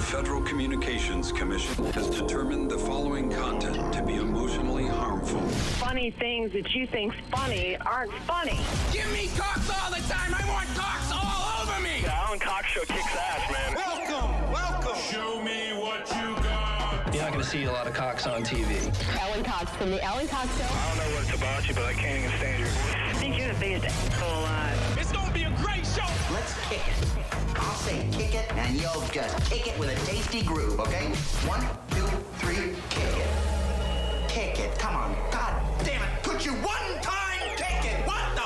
The Federal Communications Commission has determined the following content to be emotionally harmful. Funny things that you think's funny aren't funny. Give me cocks all the time. I want cocks all over me. The Alan Cox Show kicks ass, man. Welcome, welcome. Show me what you got. You're not going to see a lot of cocks on TV. Alan Cox from the Alan Cox Show. I don't know what it's about you, but I can't even stand your voice. I think you're the biggest asshole alive. It's gonna be a great show. Let's kick it. I'll say kick it, and you'll just kick it with a tasty groove, okay? One, two, three, kick it. Kick it. Come on. God damn it. Could you one time kick it? What the?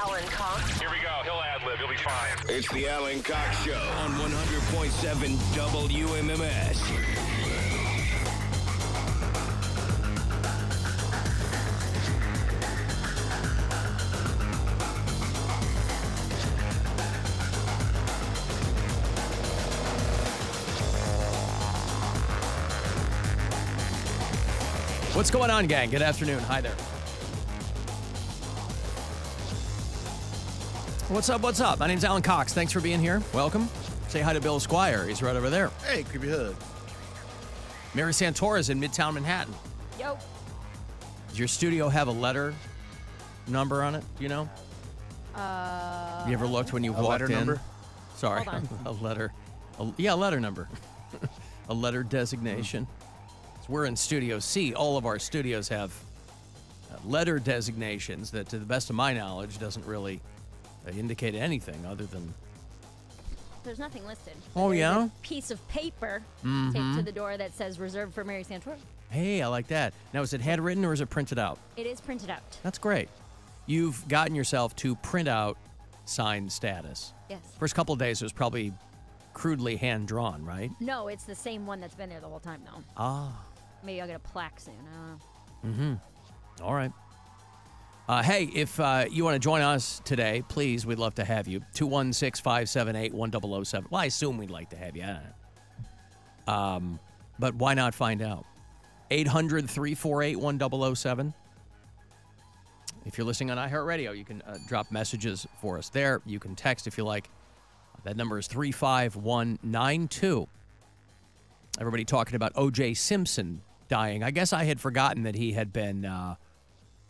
Alan Cox. Here we go. He'll ad lib. He'll be fine. It's the Alan Cox Show on 100.7 WMMS. What's going on, gang? Good afternoon. Hi there. What's up? What's up? My name's Alan Cox. Thanks for being here. Welcome. Say hi to Bill Squire. He's right over there. Hey, creepy hood. Mary Santora's in Midtown Manhattan. Yo. Does your studio have a letter number on it? Do you know? Uh, You ever looked when you walked letter in? number? Sorry, Hold a letter. A, yeah, a letter number. a letter designation. So we're in Studio C. All of our studios have uh, letter designations that, to the best of my knowledge, doesn't really uh, indicate anything other than There's nothing listed. Oh, yeah? A piece of paper Mhm. taped to the door that says reserved for Mary Santora. Hey, I like that. Now, is it handwritten or is it printed out? It is printed out. That's great. You've gotten yourself to print out sign status. Yes. First couple of days, it was probably crudely hand drawn, right? No, it's the same one that's been there the whole time, though. Ah. Maybe I'll get a plaque soon. Mm-hmm. All right. Uh, hey, if uh, you want to join us today, please, we'd love to have you. 216 578 1007. Well, I assume we'd like to have you. Um, but why not find out? 800 348 1007. If you're listening on iHeartRadio, you can uh, drop messages for us there. You can text if you like. That number is 35192. Everybody talking about O.J. Simpson dying. I guess I had forgotten that he had been. Uh,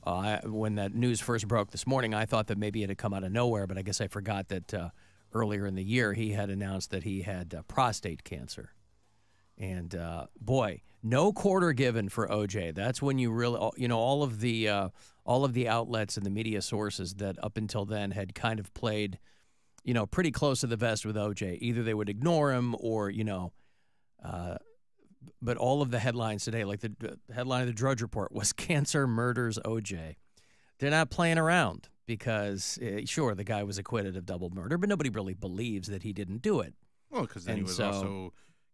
uh, when that news first broke this morning, I thought that maybe it had come out of nowhere, but I guess I forgot that uh, earlier in the year he had announced that he had uh, prostate cancer. And uh, boy, no quarter given for OJ. That's when you really, you know, all of the uh, all of the outlets and the media sources that up until then had kind of played, you know, pretty close to the vest with OJ. Either they would ignore him or, you know, uh, but all of the headlines today, like the the headline of the Drudge Report, was "Cancer Murders OJ." They're not playing around because, uh, sure, the guy was acquitted of double murder, but nobody really believes that he didn't do it. Well, because then he was so- also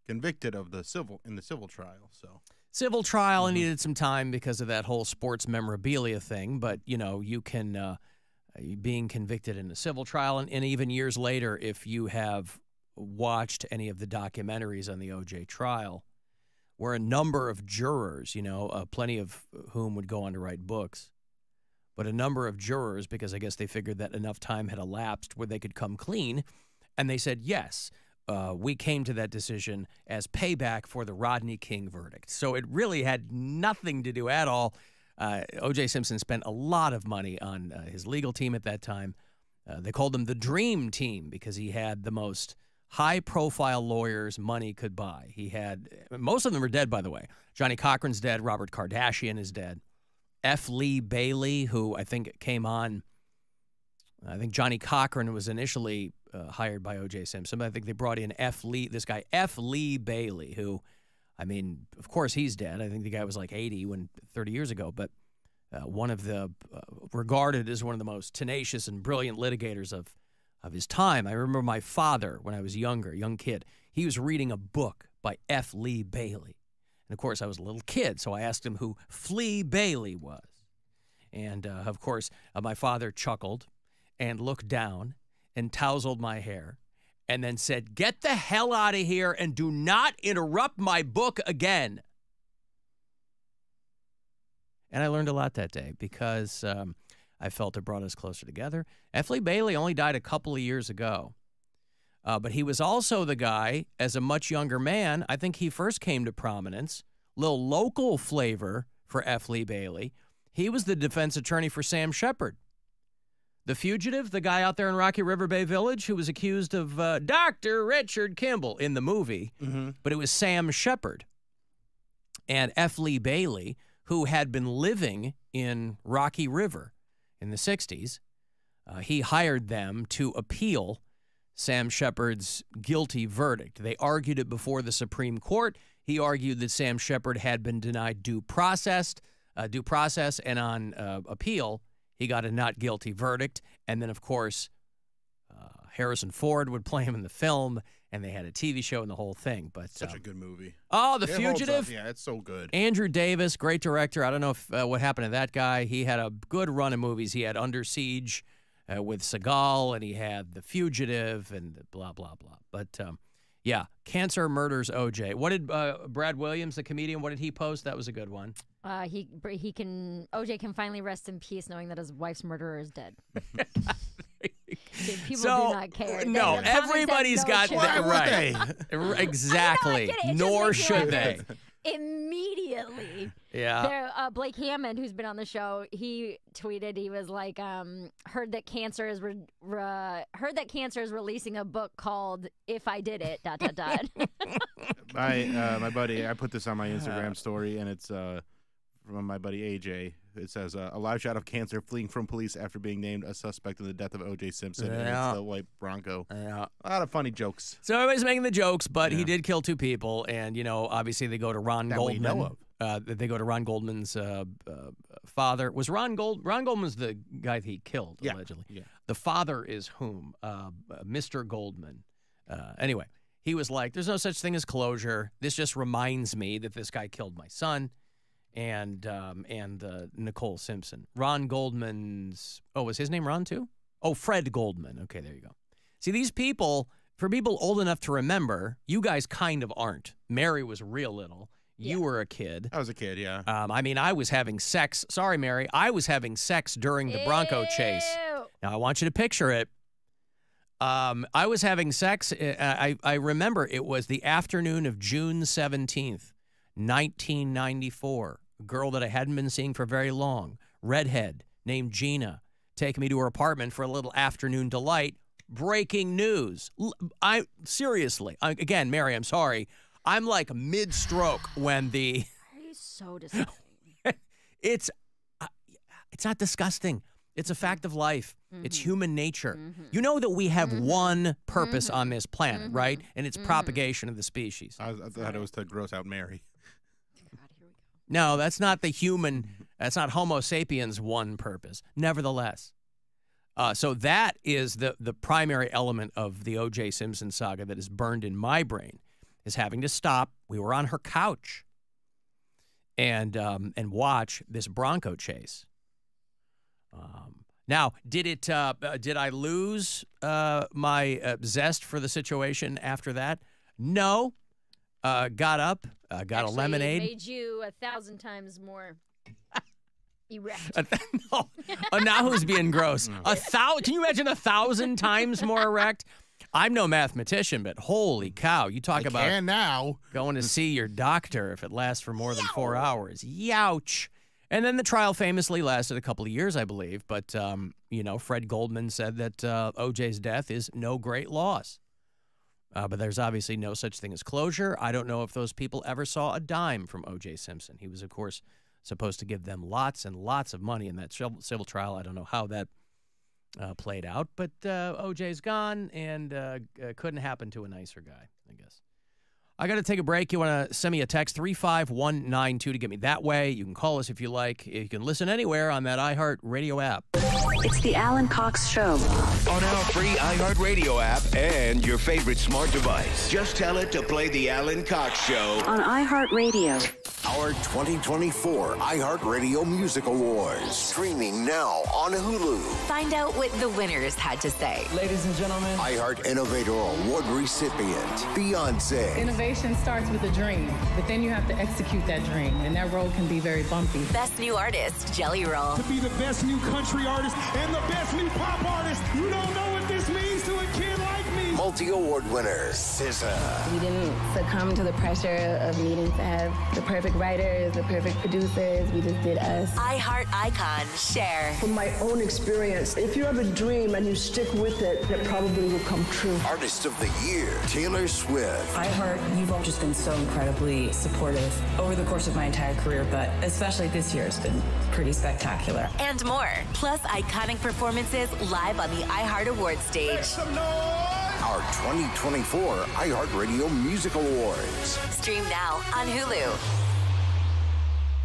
convicted of the civil in the civil trial. So civil trial and needed some time because of that whole sports memorabilia thing. But you know, you can uh, being convicted in a civil trial, and, and even years later, if you have watched any of the documentaries on the OJ trial, where a number of jurors, you know, uh, plenty of whom would go on to write books, but a number of jurors, because I guess they figured that enough time had elapsed where they could come clean, and they said yes. Uh, we came to that decision as payback for the Rodney King verdict. So it really had nothing to do at all. Uh, O.J. Simpson spent a lot of money on uh, his legal team at that time. Uh, they called him the Dream Team because he had the most high profile lawyers money could buy. He had, most of them are dead, by the way. Johnnie Cochran's dead. Robert Kardashian is dead. F. Lee Bailey, who I think came on, I think Johnnie Cochran was initially uh, hired by O.J. Simpson. I think they brought in F. Lee, this guy F. Lee Bailey, who, I mean, of course he's dead. I think the guy was like 80 when 30 years ago, but uh, one of the uh, regarded as one of the most tenacious and brilliant litigators of of his time. I remember my father when I was younger, young kid. He was reading a book by F. Lee Bailey, and of course I was a little kid, so I asked him who Flea Bailey was, and uh, of course uh, my father chuckled and looked down and tousled my hair and then said, Get the hell out of here and do not interrupt my book again. And I learned a lot that day because um, I felt it brought us closer together. F. Lee Bailey only died a couple of years ago. Uh, but he was also the guy, as a much younger man, I think he first came to prominence, little local flavor for F. Lee Bailey. He was the defense attorney for Sam Sheppard. The fugitive, the guy out there in Rocky River Bay Village who was accused of uh, Dr. Richard Kimble in the movie, but it was Sam Sheppard and F. Lee Bailey, who had been living in Rocky River in the 60s. Uh, he hired them to appeal Sam Sheppard's guilty verdict. They argued it before the Supreme Court. He argued that Sam Sheppard had been denied due process, uh, due process, and on uh, appeal, he got a not guilty verdict. And then, of course, uh, Harrison Ford would play him in the film, and they had a TV show and the whole thing. But Such um, a good movie. Oh, The It. Fugitive? Yeah, it's so good. Andrew Davis, great director. I don't know if, uh, what happened to that guy. He had a good run of movies. He had Under Siege uh, with Seagal, and he had The Fugitive, and blah blah blah. But um, yeah, Cancer Murders O.J. What did uh, Brad Williams, the comedian, what did he post? That was a good one. Uh, he he can OJ can finally rest in peace knowing that his wife's murderer is dead. Dude, people so do not care. no, They- the comments everybody's no got that right. exactly. It just Nor should they. Immediately. Yeah. There, uh, Blake Hammond, who's been on the show, he tweeted he was like, um, "Heard that cancer is re- re- heard that cancer is releasing a book called If I Did It." Dot dot dot. my uh, my buddy, I put this on my Instagram story, and it's uh, from my buddy AJ. It says uh, a live shot of cancer fleeing from police after being named a suspect in the death of O.J. Simpson. And Yeah. it's the white Bronco. Yeah. A lot of funny jokes. So everybody's making the jokes, but he did kill two people, and you know, obviously they go to Ron That we know of. Uh, they go to Ron Goldman's uh, uh, father. Was Ron Gold? Ron Goldman's the guy that he killed Yeah, allegedly. yeah. The father is whom? Uh, Mr. Goldman. Uh, anyway, he was like, "There's no such thing as closure. This just reminds me that this guy killed my son." And um, and uh, Nicole Simpson. Ron Goldman's. Oh, was his name Ron too? Oh, Fred Goldman. Okay, there you go. See, these people, for people old enough to remember, you guys kind of aren't. Mary was real little. You were a kid. I was a kid, yeah. Um, I mean, I was having sex. Sorry, Mary. I was having sex during the Bronco chase. Now, I want you to picture it. Um, I was having sex. uh, I, I remember it was the afternoon of June 17th, 1994. A girl that I hadn't been seeing for very long, redhead, named Gina, taking me to her apartment for a little afternoon delight. Breaking news. I seriously, I, again, Mary, I'm sorry. I'm like mid stroke when the Are you so disgusting? it's uh, it's not disgusting. It's a fact of life. It's mm-hmm. human nature. Mm-hmm. You know that we have mm-hmm. one purpose on this planet, right? And it's propagation of the species. I, I thought it was to gross out Mary. No, that's not the human. That's not Homo sapiens' one purpose. Nevertheless, uh, so that is the the primary element of the O.J. Simpson saga that is burned in my brain, is having to stop. We were on her couch, and um, and watch this Bronco chase. Um, now, did it? Uh, uh, did I lose uh, my uh, zest for the situation after that? No. Uh, got up, uh, got Actually, a lemonade. Made you a thousand times more erect. A no. Uh, now who's being gross? A thousand? Can you imagine a thousand times more erect? I'm no mathematician, but holy cow! You talk I about can now. going to see your doctor if it lasts for more than four hours. Youch! And then the trial famously lasted a couple of years, I believe. But um, you know, Fred Goldman said that uh, OJ's death is no great loss. Uh, but there's obviously no such thing as closure. I don't know if those people ever saw a dime from O.J. Simpson. He was, of course, supposed to give them lots and lots of money in that civil trial. I don't know how that uh, played out, but uh, O.J.'s gone and uh, uh, couldn't happen to a nicer guy, I guess. I got to take a break. You want to send me a text 35192 to get me that way. You can call us if you like. You can listen anywhere on that iHeart radio app. It's the Alan Cox Show. On our free iHeartRadio app and your favorite smart device. Just tell it to play the Alan Cox Show. On iHeartRadio. Our 2024 iHeartRadio Music Awards. Streaming now on Hulu. Find out what the winners had to say. Ladies and gentlemen, iHeart Innovator Award recipient, Beyonce. Innovation starts with a dream, but then you have to execute that dream, and that road can be very bumpy. Best new artist, Jelly Roll. To be the best new country artist and the best new pop artist. You don't know what this means to a kid like me. multi-award winner, SZA. We didn't succumb to the pressure of needing to have the perfect writers, the perfect producers. We just did us. iHeart Icon, Cher. From my own experience, if you have a dream and you stick with it, it probably will come true. Artist of the Year, Taylor Swift. iHeart, you've all just been so incredibly supportive over the course of my entire career, but especially this year has been pretty spectacular. And more. Plus, iconic performances live on the iHeart Awards stage. Our 2024 iHeartRadio Music Awards. Stream now on Hulu.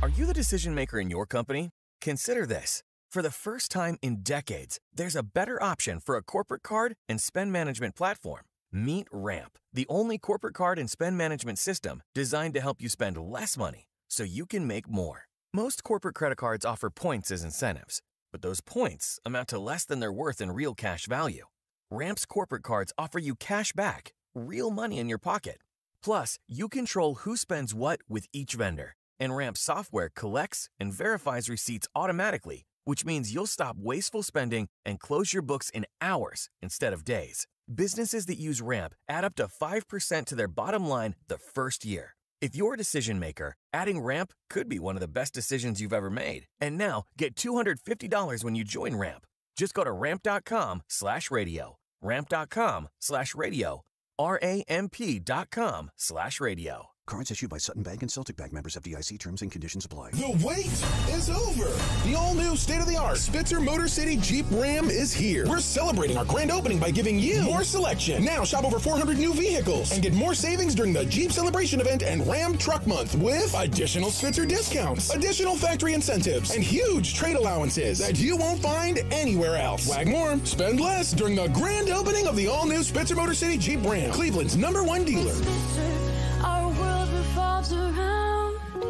Are you the decision maker in your company? Consider this. For the first time in decades, there's a better option for a corporate card and spend management platform. Meet Ramp, the only corporate card and spend management system designed to help you spend less money so you can make more. Most corporate credit cards offer points as incentives, but those points amount to less than they're worth in real cash value. Ramp's corporate cards offer you cash back, real money in your pocket. Plus, you control who spends what with each vendor, and Ramp software collects and verifies receipts automatically, which means you'll stop wasteful spending and close your books in hours instead of days. Businesses that use Ramp add up to 5% to their bottom line the first year. If you're a decision maker, adding Ramp could be one of the best decisions you've ever made. And now, get $250 when you join Ramp. Just go to ramp.com slash radio. Ramp.com slash radio. Cards issued by Sutton Bank and Celtic Bank members of DIC terms and conditions apply. The wait is over. The all new state of the art Spitzer Motor City Jeep Ram is here. We're celebrating our grand opening by giving you more selection. Now shop over 400 new vehicles and get more savings during the Jeep Celebration event and Ram Truck Month with additional Spitzer discounts, additional factory incentives, and huge trade allowances that you won't find anywhere else. Wag more, spend less during the grand opening of the all new Spitzer Motor City Jeep Ram, Cleveland's number one dealer. Revolves around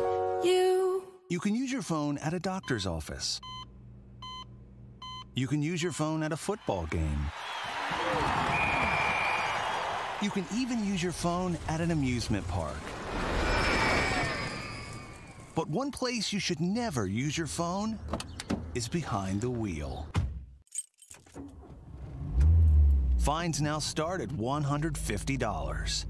you. You can use your phone at a doctor's office. You can use your phone at a football game. You can even use your phone at an amusement park. But one place you should never use your phone is behind the wheel. Fines now start at $150.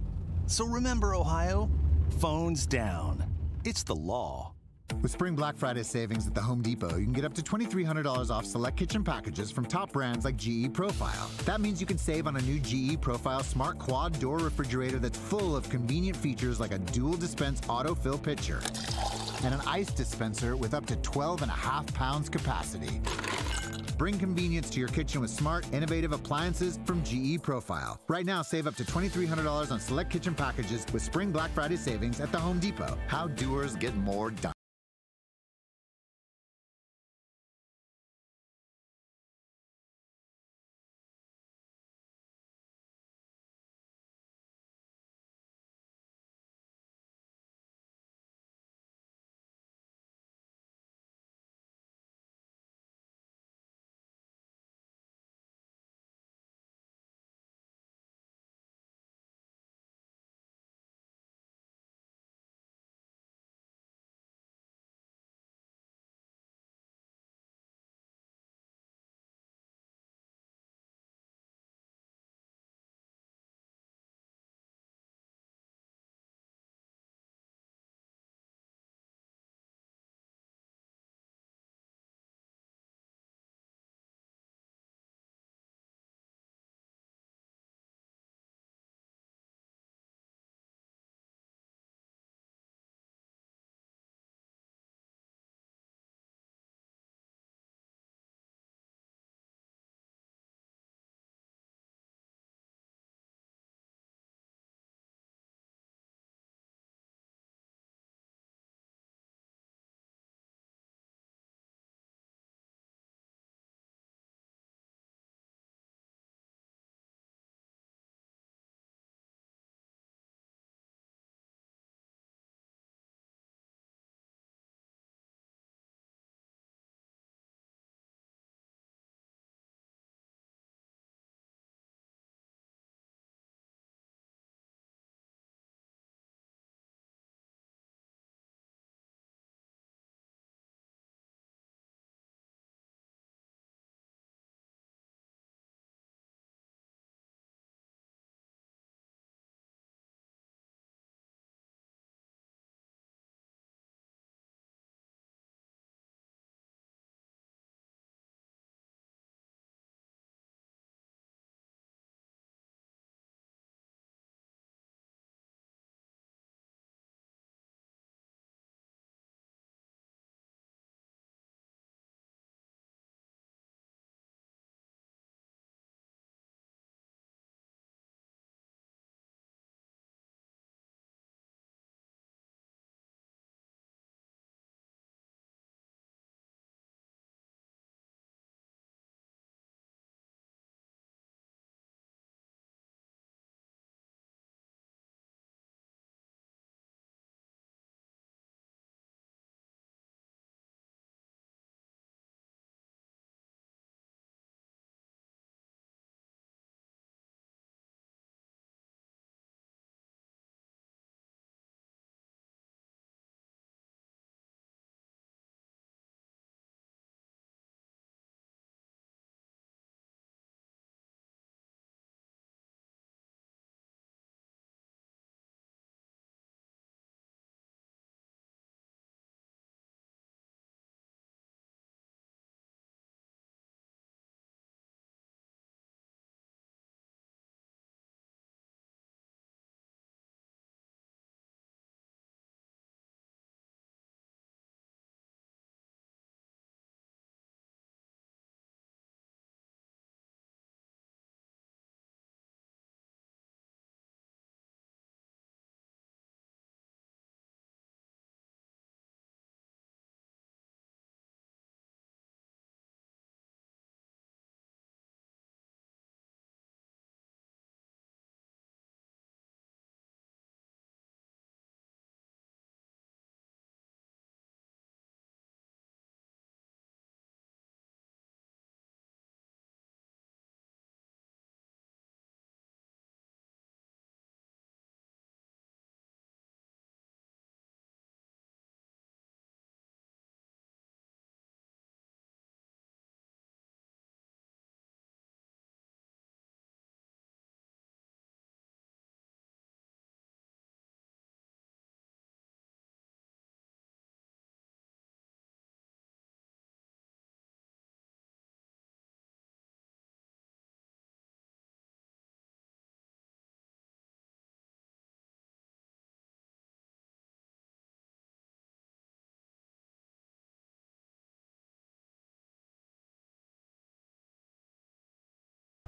So remember, Ohio, phones down. It's the law. With Spring Black Friday savings at the Home Depot, you can get up to $2,300 off select kitchen packages from top brands like GE Profile. That means you can save on a new GE Profile Smart Quad Door Refrigerator that's full of convenient features like a dual dispense autofill pitcher and an ice dispenser with up to 12 and a half pounds capacity. Bring convenience to your kitchen with smart, innovative appliances from GE Profile. Right now, save up to $2,300 on select kitchen packages with Spring Black Friday savings at the Home Depot. How doers get more done.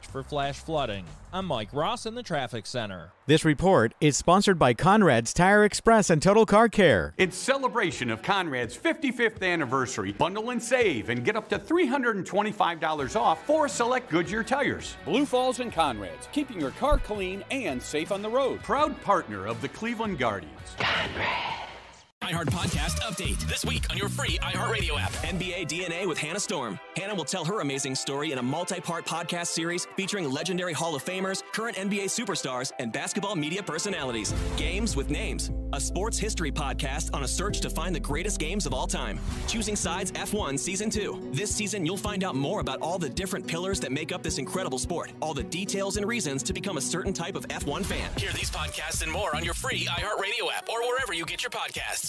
For flash flooding. I'm Mike Ross in the traffic center. This report is sponsored by Conrad's Tire Express and Total Car Care. In celebration of Conrad's 55th anniversary, bundle and save and get up to $325 off for select Goodyear tires. Blue Falls and Conrad's, keeping your car clean and safe on the road. Proud partner of the Cleveland Guardians. iHeart Podcast Update. This week on your free iHeartRadio app. NBA DNA with Hannah Storm. Hannah will tell her amazing story in a multi part podcast series featuring legendary Hall of Famers, current NBA superstars, and basketball media personalities. Games with Names. A sports history podcast on a search to find the greatest games of all time. Choosing Sides F1 Season 2. This season, you'll find out more about all the different pillars that make up this incredible sport, all the details and reasons to become a certain type of F1 fan. Hear these podcasts and more on your free iHeartRadio app or wherever you get your podcasts.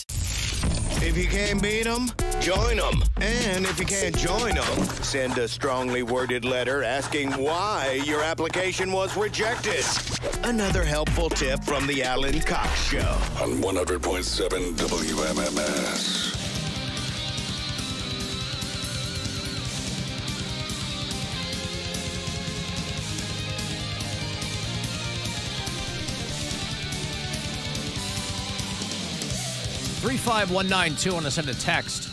If you can't beat them, join them. And if you can't join them, send a strongly worded letter asking why your application was rejected. Another helpful tip from the Alan Cox Show. On 100.7 WMMS. Three five one nine two. Want to send a text?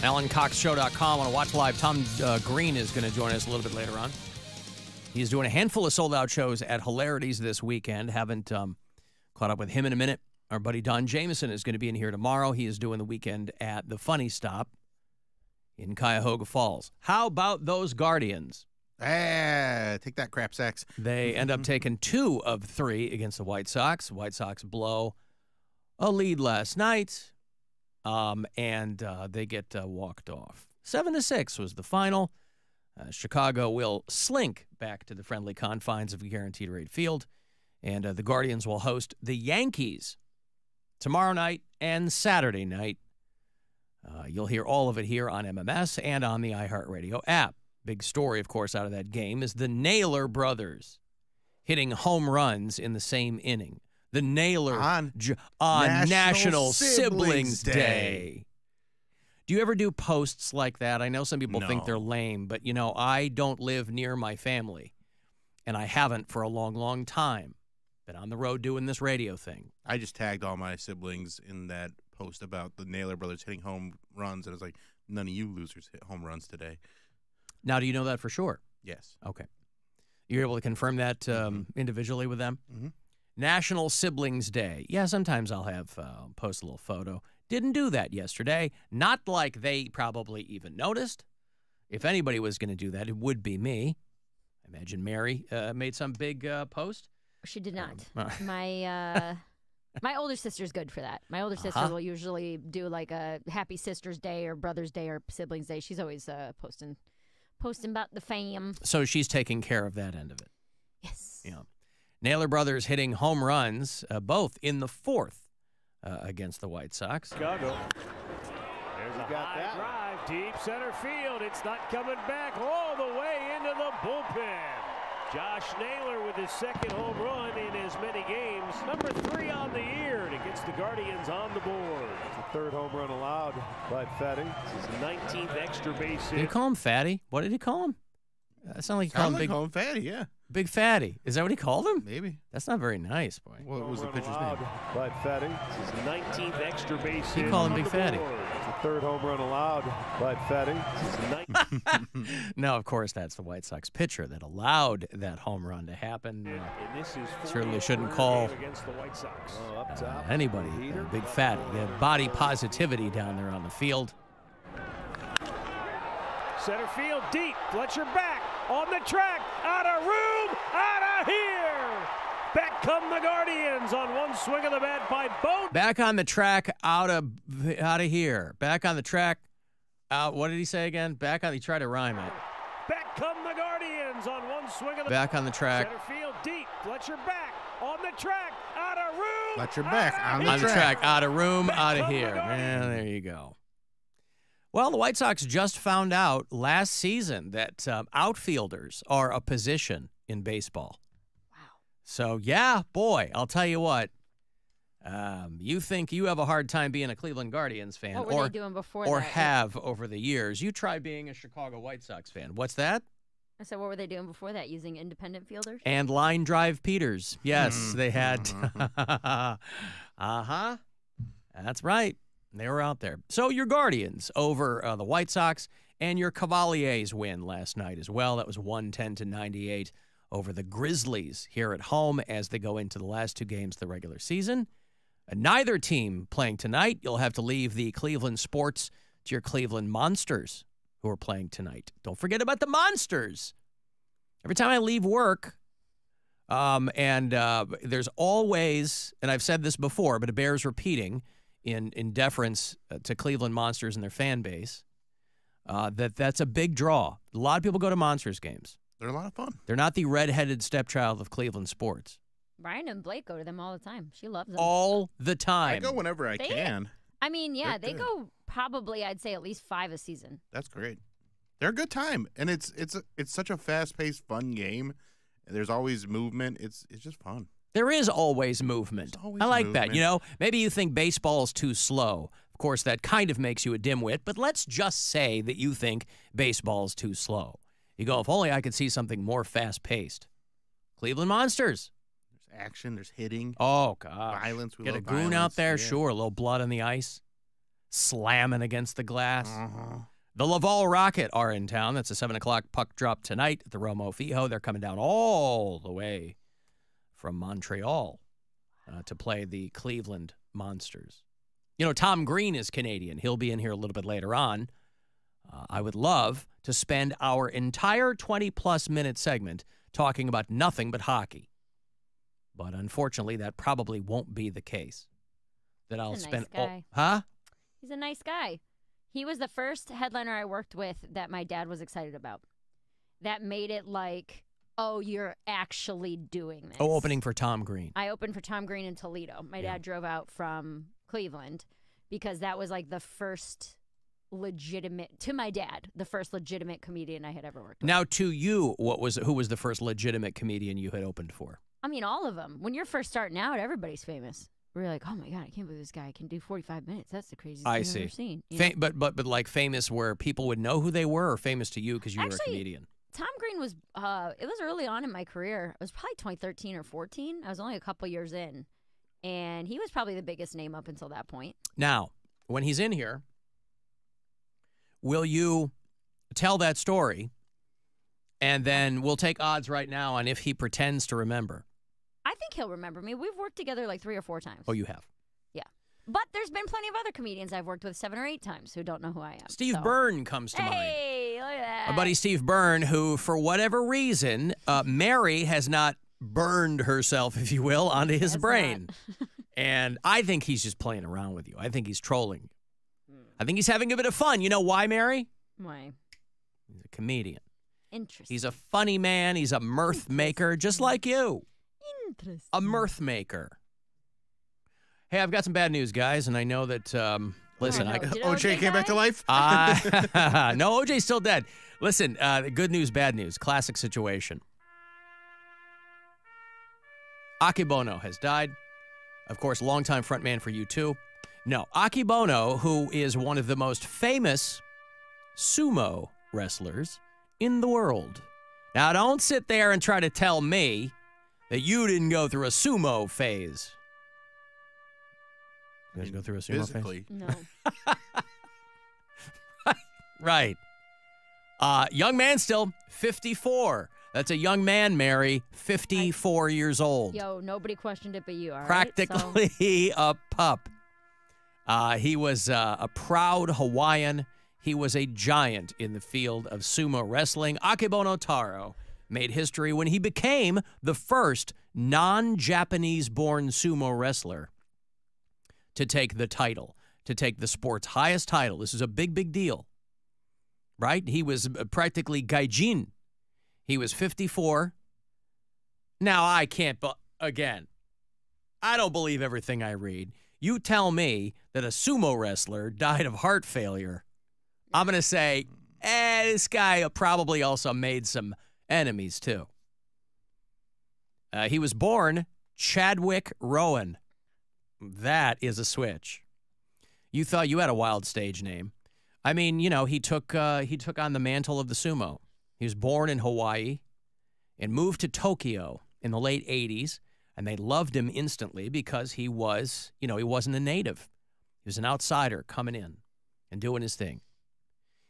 AlanCoxShow.com. Want to watch live? Tom uh, Green is going to join us a little bit later on. He's doing a handful of sold out shows at Hilarities this weekend. Haven't um, caught up with him in a minute. Our buddy Don Jamieson is going to be in here tomorrow. He is doing the weekend at the Funny Stop in Cuyahoga Falls. How about those Guardians? Ah, take that crap sacks. They end up taking two of three against the White Sox. White Sox blow a lead last night, um, and uh, they get uh, walked off. Seven to six was the final. Uh, Chicago will slink back to the friendly confines of Guaranteed Rate Field, and uh, the Guardians will host the Yankees tomorrow night and Saturday night. Uh, you'll hear all of it here on MMS and on the iHeartRadio app. Big story, of course, out of that game is the Naylor brothers hitting home runs in the same inning. The Naylor On J- on National, National Siblings, Siblings Day. Day. Do you ever do posts like that? I know some people think they're lame, but you know, I don't live near my family, and I haven't for a long, long time. Been on the road doing this radio thing. I just tagged all my siblings in that post about the Naylor brothers hitting home runs, and I was like, none of you losers hit home runs today. Now, do you know that for sure? Yes. Okay. You're able to confirm that um, individually with them? Mhm. National Siblings Day. Yeah, sometimes I'll have uh, post a little photo. Didn't do that yesterday. Not like they probably even noticed. If anybody was going to do that, it would be me. I imagine Mary uh, made some big uh, post. She did not. uh, my uh, my older sister's good for that. My older sister Uh-huh. will usually do like a Happy Sisters Day or Brothers Day or Siblings Day. She's always uh, posting posting about the fam. So she's taking care of that end of it. Yes. Yeah. Naylor brothers hitting home runs, uh, both in the fourth uh, against the White Sox. Chicago. There's a high drive, deep center field. It's not coming back all the way into the bullpen. Josh Naylor with his second home run in as many games. Number three on the year, and it gets the Guardians on the board. It's the third home run allowed by Fedde. This is 19th extra base Did he call him Fatty? What did he call him? That sounded like he called him like Big call him Fatty, yeah. Big Fatty. Is that what he called him? Maybe. That's not very nice, boy. What was the pitcher's name? By Fatty. This is 19th extra base He hit. called him on Big the Fatty. board. It's the third home run allowed by Fatty. This is 19th no, of course, that's the White Sox pitcher that allowed that home run to happen. Uh, And this is Certainly shouldn't call the White Sox. uh, anybody a Big Fatty. You have body positivity down there on the field. Center field deep. Fletcher back on the track. Out of room. Out of here. Back come the Guardians on one swing of the bat by Bode. Back on the track, out of out of here. Back on the track, out. What did he say again? Back on. He tried to rhyme it. Back come the Guardians on one swing of the Back on the track. Center field deep. Fletcher back on the track. Out of room. Fletcher back on the on the track. track, out of room, out of here. Yeah, there you go. Well, the White Sox just found out last season that um, outfielders are a position in baseball. Wow. So, yeah, boy, I'll tell you what. Um, you think you have a hard time being a Cleveland Guardians fan, What were or they doing before or that? have over the years? You try being a Chicago White Sox fan. What's that? I said, what were they doing before that? Using independent fielders? and line drive Peters. Yes, they had. uh huh. That's right. They were out there. So your Guardians over uh, the White Sox and your Cavaliers win last night as well. That was 110 to 98 over the Grizzlies here at home as they go into the last two games of the regular season. Uh, neither team playing tonight. You'll have to leave the Cleveland Sports to your Cleveland Monsters who are playing tonight. Don't forget about the Monsters. Every time I leave work, um, and uh, there's always, and I've said this before, but it bears repeating in in deference uh, to Cleveland Monsters and their fan base, uh, that that's a big draw. A lot of people go to Monsters games. They're a lot of fun. They're not the redheaded stepchild of Cleveland sports. Brian and Blake go to them all the time. She loves them. All the time. I go whenever I They- can. I mean, yeah, They're they good. go probably, I'd say, at least five a season. That's great. They're a good time, and it's it's it's such a fast paced, fun game. There's always movement. It's it's just fun. There is always movement. I like that. You know, maybe you think baseball is too slow. Of course, that kind of makes you a dimwit, but let's just say that you think baseball is too slow. You go, if only I could see something more fast paced. Cleveland Monsters. There's action. There's hitting. Oh, God. Violence. We Get a goon out there, Yeah. sure. A little blood on the ice, slamming against the glass. Uh-huh. The Laval Rocket are in town. That's a 7 o'clock puck drop tonight at the Romo Fijo. They're coming down all the way from Montreal uh, to play the Cleveland Monsters. You know, Tom Green is Canadian. He'll be in here a little bit later on. Uh, I would love to spend our entire 20 plus minute segment talking about nothing but hockey. But unfortunately, that probably won't be the case. That I'll spend guy. Huh? He's a nice guy. He was the first headliner I worked with that my dad was excited about. That made it like, oh, you're actually doing this. Oh, opening for Tom Green. I opened for Tom Green in Toledo. My dad drove out from Cleveland because that was like the first legitimate to my dad, the first legitimate comedian I had ever worked with. Now, to you, what was who was the first legitimate comedian you had opened for? I mean, all of them. When you're first starting out, everybody's famous. We're like, oh my god, I can't believe this guy can do 45 minutes. That's the craziest I thing see. I've ever seen. you know? but but but like famous where people would know who they were, or famous to you because you were a comedian. Tom Green was uh it was early on in my career. It was probably 2013 or 14. I was only a couple years in. And he was probably the biggest name up until that point. Now, when he's in here, will you tell that story? And then we'll take odds right now on if he pretends to remember. I think he'll remember me. We've worked together like 3 or 4 times. Oh, you have. Yeah. But there's been plenty of other comedians I've worked with 7 or 8 times who don't know who I am. Steve so- Byrne comes to mind. Hey, look My buddy Steve Byrne, who, for whatever reason, uh, Mary has not burned herself, if you will, onto his brain. and I think he's just playing around with you. I think he's trolling you. I think he's having a bit of fun. You know why, Mary? Why? He's a comedian. Interesting. He's a funny man. He's a mirth maker, just like you. Interesting. A mirth maker. Hey, I've got some bad news, guys, and I know that. Um, listen, no. I, Did OJ came back to life? Uh, no, OJ's still dead. Listen, uh, good news, bad news. Classic situation. Akebono has died. Of course, longtime frontman for U2. No, Akebono, who is one of the most famous sumo wrestlers in the world. Now, don't sit there and try to tell me that you didn't go through a sumo phase. You guys go through a sumo Physically. phase? No. Right. Uh, young man still, 54. That's a young man, Mary, 54 years old. Yo, nobody questioned it but you, all right? Practically a pup. Uh, he was uh, a proud Hawaiian. He was a giant in the field of sumo wrestling. Akebono Taro made history when he became the first non Japanese born sumo wrestler to take the title, to take the sport's highest title. This is a big, big deal, right? He was uh, practically gaijin. He was 54. Now, I can't, but again, I don't believe everything I read. You tell me that a sumo wrestler died of heart failure. I'm going to say, eh, this guy probably also made some enemies too. Uh, he was born Chadwick Rowan. That is a switch. You thought you had a wild stage name. I mean, you know, he took uh, he took on the mantle of the sumo. He was born in Hawaii and moved to Tokyo in the late 80s, and they loved him instantly because he was, you know, he wasn't a native. He was an outsider coming in and doing his thing.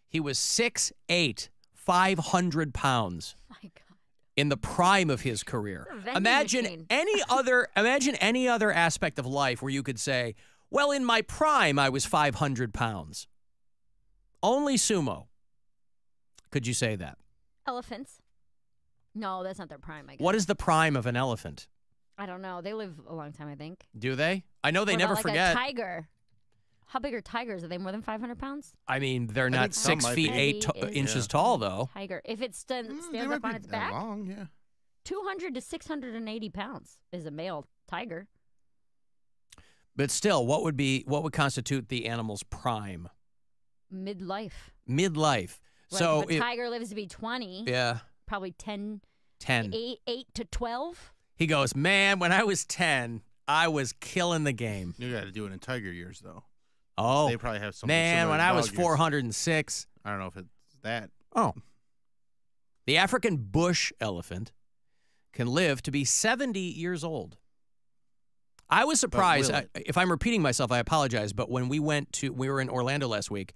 He was 6'8, 500 pounds My God. In the prime of his career. It's a vending Imagine any other imagine any other aspect of life where you could say, "Well, in my prime I was 500 pounds." Only sumo. Could you say that? Elephants. No, that's not their prime. I guess. What is the prime of an elephant? I don't know. They live a long time, I think. Do they? I know they What never about, like, forget. A tiger. How big are tigers? Are they more than 500 pounds? I mean, they're I not think some six might feet be. eight to- Heavy inches Yeah. tall, though. Tiger. If it stand, Mm, they stands might up on be its that back, long, yeah. 200 to 680 pounds is a male tiger. But still, what would be what would constitute the animal's prime? Midlife. Midlife. Like so if a if- tiger lives to be 20, yeah, probably 10, 10. 8, 8 to 12. He goes, "Man, when I was 10, I was killing the game." You got to do it in tiger years, though. Oh, They probably have something man. When I was dog 406, I don't know if it's that. Oh. The African bush elephant can live to be 70 years old. I was surprised. I, if I'm repeating myself, I apologize. But when we went to, we were in Orlando last week,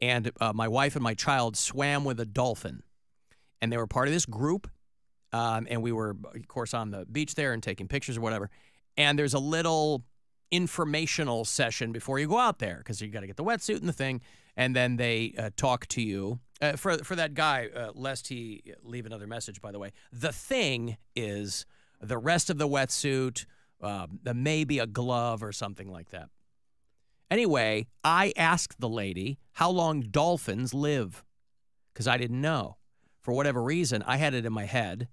and uh, my wife and my child swam with a dolphin, and they were part of this group. Um, and we were, of course, on the beach there and taking pictures or whatever. And there's a little informational session before you go out there because you got to get the wetsuit and the thing, and then they uh, talk to you. Uh, for for that guy, uh, lest he leave another message, by the way, the thing is the rest of the wetsuit, the maybe a glove or something like that. Anyway, I asked the lady how long dolphins live because I didn't know. For whatever reason, I had it in my head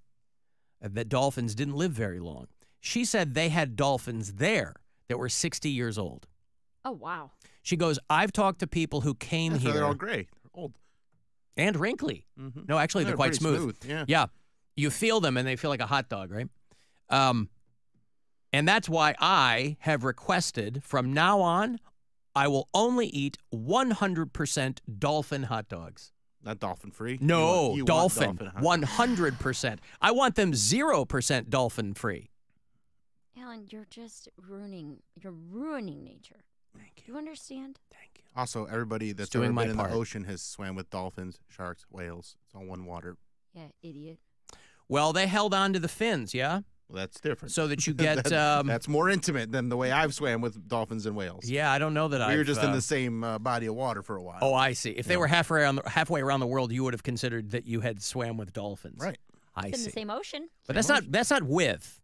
that dolphins didn't live very long. She said they had dolphins there that were 60 years old. Oh, wow. She goes, I've talked to people who came That's why here. they're all gray. They're old. and wrinkly. Mhm. No, actually, Yeah, they're quite smooth. smooth, yeah. yeah. You feel them, and they feel like a hot dog, right? Um, and that's why I have requested from now on, I will only eat 100% dolphin hot dogs. Not dolphin free. No, you want dolphin. dolphin 100%. I want them 0% dolphin free. Alan, you're just ruining, you're ruining nature. Thank you. You understand? Thank you. Also, everybody that's doing ever my been in part. the ocean has swam with dolphins, sharks, whales. It's all one water. Yeah, idiot. Well, they held on to the fins, yeah? Well, that's different. So that you get. That- um, that's more intimate than the way I've swam with dolphins and whales. yeah, I don't know that I. we were just in the same uh, body of water for a while. Oh, I see. If they Yeah. were halfway around the, halfway around the world, you would have considered that you had swam with dolphins. Right. I It's in see. the same ocean. but that's not that's not with.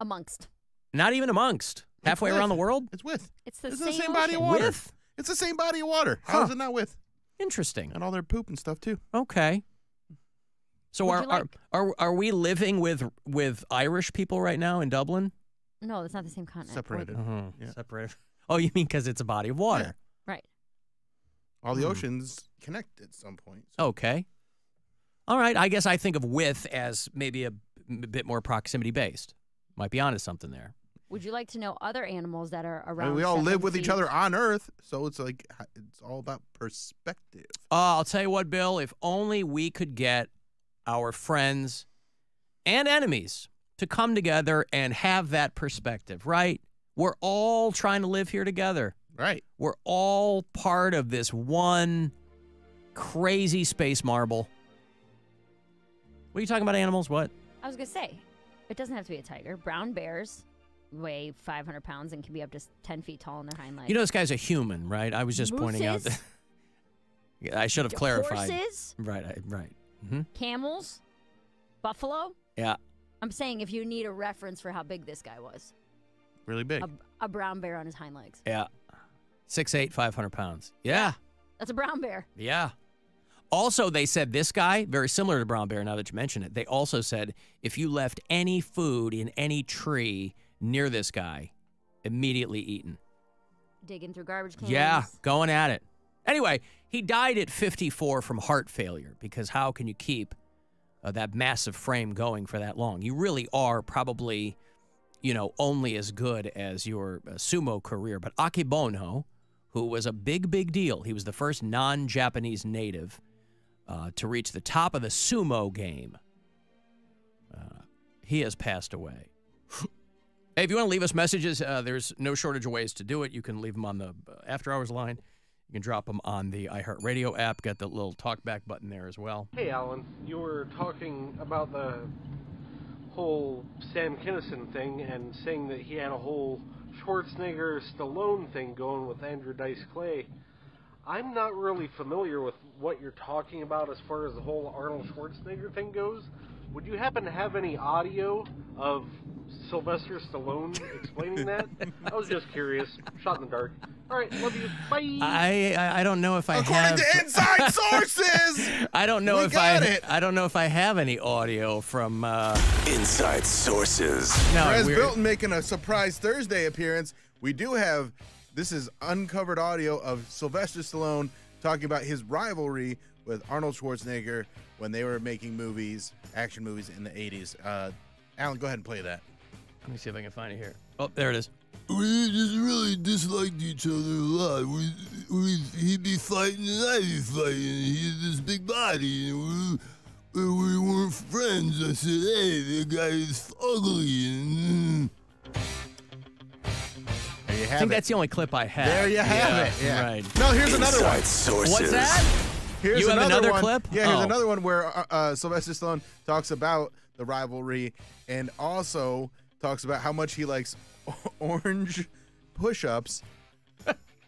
Amongst. Not even amongst. Halfway around the world. It's with. It's the It's same, the same body of water. With? It's the same body of water. How is Huh. it not with? Interesting. And all their poop and stuff too. Okay. So are, like- are are are we living with with Irish people right now in Dublin? No, that's not the same continent. Separated. Uh-huh. Yeah. Separated. Oh, you mean because it's a body of water? Right. All the Hmm. oceans connect at some point. Okay. All right. I guess I think of with as maybe a, m- bit more proximity based. Might be onto something there. Would you like to know other animals that are I around? mean, we all seven live with each other on Earth, so it's like it's all about perspective. Uh, I'll tell you what, Bill. If only we could get our friends and enemies to come together and have that perspective, right? We're all trying to live here together. Right. We're all part of this one crazy space marble. What are you talking about, animals? What? I was gonna say, it doesn't have to be a tiger. Brown bears weigh 500 pounds and can be up to 10 feet tall in their hind legs. You know, this guy's a human, right? I was just pointing out that. I should have clarified. Horses, Right, I, right. hmm camels, buffalo. Yeah. I'm saying if you need a reference for how big this guy was, Really big. a, a brown bear on his hind legs. Yeah. Six eight, five hundred pounds. Yeah. That's a brown bear. Yeah. Also, they said this guy, very similar to brown bear now that you mention it, they also said if you left any food in any tree near this guy, immediately eaten. Digging through garbage cans. Yeah, going at it. Anyway, he died at 54 from heart failure because how can you keep uh, that massive frame going for that long? You really are probably, you know, only as good as your uh, sumo career. But Akebono, who was a big, big deal, he was the first non Japanese native uh, to reach the top of the sumo game. Uh, he has passed away. Hey, if you want to leave us messages, uh, there's no shortage of ways to do it. You can leave them on the uh, after hours line. You can drop them on the iHeartRadio app. Got the little talkback button there as well. Hey, Alan, you were talking about the whole Sam Kinison thing and saying that he had a whole Schwarzenegger Stallone thing going with Andrew Dice Clay. I'm not really familiar with what you're talking about as far as the whole Arnold Schwarzenegger thing goes. Would you happen to have any audio of Sylvester Stallone explaining that? I was just curious. Shot in the dark. All right, love you. Bye. I I, I don't know if I According have. to inside sources. I don't know We if I got it. I don't know if I have any audio from. Uh, Inside sources. no, Perez we're- Bilton making a surprise Thursday appearance. We do have this is uncovered audio of Sylvester Stallone talking about his rivalry with Arnold Schwarzenegger when they were making movies, action movies in the 80s. Uh, Alan, go ahead and play that. Let me see if I can find it here. Oh, there it is. We just really disliked each other a lot. We, we, he'd be fighting and I'd be fighting. He had this big body, and we, we weren't friends. I said, "Hey, the guy is ugly." And, There you I think it. that's the only clip I have. There you have Yeah, it. Yeah. Right. No, here's another one. Inside sources. What's that? Here's You have another, another one. clip? Yeah, here's Oh. another one where uh, uh, Sylvester Stallone talks about the rivalry and also talks about how much he likes orange push-ups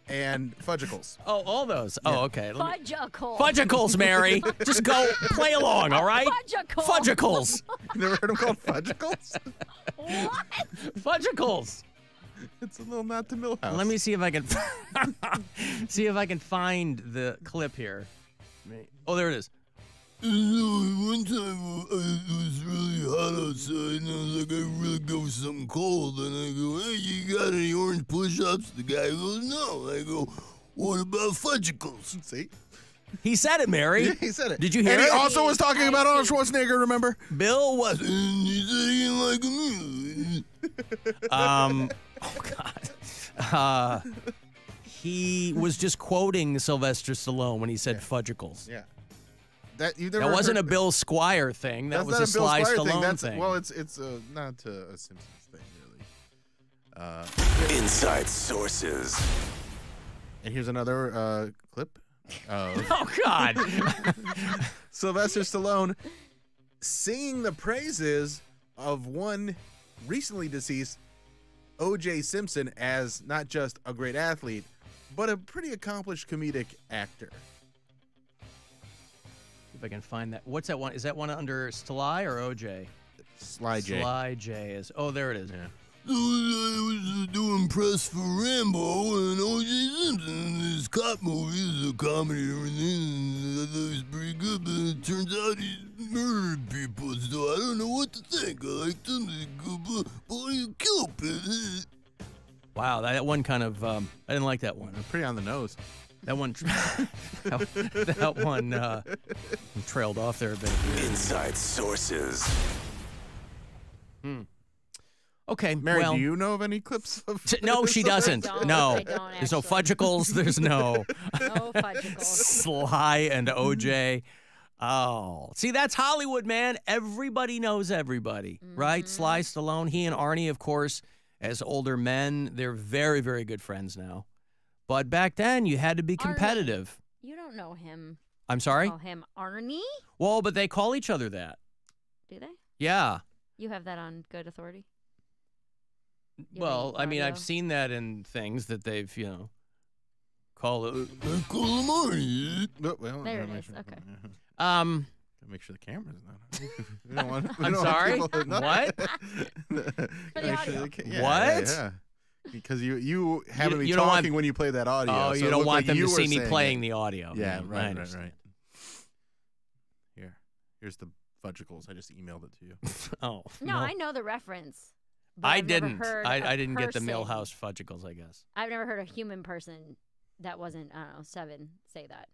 and fudgicles. Oh, all those. Oh, okay. Me- Fudgicles. Fudgicles, Mary. Just go play along, all right? Fudgicles. Fudgicles. You never heard them called fudgicles? What? Fudgicles. It's a little not to Milhouse. Let me see if I can see if I can find the clip here. Oh, there it is. and so one time uh, it was really hot outside, and I was like, I really go for something cold. And I go, Hey, you got any orange push-ups? The guy goes, No. I go, What about fudgicles? See? He said it, Mary. Yeah, he said it. Did you hear And he also was talking about Arnold Schwarzenegger, remember? Bill was. And he said he didn't like me. Um. Oh God. Uh, he was just quoting Sylvester Stallone when he said fudgicles. Yeah. That you That wasn't a Bill Squire thing. That was not a Bill Sly Squire Stallone thing. That's, thing. Well, it's it's uh, not uh, a Simpsons thing really. Uh, Inside sources. and here's another uh, clip. Of oh God. Sylvester Stallone singing the praises of one recently deceased O.J. Simpson as not just a great athlete, but a pretty accomplished comedic actor. if I can find that. What's that one? Is that one under Sly or OJ? Sly J. Sly J is. Oh, there it is. Yeah. So I was uh, doing press for Rambo and O.J. Simpson in this cop movie. It's a comedy and everything. And I thought it was pretty good, but it turns out he murdered people. So I don't know what to think. I liked him. He's a good boy, but he's Cupid. Wow, that one kind of. Um, I didn't like that one. Pretty on the nose. That one. that, that one uh, trailed off there a bit. Inside sources. Hmm. Okay, Mary, well, do you know of any clips of? T- no, she doesn't. don't. No, I don't, there's no fudgicles. There's no No fudgicles. Sly and OJ. Oh, see, that's Hollywood, man. Everybody knows everybody, right? Mm-hmm. Sly Stallone, he and Arnie, of course, as older men, they're very, very good friends now. But back then, you had to be Arnie. competitive. You don't know him. I'm sorry. Call him Arnie? Well, but they call each other that. Do they? Yeah. You have that on good authority? You have Well, I mean, I've seen that in things that they've, you know, call it. I call him Arnie. Well, well, There gotta it make is, sure- okay. Um, Gotta make sure the camera's not. We don't want- we I'm don't want sorry? people to know. What? the Make sure audio. they ca- yeah, What? Yeah, yeah. Because you you having me you don't want- talking when you play that audio. Oh, so you don't looked want like them you to were see me saying playing it. the audio. Yeah, I right, right, understand. right. Here, here's the fudgicles. I just emailed it to you. Oh No, I know the reference. But I I've didn't. I, I, a I didn't get the Milhouse fudgicles. I guess. I've never heard a human person that wasn't, I don't know, seven say that.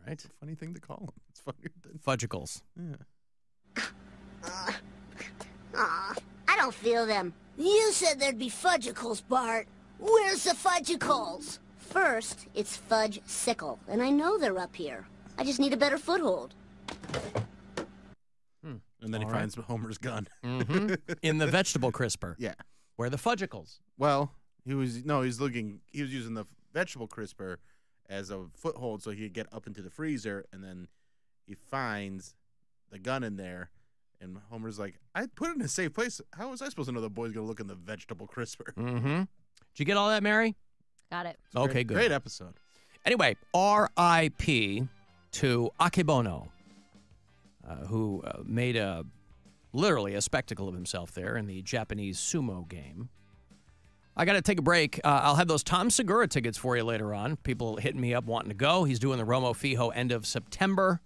All right. Funny thing to call them. It's funnier than Fudgicles. yeah. Aw, I don't feel them. You said there'd be fudgicles, Bart. Where's the fudgicles? First, it's Fudge Sickle, and I know they're up here. I just need a better foothold. And then he All right. finds Homer's gun. hmm In the vegetable crisper. Yeah. Where are the fudgicles? Well, he was no, he's looking. He was using the vegetable crisper as a foothold so he could get up into the freezer, and then he finds the gun in there. And Homer's like, "I put it in a safe place. How was I supposed to know the boy's gonna look in the vegetable crisper?" Mm-hmm. Did you get all that, Mary? Got it. Okay, Great- good. Great episode. Anyway, R.I.P. to Akebono, who uh, made a literally a spectacle of himself there in the Japanese sumo game. I got to take a break. Uh, I'll have those Tom Segura tickets for you later on. People hitting me up wanting to go. He's doing the Romo Fijo end of September.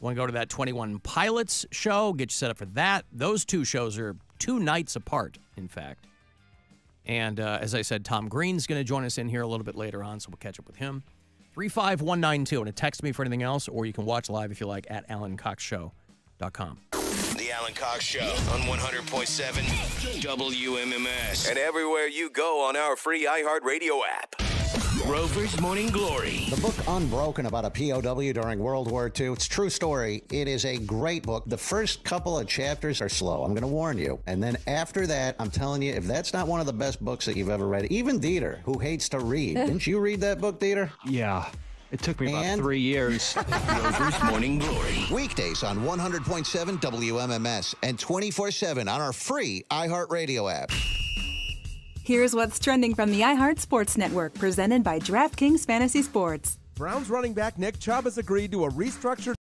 Want to go to that 21 Pilots show? Get you set up for that. Those two shows are two nights apart, in fact. And uh, as I said, Tom Green's going to join us in here a little bit later on, so we'll catch up with him. 35192. And text me for anything else, or you can watch live if you like at AlanCoxShow.com. The Alan Cox Show on 100.7 WMMS. And everywhere you go on our free iHeartRadio app. Rover's Morning Glory. The book Unbroken about a POW during World War II. It's a true story. It is a great book. The first couple of chapters are slow. I'm going to warn you. And then after that, I'm telling you, if that's not one of the best books that you've ever read, even Dieter, who hates to read, didn't you read that book, Dieter? Yeah. It took me about And? three years. Rover's Morning Glory. Weekdays on 100.7 WMMS and 24 7 on our free iHeartRadio app. Here's what's trending from the iHeart Sports Network, presented by DraftKings Fantasy Sports. Browns running back Nick Chubb has agreed to a restructured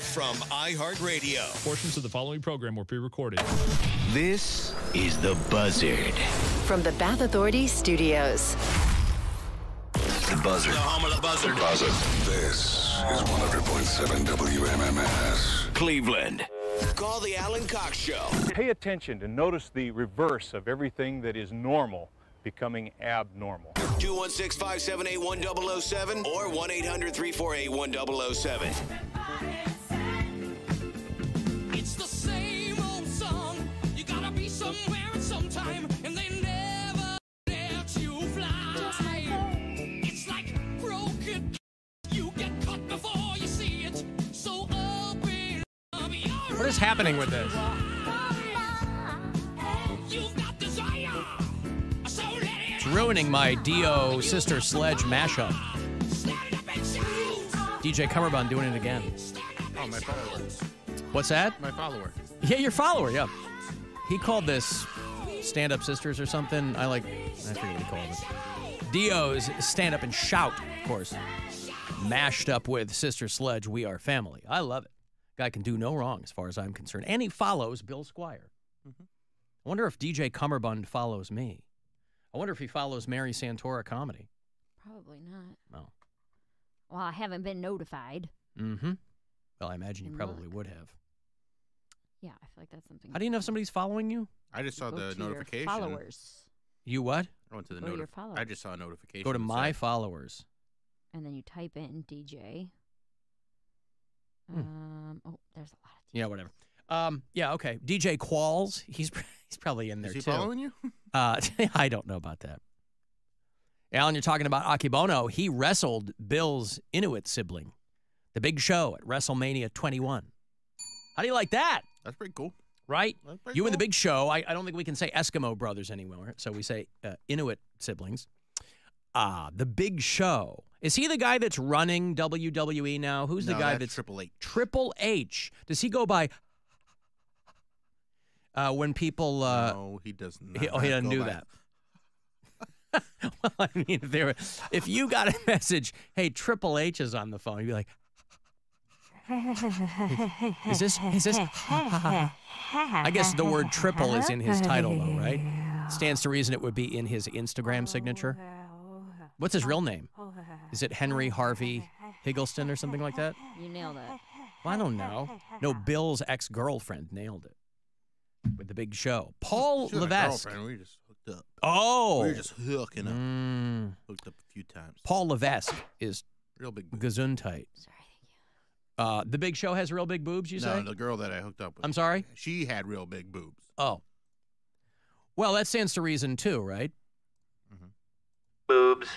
from iHeartRadio. Portions of the following program were pre-recorded. This is The Buzzard. From the Bath Authority Studios. The Buzzard. The home of the buzzard. Buzzard. This is 100.7 WMMS. Cleveland. Call the Alan Cox Show. Pay attention to notice the reverse of everything that is normal becoming abnormal. 216 578 1007 or 1 800 348 1007. Is happening with this? You've got desire. So let it It's ruining my Dio Sister Sledge mashup. DJ Cummerbund doing it again. Oh, my follower. What's that? My follower. Yeah, your follower, yeah. He called this Stand Up Sisters or something. I like, I forget what he called it. Dio's Stand Up and Shout, of course. Mashed up with Sister Sledge, We Are Family. I love it. Guy can do no wrong as far as I'm concerned. And he follows Bill Squire. I wonder if DJ Cummerbund follows me. I wonder if he follows Mary Santora comedy. Probably not. No. Well, I haven't been notified. Mm-hmm. Well, I imagine you And probably would have. Yeah, I feel like that's something. How do you know if somebody's following you? I just saw Go the to your notification. followers. You what? I went to the Go to your notif- I just saw a notification. Go to that my said- followers. And then you type in DJ. Hmm. Um. Oh, there's a lot. of Yeah, whatever. Um, yeah, okay. DJ Qualls, he's he's probably in there Is he too. following you? Uh, I don't know about that. Alan, you're talking about Akebono. He wrestled Bill's Inuit sibling, the Big Show at WrestleMania 21. How do you like that? That's pretty cool. Right? That's pretty You and the. Big Show. I, I don't think we can say Eskimo brothers anymore, so we say uh, Inuit siblings. Ah, the Big Show. Is he the guy that's running WWE now? Who's the guy that's that's Triple H. Triple H. Does he go by uh, when people? Uh, no, he does not. he, oh, he doesn't do by- that. well, I mean, if there, if you got a message, hey, Triple H is on the phone, you'd be like, is this, is this? I guess the word triple is in his title, though, right? Stands to reason it would be in his Instagram signature. What's his real name? Is it Henry Harvey Higgleston or something like that? You nailed it. Well, I don't know. No, Bill's ex girlfriend nailed it with the big show. Paul She Levesque. We just hooked up. Oh, We were just hooking up. Mm. Hooked up a few times. Paul Levesque is Real big gesundheit. Uh, the Big Show has real big boobs. You no, say? the girl that I hooked up with. I'm sorry. She had real big boobs. Oh. Well, that stands to reason too, right? Mm -hmm. Boobs.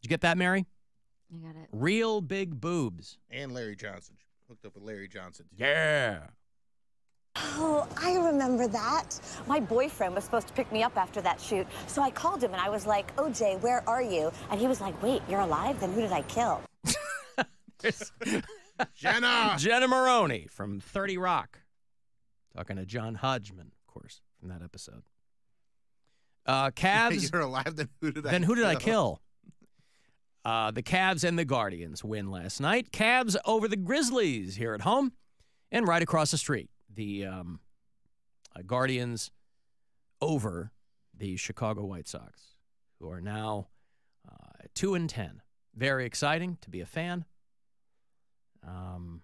Did you get that, Mary? You got it. Real big boobs. And Larry Johnson. Hooked up with Larry Johnson. Too. Yeah. Oh, I remember that. My boyfriend was supposed to pick me up after that shoot, so I called him and I was like, OJ, where are you? And he was like, wait, you're alive? Then who did I kill? Jenna. Jenna Maroney from 30 Rock. Talking to John Hodgman, of course, from that episode. Uh, Cavs. You're alive. Then who did I? then who did I kill? Uh, the Cavs and the Guardians win last night. Cavs over the Grizzlies here at home, and right across the street, the um, uh, Guardians over the Chicago White Sox, who are now uh, two and ten. Very exciting to be a fan. Um,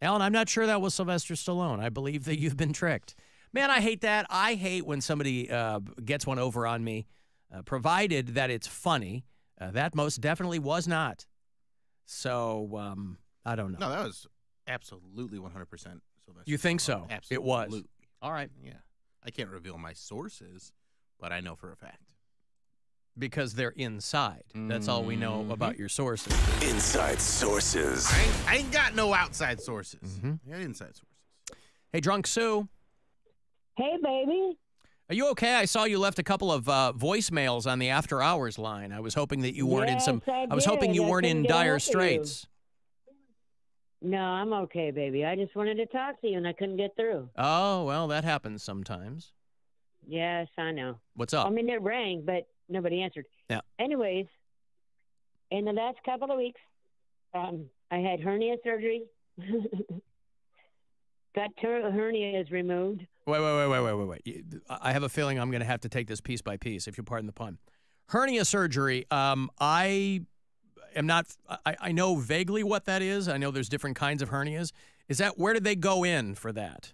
Alan, I'm not sure that was Sylvester Stallone. I believe that you've been tricked. Man, I hate that. I hate when somebody uh, gets one over on me, uh, provided that it's funny. Uh, that most definitely was not. So um, I don't know. No, that was absolutely 100% Sylvester. you think so? Stallone. It was. All right. Yeah. I can't reveal my sources, but I know for a fact. Because they're inside. That's all we know about your sources. Inside sources. I ain't, I ain't got no outside sources. Mm-hmm. I got inside sources. Hey, Drunk Sue. Hey, baby. Are you okay? I saw you left a couple of uh, voicemails on the after hours line. I was hoping that you weren't in some. Yes, I was hoping you I weren't in dire hold of you. straits. No, I'm okay, baby. I just wanted to talk to you and I couldn't get through. Oh well, that happens sometimes. Yes, I know. What's up? I mean, it rang, but nobody answered. Yeah. Anyways, in the last couple of weeks, um, I had hernia surgery That ter- hernia is removed. Wait, wait, wait, wait, wait, wait, wait. I have a feeling I'm going to have to take this piece by piece, if you pardon the pun. Hernia surgery. Um, I am not. I, I know vaguely what that is. I know there's different kinds of hernias. Is that where did they go in for that?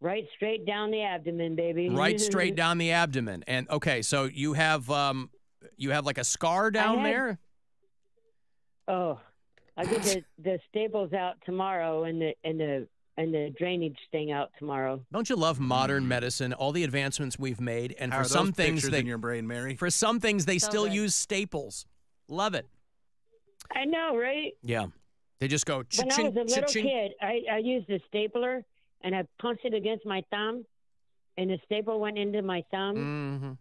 Right straight down the abdomen, baby. Right straight down the abdomen. And okay, so you have um, you have like a scar down had- there. Oh, I get the, the staples out tomorrow and the and the and the drainage thing out tomorrow. Don't you love modern medicine? All the advancements we've made, and How for are some those things they in your brain, Mary? for some things they So still good. use staples. Love it. I know, right? Yeah, they just go. When I was a little kid, I, I used a stapler and I punched it against my thumb, and the staple went into my thumb, Mm-hmm.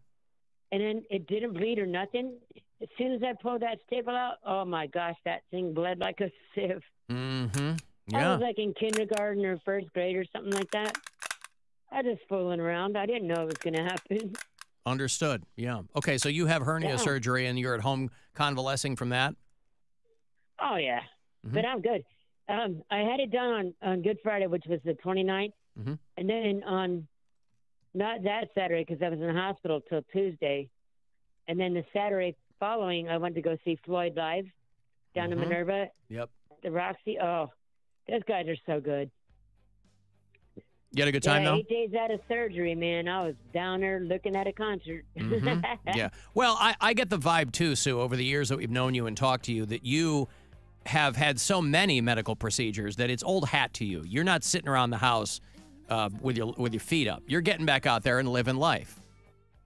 and then it didn't bleed or nothing. As soon as I pulled that staple out, oh my gosh, that thing bled like a sieve. Mm-hmm. I was like in kindergarten or first grade or something like that. I just fooling around. I didn't know it was going to happen. Understood. Yeah. Okay, so you have hernia Yeah. surgery and you're at home convalescing from that. Oh yeah, Mm-hmm. but I'm good. Um, I had it done on on Good Friday, which was the 29th, Mhm. and then on not that Saturday because I was in the hospital till Tuesday, and then the Saturday following, I went to go see Floyd live down Mhm. in Minerva, Yep. the Roxy. Oh, those guys are so good. You had a good time yeah, though. eight days out of surgery, man. I was down there looking at a concert. Mhm. yeah. Well, I, I get the vibe too, Sue, over the years that we've known you and talked to you, that you have had so many medical procedures that it's old hat to you. You're not sitting around the house uh, with your with your feet up. You're getting back out there and living life.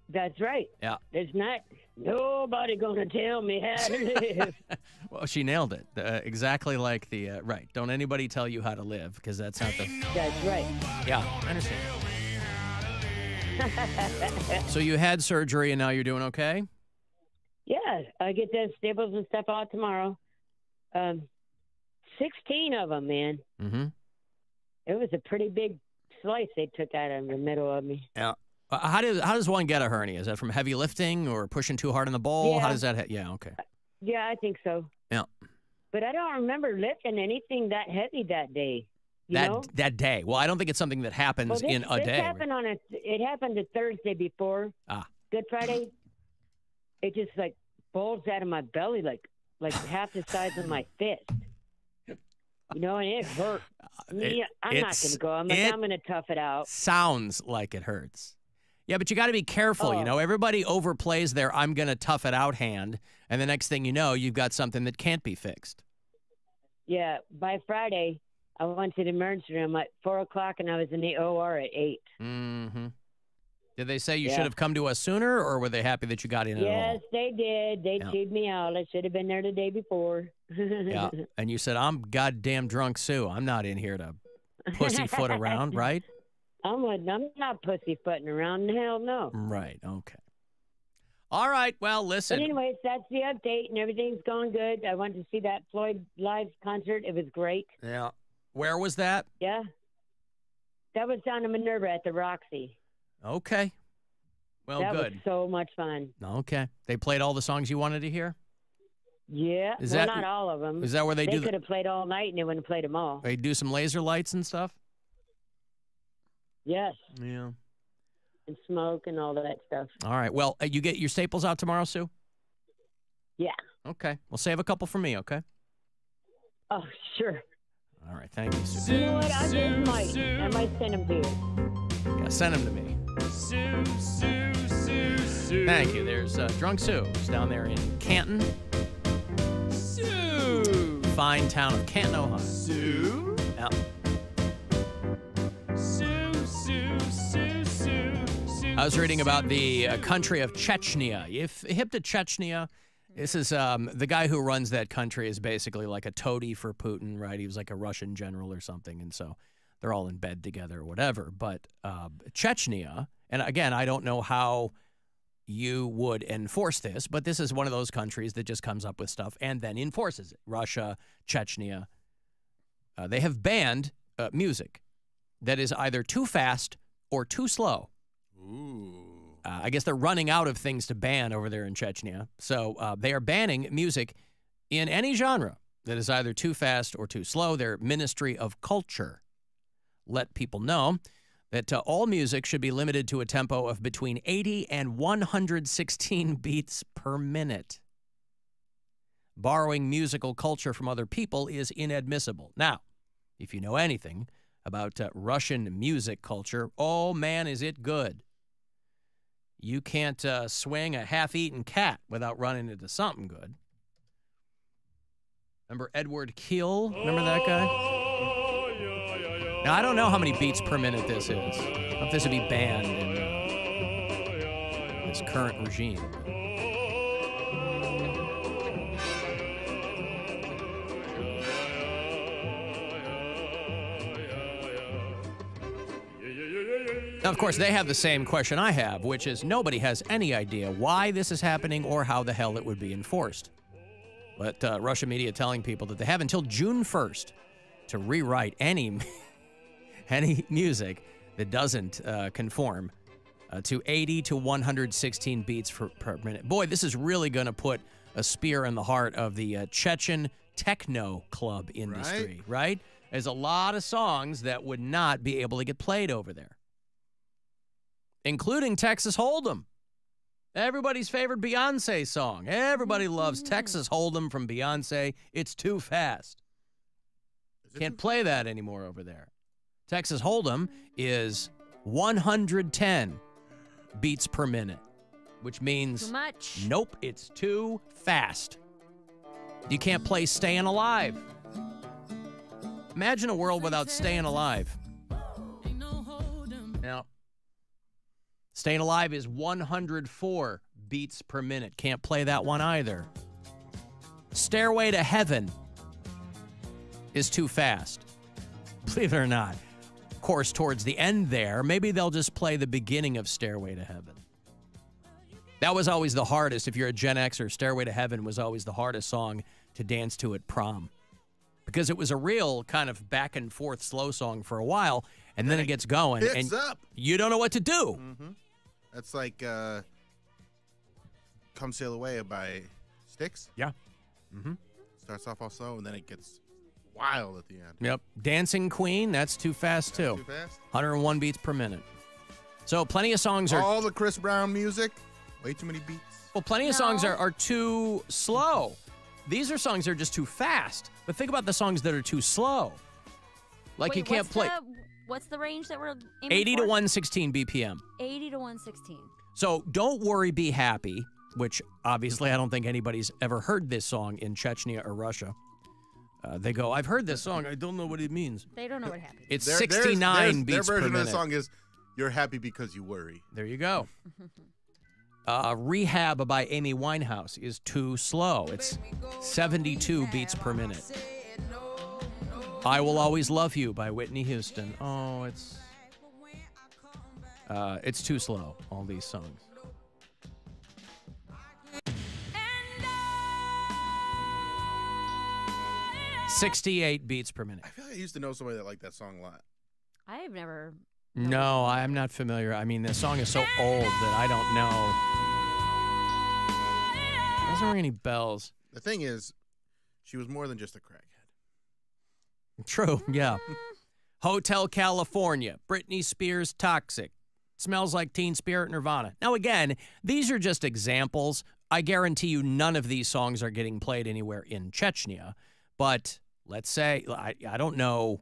That's right. Yeah. There's not nobody gonna tell me how to live. Well, she nailed it. Uh, exactly like the uh, right. Don't anybody tell you how to live because that's not the. That's right. Yeah, I understand. So you had surgery and now you're doing okay. Yeah, I get those staples and stuff out tomorrow. Um, sixteen of them, man. Mm-hmm. It was a pretty big slice they took out of the middle of me. Yeah. Uh, How does how does one get a hernia? Is that from heavy lifting or pushing too hard on the bowl? How does that? Ha- yeah. Okay. Yeah, I think so. Yeah. But I don't remember lifting anything that heavy that day. You that know? that day. Well, I don't think it's something that happens well, this, in a this day. happened on a. It happened the Thursday before Ah. Good Friday. It just like bulged out of my belly, like like half the size of my fist. You know, and it hurt. it- yeah, I'm not going to go. I'm like, it- I'm going to tough it out. Sounds like it hurts. Yeah, but you got to be careful. You Oh. know, everybody overplays their "I'm going to tough it out" hand, and the next thing you know, you've got something that can't be fixed. Yeah, by Friday, I went to the emergency room at four o'clock, and I was in the OR at eight. Mm-hmm. Did they say you Yeah. should have come to us sooner, or were they happy that you got in at all? Yes, they did. They Yeah. chewed me out. I should have been there the day before. Yeah. And you said, I'm goddamn drunk, Sue. I'm not in here to pussyfoot around, right? I'm, a, I'm not pussyfooting around. Hell no. Right. Okay. All right. Well, But listen. anyways, that's the update, and everything's going good. I went to see that Floyd live concert. It was great. Yeah. Where was that? Yeah. That was down in Minerva at the Roxy. Okay. Well, that good. was so much fun. Okay. They played all the songs you wanted to hear? Yeah. Is well, that- not all of them. is that where they do They could have played all night, and they wouldn't have played them all. They do some laser lights and stuff? Yes. Yeah. And smoke and all that stuff. All right. Well, uh, you get your staples out tomorrow, Sue? Yeah. Okay. Well, save a couple for me, okay? Oh, sure. All right. Thank you, Sue. You know what? I just might. I might send them to you. Yeah, send them to me. Sue, Sue, Sue, Sue. Thank you. There's uh, Drunk Sue. Who's down there in Canton. Sue. Fine town of Canton, Ohio. Sue, I was reading about the uh, country of Chechnya. If hip to Chechnya, this is um, the guy who runs that country is basically like a toady for Putin, right? He was like a Russian general or something, and so they're all in bed together or whatever. But uh, Chechnya, and again, I don't know how you would enforce this, but this is one of those countries that just comes up with stuff and then enforces it. Russia, Chechnya, uh, they have banned uh, music that is either too fast or too slow. Uh, I guess they're running out of things to ban over there in Chechnya. So uh, they are banning music in any genre that is either too fast or too slow. Their Ministry of Culture let people know that uh, all music should be limited to a tempo of between 80 and 116 beats per minute. Borrowing musical culture from other people is inadmissible. Now, if you know anything about uh, Russian music culture, oh man, is it good. You can't uh, swing a half eaten cat without running into something good. Remember Eduard Khil? Remember that guy? Now, I don't know how many beats per minute this is. I if this would be banned in uh, this current regime. Now, of course, they have the same question I have, which is nobody has any idea why this is happening or how the hell it would be enforced. But uh, Russian media telling people that they have until June 1st to rewrite any any music that doesn't uh, conform uh, to 80 to 116 beats for, per minute. Boy, this is really going to put a spear in the heart of the uh, Chechen techno club industry, right? There's a lot of songs that would not be able to get played over there, including Texas Hold'em. Everybody's favorite Beyonce song. Everybody loves Texas Hold'em from Beyonce. It's too fast. Can't play that anymore over there. Texas Hold'em is 110 beats per minute, which means Too much. nope, it's too fast. You can't play Staying Alive. Imagine a world without Staying Alive. Staying Alive is 104 beats per minute. Can't play that one either. Stairway to Heaven is too fast. Believe it or not. Of course, towards the end there, maybe they'll just play the beginning of Stairway to Heaven. That was always the hardest. If you're a Gen Xer, Stairway to Heaven was always the hardest song to dance to at prom. Because it was a real kind of back and forth slow song for a while, and then it gets going, picks and up. you don't know what to do. Mm-hmm. That's like uh, "Come Sail Away" by Styx. Yeah. Mm-hmm. Starts off all slow, and then it gets wild at the end. Yep. Dancing Queen, that's too fast too. too fast? 101 beats per minute. So plenty of songs are All the Chris Brown music, way too many beats. well, plenty of songs are, are too slow. These are songs that are just too fast. But think about the songs that are too slow. Like Wait, you can't what's play The, what's the range that we're aiming 80 to 116 BPM. 80 to 116. So don't worry, be happy, which obviously I don't think anybody's ever heard this song in Chechnya or Russia. Uh, they go, I've heard this song. I don't know what it means. They don't know what happened. It's Their- theirs- 69 theirs- beats Their per version of minute. the song is "You're happy because you worry." There you go. Uh, Rehab by Amy Winehouse is too slow. It's 72 beats per minute. I Will Always Love You by Whitney Houston. Oh, it's uh, it's too slow. All these songs. Sixty-eight beats per minute. I feel like I used to know somebody that liked that song a lot. I've never. No, I'm not familiar. I mean, the song is so old that I don't know. Doesn't ring any bells. The thing is, she was more than just a crackhead. True, mm. yeah. Hotel California, Britney Spears Toxic. Smells like Teen Spirit Nirvana. Now, again, these are just examples. I guarantee you none of these songs are getting played anywhere in Chechnya. But let's say, I, I don't know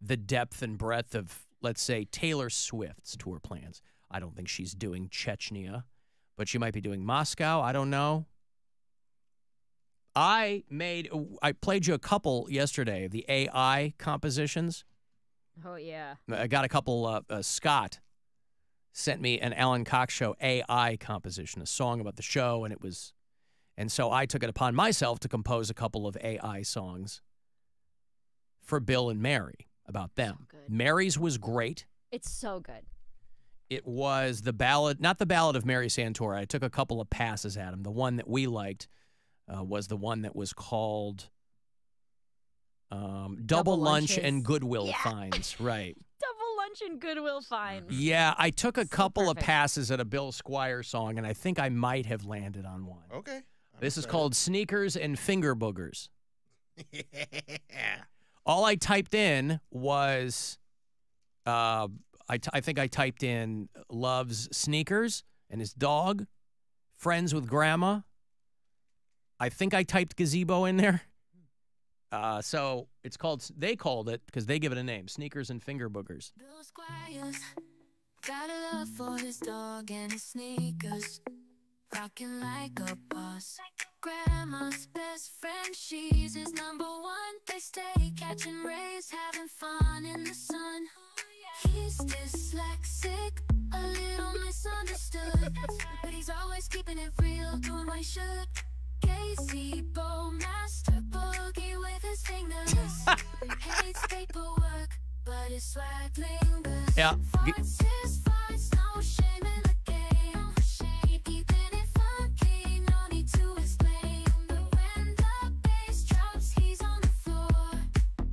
the depth and breadth of, let's say, Taylor Swift's tour plans. I don't think she's doing Chechnya, but she might be doing Moscow. I don't know. I made, I played you a couple yesterday the AI compositions. Oh, yeah. I got a couple. Uh, uh, Scott sent me an Alan Cox show AI composition, a song about the show, and it was, and so I took it upon myself to compose a couple of AI songs for Bill and Mary about them. So Mary's was great. It's so good. It was the ballad, not the ballad of Mary Santora. I took a couple of passes at him. The one that we liked uh, was the one that was called um, Double, Double Lunch Lunches. and Goodwill Yeah. Finds. Right. Double lunch and Goodwill finds. Yeah, I took a couple of passes at a Bill Squire song, and I think I might have landed on one. Okay. This is called Sneakers and Finger Boogers. All I typed in was, uh, I, t- I think I typed in loves sneakers and his dog, friends with grandma. I think I typed gazebo in there. Uh, so it's called, they called it, because they give it a name, sneakers and finger boogers. Bill Squire's got a love for his dog and his sneakers. Rocking like a boss. Grandma's best friend, she's his number one. They stay catching rays, having fun in the sun. He's dyslexic, a little misunderstood. but he's always keeping it real, doing what he should. Gazebo master boogie with his fingers. Hates paperwork, but his swag lingers. Yeah. G- Farts his farts, no shame in the game. Keeping it funky, no need to explain. But when the bass drops, he's on the floor.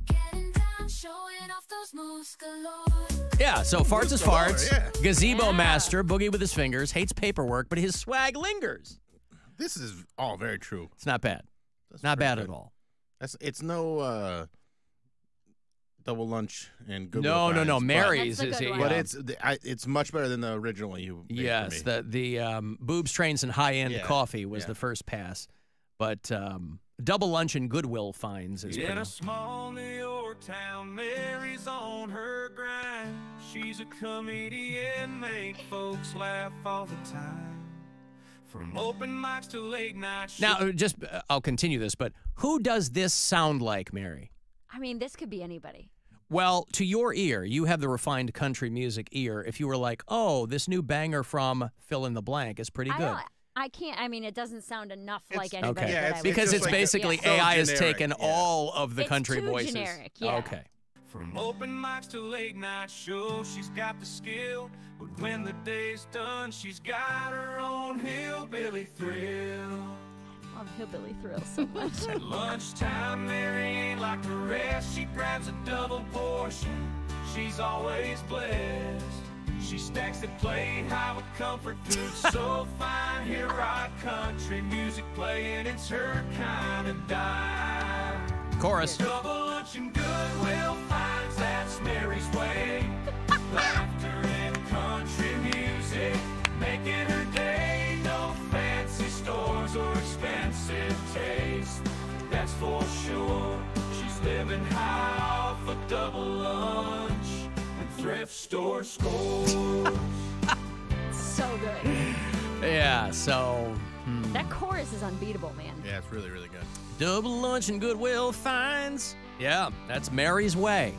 Getting down, showing off those moves galore. Yeah, so farts is Galore, farts. yeah. Gazebo master, boogie with his fingers, hates paperwork, but his swag lingers. This is all very true. It's not bad. not bad at all. That's it's no uh, double lunch and good. No, no, no. Mary's is the good yeah. But it's the- I, it's much better than the original you. made for yes, me. the the um, boobs trains and high end Yeah, coffee was yeah. the first pass, but um, double lunch and Goodwill finds is In pretty. a small New York town, Mary's on her grind. She's a comedian, make folks laugh all the time. From open mics to late night Now, just uh, I'll continue this, but who does this sound like, Mary? I mean, this could be anybody. Well, to your ear, you have the refined country music ear. If you were like, "Oh, this new banger from fill in the blank is pretty I good," don't. I can't. I mean, it doesn't sound enough like anybody. that I would because say. it's basically so AI has taken yeah. all of the It's country too voices. generic, yeah. Okay. From open mics to late night shows, she's got the skill. But when the day's done, she's got her own hillbilly thrill. Love hillbilly thrill so much. At lunchtime, Mary ain't like the rest. She grabs a double portion. She's always blessed. She stacks the plate high with comfort food so fine. Hear rock country music playing. It's her kind of dive. Chorus. Double lunch and goodwill finds that's Mary's way. Laughter and country music making her day. No fancy stores or expensive taste. That's for sure. She's living high off a double lunch and thrift store scores. so good. Yeah. So. hmm. That chorus is unbeatable, man. Yeah, it's really really good. Double lunch and Goodwill finds. Yeah, that's Mary's way.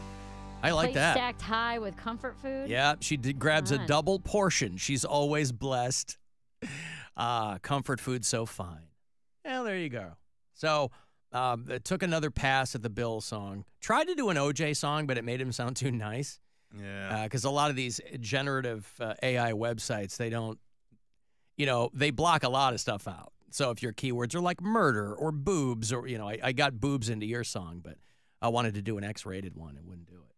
I like Plate that. stacked high with comfort food. Yeah, she d- grabs a double portion. She's always blessed. Ah, comfort food so fine. Well, there you go. So, um, it took another pass at the Bill song. Tried to do an OJ song, but it made him sound too nice. Yeah. Because a lot of these generative uh, AI websites, they don't, you know, they block a lot of stuff out. So if your keywords are like murder or boobs, or, you know, I, I got boobs into your song, but I wanted to do an X rated one. It wouldn't do it.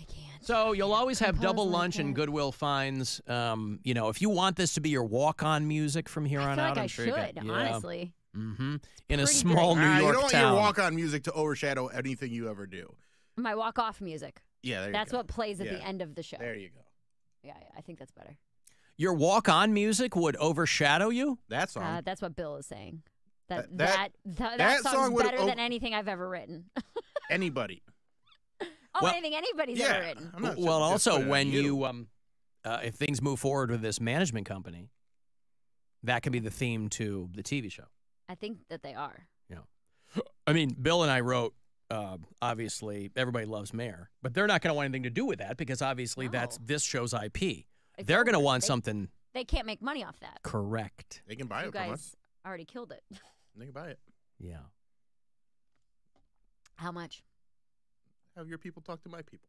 I can't. So you'll always have Compose double like lunch and. Goodwill finds. Um, you know, if you want this to be your walk-on music from here I on feel out, like I'm I sure you should, got- yeah. honestly. Mm-hmm. In a Pretty small good. New Ah, York you don't want town. your walk-on music to overshadow anything you ever do. My walk off music. Yeah, there you That's go. what plays at the Yeah. end of the show. There you go. Yeah, yeah, I think that's better. Your walk-on music would overshadow you. That song. Uh, that's what Bill is saying. That That- that that- that, that, that song's song would better o- than anything I've ever written. Anybody. oh, Well- anything anybody's yeah. ever written. I'm well, just also putting it on when you. you, um, uh, if things move forward with this management company, that can be the theme to the TV show. I think that they are. Yeah, I mean, Bill and I wrote. Uh, obviously, everybody loves Mayor, but they're not going to want anything to do with that because obviously that's this show's IP. It's They're going to want They- something They can't make money off that. correct. They can buy you it from guys us. already killed it. They can buy it. Yeah. How much? Have your people talk to my people.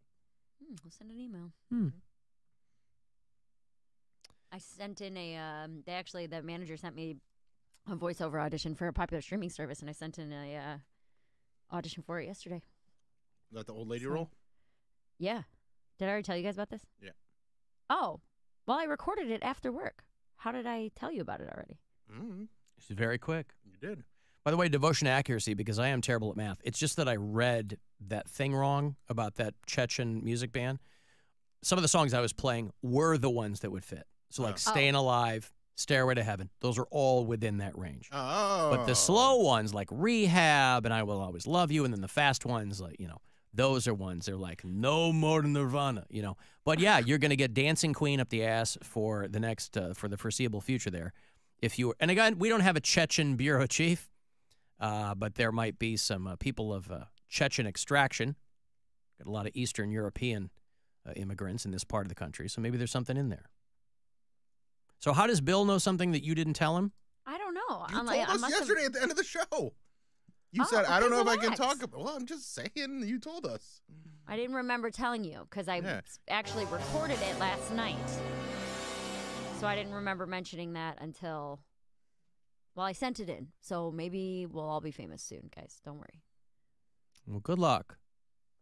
Hmm, we'll send an email. Hmm. I sent in a. Um, they actually, the manager sent me a voiceover audition for a popular streaming service, and I sent in a uh, audition for it yesterday. Is that the old lady So- role? Yeah. Did I already tell you guys about this? Yeah. Oh, well, I recorded it after work. How did I tell you about it already? Mm, She's very quick. you did. By the way, devotion to accuracy, because I am terrible at math. It's just that I read that thing wrong about that Chechen music band. Some of the songs I was playing were the ones that would fit. So, like Oh. Staying Alive, Stairway to Heaven, those are all within that range. Oh. But the slow ones, like Rehab and I Will Always Love You, and then the fast ones, like, you know, those are ones they're like, no more than Nirvana, you know. But yeah, you're going to get Dancing Queen up the ass for the next, uh, for the foreseeable future there. If you, were, and again, we don't have a Chechen bureau chief, uh, but there might be some uh, people of uh, Chechen extraction. Got a lot of Eastern European uh, immigrants in this part of the country, so maybe there's something in there. So, how does Bill know something that you didn't tell him? I don't know. You I'm told like, I us must have- yesterday at the end of the show. You Oh, said, I don't know if I can talk about Well, I'm just saying. You told us. I didn't remember telling you because I Yeah. actually recorded it last night. So I didn't remember mentioning that until, well, I sent it in. So maybe we'll all be famous soon, guys. Don't worry. Well, good luck.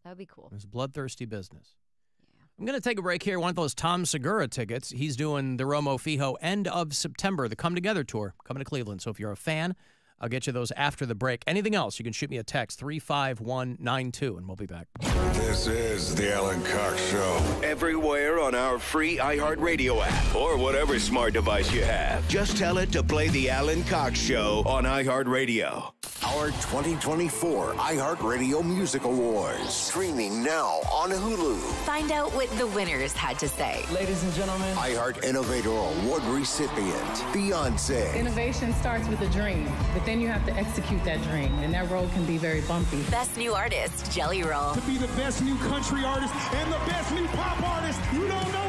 That would be cool. It's bloodthirsty business. I'm going to take a break here. One of those Tom Segura tickets? He's doing the Romo Fijo end of September, the Come Together tour, coming to Cleveland. So if you're a fan, I'll get you those after the break. Anything else, you can shoot me a text 35192, and we'll be back. This is the Alan Cox Show. Everywhere on our free iHeartRadio app or whatever smart device you have. Just tell it to play the Alan Cox Show on iHeartRadio. Our 2024 iHeartRadio Music Awards. Streaming now on Hulu. Find out what the winners had to say. Ladies and gentlemen, iHeart Innovator Award recipient, Beyonce. Innovation starts with a dream, but then you have to execute that dream, and that road can be very bumpy. Best new artist, Jelly Roll. To be the best new country artist and the best new pop artist, you don't know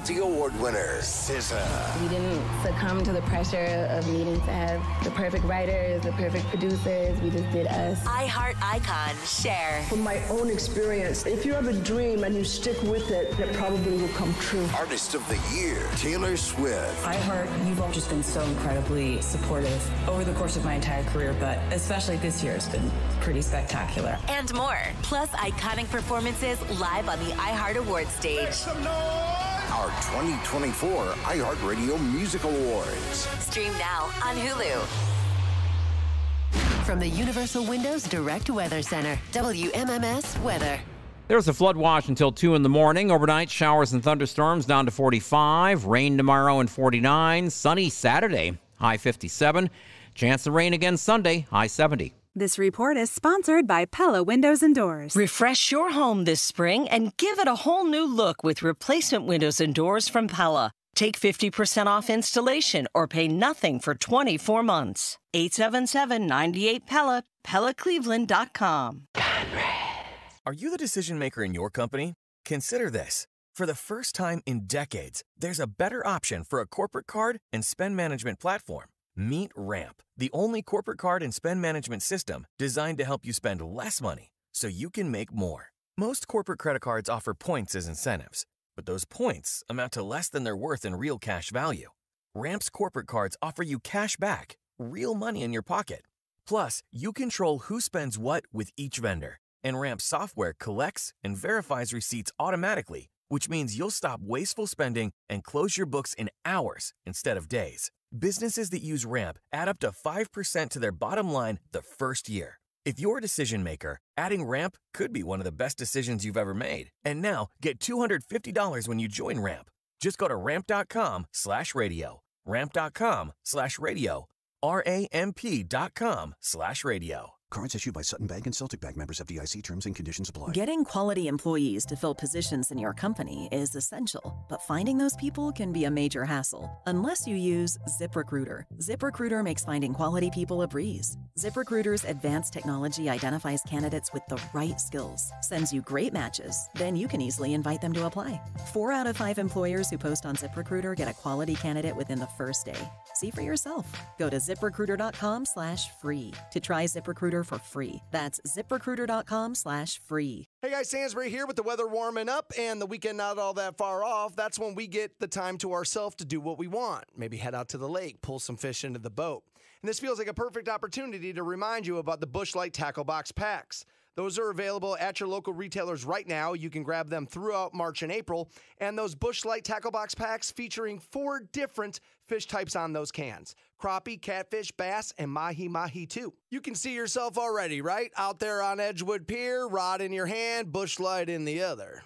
Multi award winner, SZA. We didn't succumb to the pressure of needing to have the perfect writers, the perfect producers. We just did us. iHeart icon, Cher. From my own experience, if you have a dream and you stick with it, it probably will come true. Artist of the Year, Taylor Swift. iHeart, you've all just been so incredibly supportive over the course of my entire career, but especially this year it's been pretty spectacular. And more. Plus iconic performances live on the iHeart Awards stage. Our 2024 iHeartRadio Music Awards. Stream now on Hulu. From the Universal Windows Direct Weather Center, WMMS Weather. There's a flood watch until 2 in the morning. Overnight, showers and thunderstorms down to 45. Rain tomorrow and 49. Sunny Saturday, high 57. Chance of rain again Sunday, high 70. This report is sponsored by Pella Windows and Doors. Refresh your home this spring and give it a whole new look with replacement windows and doors from Pella. Take 50% off installation or pay nothing for 24 months. 877 98 Pella, PellaCleveland.com. Are you the decision maker in your company? Consider this. For the first time in decades, there's a better option for a corporate card and spend management platform. Meet Ramp, the only corporate card and spend management system designed to help you spend less money so you can make more. Most corporate credit cards offer points as incentives, but those points amount to less than they're worth in real cash value. Ramp's corporate cards offer you cash back, real money in your pocket. Plus, you control who spends what with each vendor, and Ramp software collects and verifies receipts automatically, which means you'll stop wasteful spending and close your books in hours instead of days. Businesses that use Ramp add up to 5% to their bottom line the first year. If you're a decision maker, adding Ramp could be one of the best decisions you've ever made. And now, get $250 when you join Ramp. Just go to ramp.com slash radio. Ramp.com slash radio. R-A-M-P dot com slash radio. Cards issued by Sutton Bank and Celtic Bank members FDIC terms and conditions apply. Getting quality employees to fill positions in your company is essential, but finding those people can be a major hassle unless you use ZipRecruiter. ZipRecruiter makes finding quality people a breeze. ZipRecruiter's advanced technology identifies candidates with the right skills, sends you great matches, then you can easily invite them to apply. Four out of five employers who post on ZipRecruiter get a quality candidate within the first day. See for yourself. Go to ziprecruiter.com slash free to try ZipRecruiter for free. That's ziprecruiter.com slash free. Hey guys, Stansbury here with the weather warming up and the weekend not all that far off. That's when we get the time to ourselves to do what we want. Maybe head out to the lake, pull some fish into the boat. And this feels like a perfect opportunity to remind you about the Busch Light Tackle Box packs. Those are available at your local retailers right now. You can grab them throughout March and April. And those Busch Light Tackle Box packs featuring four different fish types on those cans crappie, catfish, bass, and mahi mahi too. You can see yourself already, right? Out there on Edgewood Pier, rod in your hand, Busch light in the other.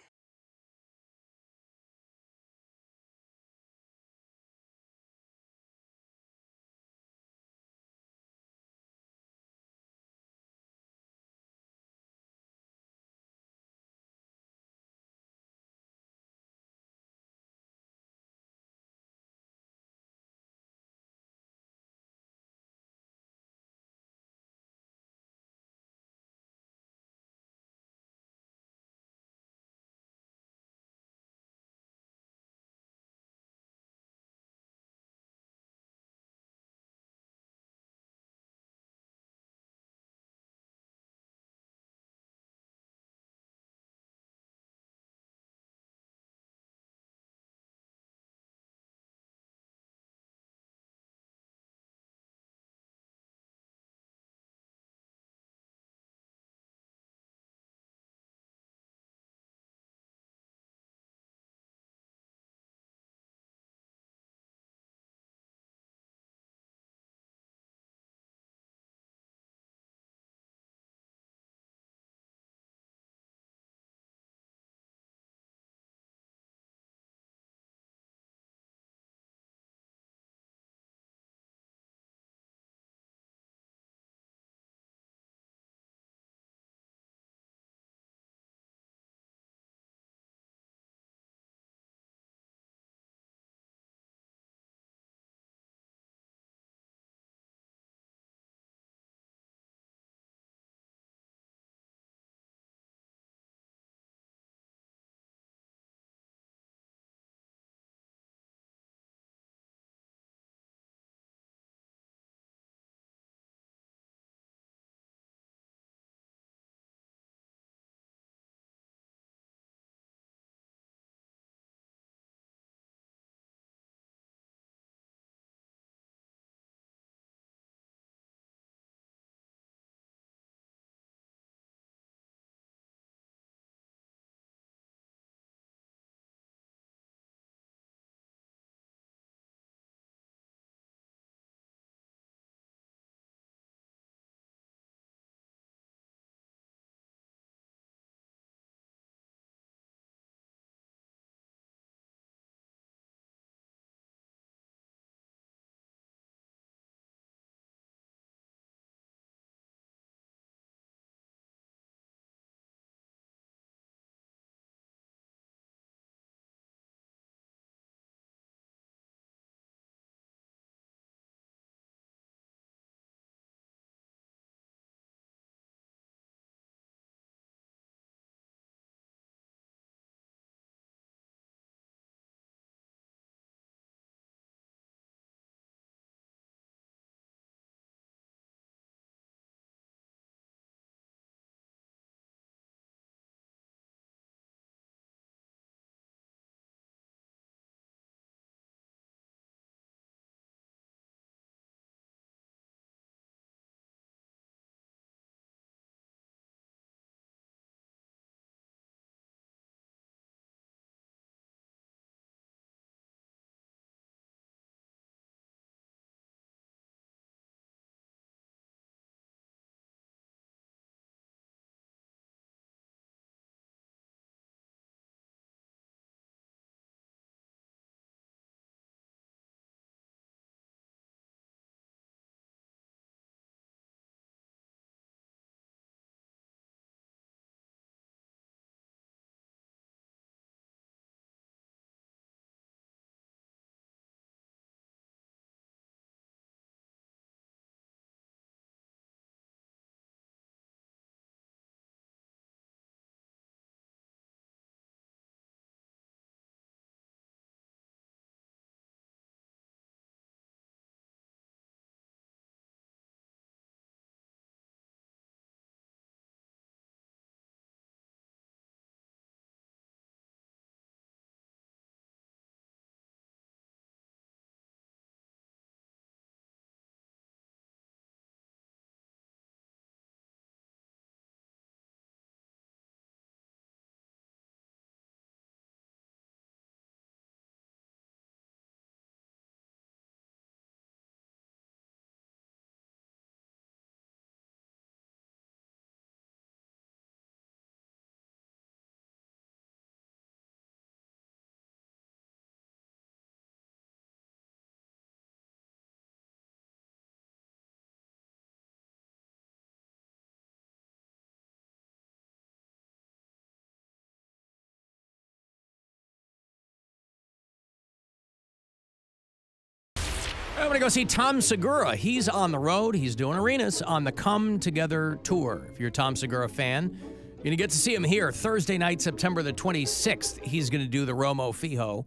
I'm going to go see Tom Segura. He's on the road. He's doing arenas on the Come Together tour. If you're a Tom Segura fan, you're going to get to see him here Thursday night, September the 26th. He's going to do the Romo Fijo.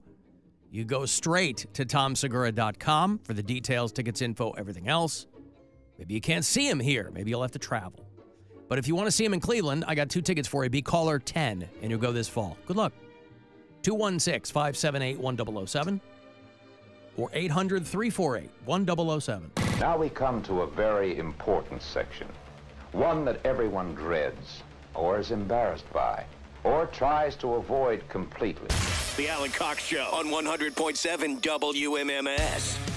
You go straight to tomsegura.com for the details, tickets, info, everything else. Maybe you can't see him here. Maybe you'll have to travel. But if you want to see him in Cleveland, I got two tickets for you. Be caller 10, and you'll go this fall. Good luck. 216 578 1007 or 800 348 1007. Now we come to a very important section, one that everyone dreads, or is embarrassed by, or tries to avoid completely. The Alan Cox Show on 100.7 WMMS.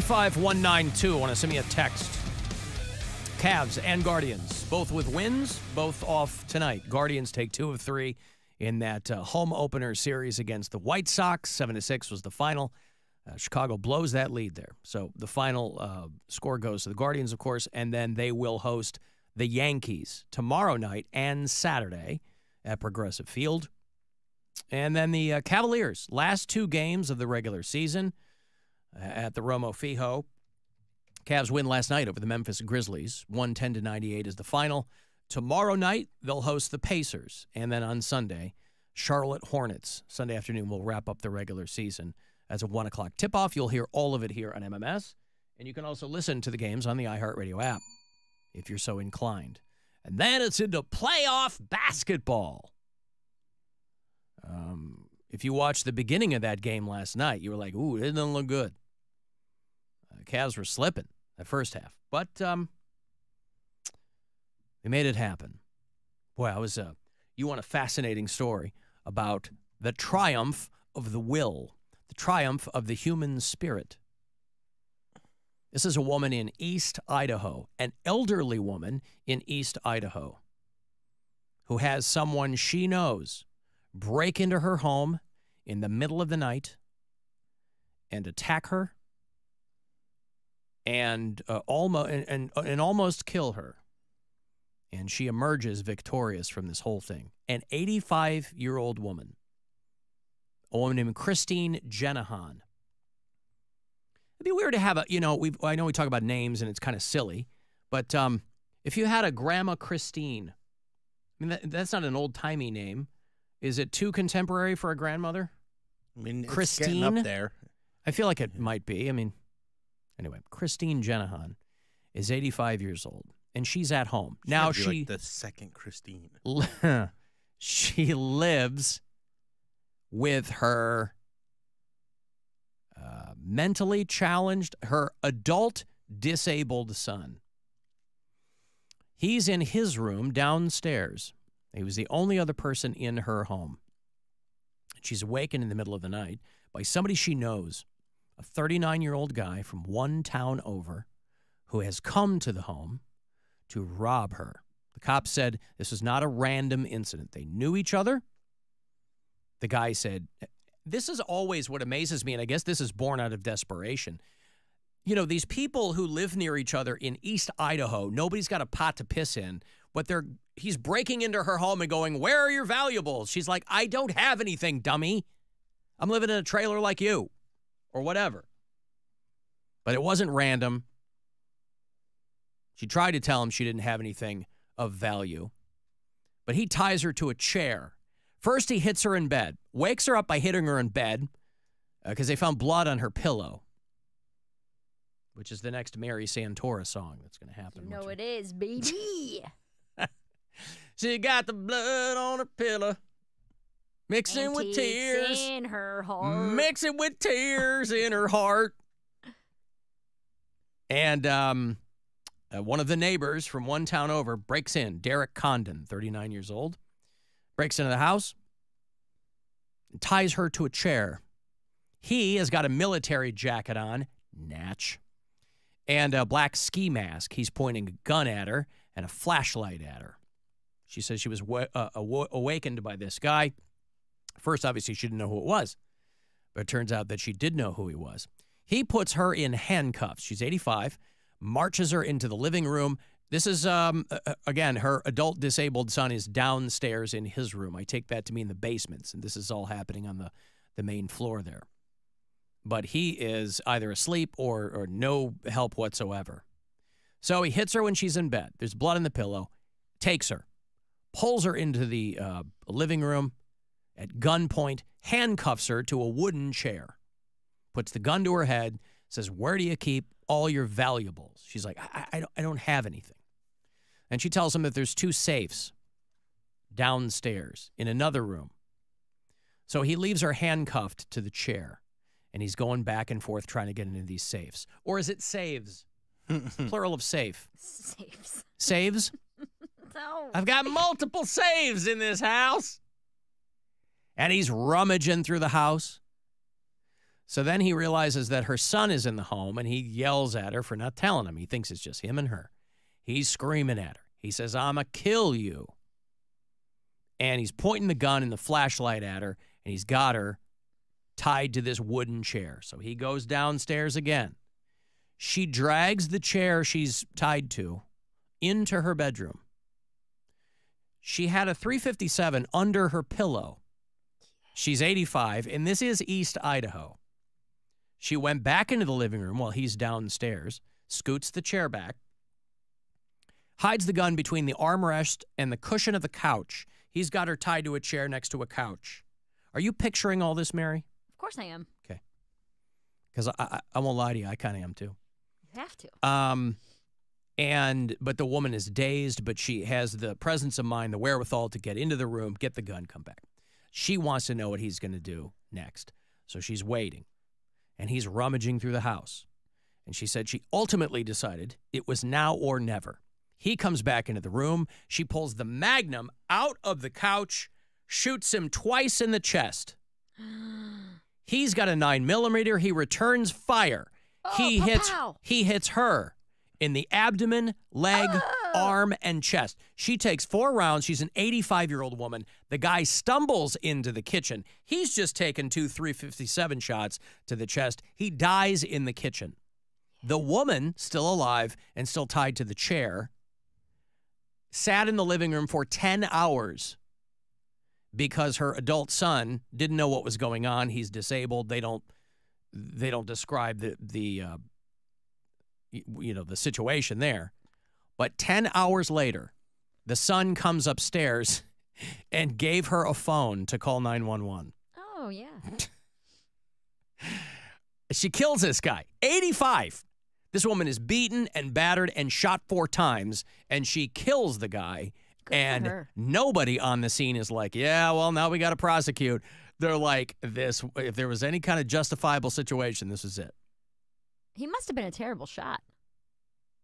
Three five one nine two. Want to send me a text? Cavs and Guardians, both with wins, both off tonight. Guardians take two of three in that uh, home opener series against the White Sox. Seven to six was the final. Uh, Chicago blows that lead there. So the final uh, score goes to the Guardians, of course, and then they will host the Yankees tomorrow night and Saturday at Progressive Field. And then the uh, Cavaliers, last two games of the regular season at the Romo Fijo. Cavs win last night over the Memphis Grizzlies. 110 to 98 is the final. Tomorrow night, they'll host the Pacers. And then on Sunday, Charlotte Hornets. Sunday afternoon, we'll wrap up the regular season as a 1 o'clock tip off. You'll hear all of it here on MMS. And you can also listen to the games on the iHeartRadio app if you're so inclined. And then it's into playoff basketball. Um, if you watched the beginning of that game last night, you were like, ooh, it didn't look good. Uh, Cavs were slipping that first half, but um, they made it happen. Boy, I was uh, you want a fascinating story about the triumph of the will, the triumph of the human spirit. This is a woman in East Idaho, an elderly woman in East Idaho, who has someone she knows break into her home in the middle of the night and attack her and uh, almost and, and, and almost kill her. And she emerges victorious from this whole thing. An 85 year old woman, a woman named Christine Jenneiahn. It'd be weird to have a, you know, we I know we talk about names and it's kind of silly, but um, if you had a Grandma Christine, I mean, that, that's not an old timey name. Is it too contemporary for a grandmother? I mean, Christine getting up there. I feel like it might be. I mean, anyway, Christine Jenneiahn is 85 years old and she's at home She now. had to be, She like the second Christine. she lives with her uh, mentally challenged, her adult disabled son. He's in his room downstairs. He was the only other person in her home. She's awakened in the middle of the night by somebody she knows, a 39 year old guy from one town over who has come to the home to rob her. The cops said this was not a random incident. They knew each other. The guy said, This is always what amazes me, and I guess this is born out of desperation. You know, these people who live near each other in East Idaho, nobody's got a pot to piss in, but they're he's breaking into her home and going, Where are your valuables? She's like, I don't have anything, dummy. I'm living in a trailer like you, or whatever. But it wasn't random. She tried to tell him she didn't have anything of value, but he ties her to a chair. First, he hits her in bed, wakes her up by hitting her in bed uh, because they found blood on her pillow, which is the next Mary Santora song that's going to happen. You No, it is, baby. She got the blood on her pillow, mixing with tears in her heart. mixing with tears in her heart. And um, uh, one of the neighbors from one town over breaks in. Derek Condon, 39 years old, breaks into the house, and ties her to a chair. He has got a military jacket on, natch, and a black ski mask. He's pointing a gun at her and a flashlight at her. She says she was wa- uh, awa- awakened by this guy. First, obviously, she didn't know who it was, but it turns out that she did know who he was. He puts her in handcuffs. She's 85, marches her into the living room. This is, um, again, her adult disabled son is downstairs in his room. I take that to mean the basements, and this is all happening on the, the main floor there. But he is either asleep or, or no help whatsoever. So he hits her when she's in bed. There's blood in the pillow, takes her, pulls her into the uh, living room at gunpoint, handcuffs her to a wooden chair, puts the gun to her head, says, Where do you keep all your valuables? She's like, I, I, don't, I don't have anything. And she tells him that there's two safes downstairs in another room. So he leaves her handcuffed to the chair and he's going back and forth trying to get into these safes. Or is it saves? Plural of safe. Saves. Saves? No. I've got multiple saves in this house. And he's rummaging through the house. So then he realizes that her son is in the home and he yells at her for not telling him. He thinks it's just him and her. He's screaming at her. He says, I'ma kill you. And he's pointing the gun and the flashlight at her, and he's got her tied to this wooden chair. So he goes downstairs again. She drags the chair she's tied to into her bedroom. She had a 357 under her pillow. She's 85, and this is East Idaho. She went back into the living room while he's downstairs, scoots the chair back, hides the gun between the armrest and the cushion of the couch. He's got her tied to a chair next to a couch. Are you picturing all this, Mary? Of course I am. Okay. Because I, I, I won't lie to you, I kind of am too. You have to. Um, and but the woman is dazed, but she has the presence of mind, the wherewithal to get into the room, get the gun, come back. She wants to know what he's going to do next, so she's waiting, and he's rummaging through the house. And she said she ultimately decided it was now or never. He comes back into the room. She pulls the magnum out of the couch, shoots him twice in the chest. He's got a nine millimeter. He returns fire. he pow, hits pow. he hits her in the abdomen, leg, ah. Arm, and chest. She takes four rounds. She's an 85 year old woman. The guy stumbles into the kitchen. He's just taken two 357 shots to the chest. He dies in the kitchen. The woman, still alive and still tied to the chair, sat in the living room for 10 hours because her adult son didn't know what was going on. He's disabled. They don't they don't describe the the uh, you know the situation there. But 10 hours later, the son comes upstairs and gave her a phone to call 911. Oh yeah. She kills this guy. 85. This woman is beaten and battered and shot four times, and she kills the guy. and nobody on the scene is like, yeah, well, now we got to prosecute. They're like, this, if there was any kind of justifiable situation, this is it. He must have been a terrible shot.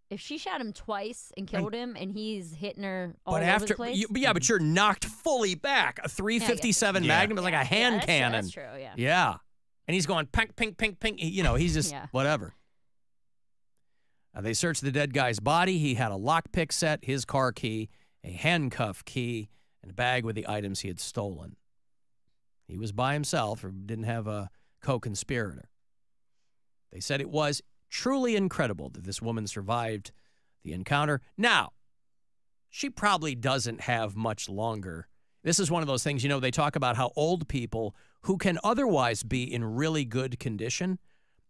If she shot him twice and killed him, and he's hitting her all but over after, the place. you, yeah, but you're knocked fully back. A 357 Yeah. Magnum is like a hand that's true, cannon. that's true, yeah. Yeah. And he's going pink, pink, pink, pink. You know, he's just Yeah. whatever. Uh, they searched the dead guy's body. He had a lockpick set, his car key, a handcuff key, and a bag with the items he had stolen. He was by himself or didn't have a co conspirator. They said it was truly incredible that this woman survived the encounter. Now, she probably doesn't have much longer. This is one of those things, you know, they talk about how old people who can otherwise be in really good condition,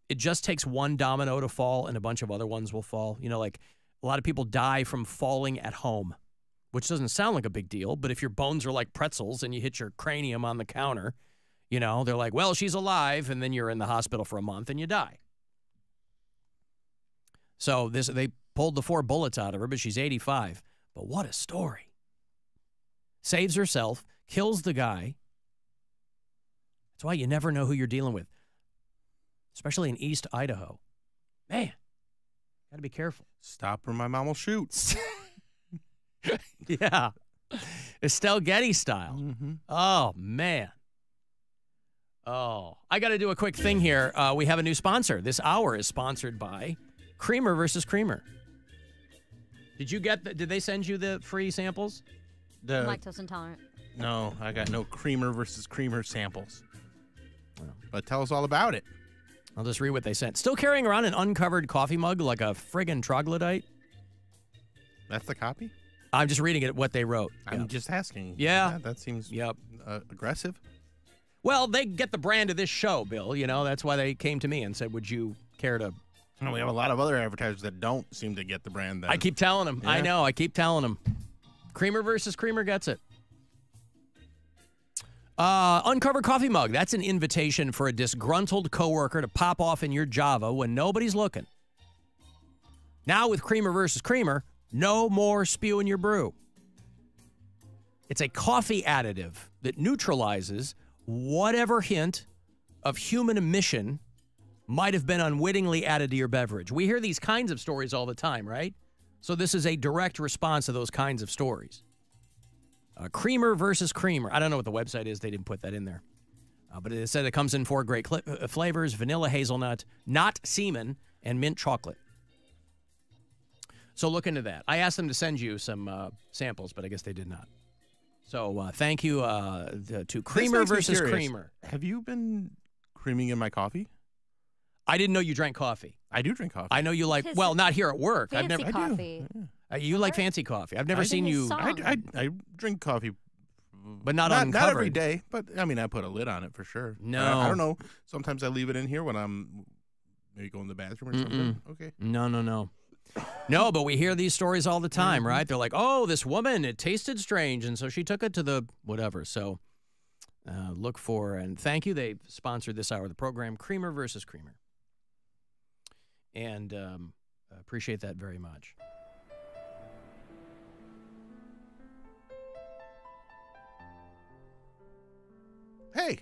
it just takes one domino to fall and a bunch of other ones will fall. You know, like a lot of people die from falling at home, which doesn't sound like a big deal, but if your bones are like pretzels and you hit your cranium on the counter, you know, they're like, well, she's alive, and then you're in the hospital for a month and you die. So this they pulled the four bullets out of her, but she's 85. But what a story. Saves herself, kills the guy. That's why you never know who you're dealing with, especially in East Idaho. Man, got to be careful. Stop or my mom will shoot. yeah. Estelle Getty style. Oh, man. Oh, I got to do a quick thing here. Uh, we have a new sponsor. This hour is sponsored by Creamer versus Creamer. Did you get the, did they send you the free samples? The, I'm lactose intolerant. no, I got no creamer versus creamer samples. But tell us all about it. I'll just read what they sent. Still carrying around an uncovered coffee mug like a friggin' troglodyte? That's the copy? I'm just reading it what they wrote. I'm Yeah. just asking. Yeah. That, that seems Yep. uh, aggressive. Well, they get the brand of this show, Bill. You know, that's why they came to me and said, Would you care to? And we have a lot of other advertisers that don't seem to get the brand. That I keep telling them. I know. I keep telling them. Creamer versus Creamer gets it. Uh, uncover coffee mug. That's an invitation for a disgruntled coworker to pop off in your Java when nobody's looking. Now with Creamer versus Creamer, no more spewing your brew. It's a coffee additive that neutralizes whatever hint of human emission might have been unwittingly added to your beverage. We hear these kinds of stories all the time, right? So this is a direct response to those kinds of stories. Uh, creamer versus creamer. I don't know what the website is. They didn't put that in there. Uh, but it said it comes in four great cl- uh, flavors vanilla hazelnut, not semen, and mint chocolate. So look into that. I asked them to send you some uh, samples, but I guess they did not. So uh, thank you uh, to Creamer versus. Creamer. Have you been creaming in my coffee? I didn't know you drank coffee. I do drink coffee. I know you like, His well, not here at work. I've fancy never. coffee. Uh, you like fancy coffee. I've never I seen think you, I, I, I drink coffee, but not, not, uncovered. every day. But I mean, I put a lid on it for sure. No. I, I don't know. Sometimes I leave it in here when I'm maybe going to the bathroom or something. Okay. No, no, no. No, but we hear these stories all the time, Mm-hmm. right? They're like, oh, this woman, it tasted strange. And so she took it to the whatever. So uh, look for, and thank you. They sponsored this hour of the program, Creamer versus Creamer. And um, appreciate that very much. Hey,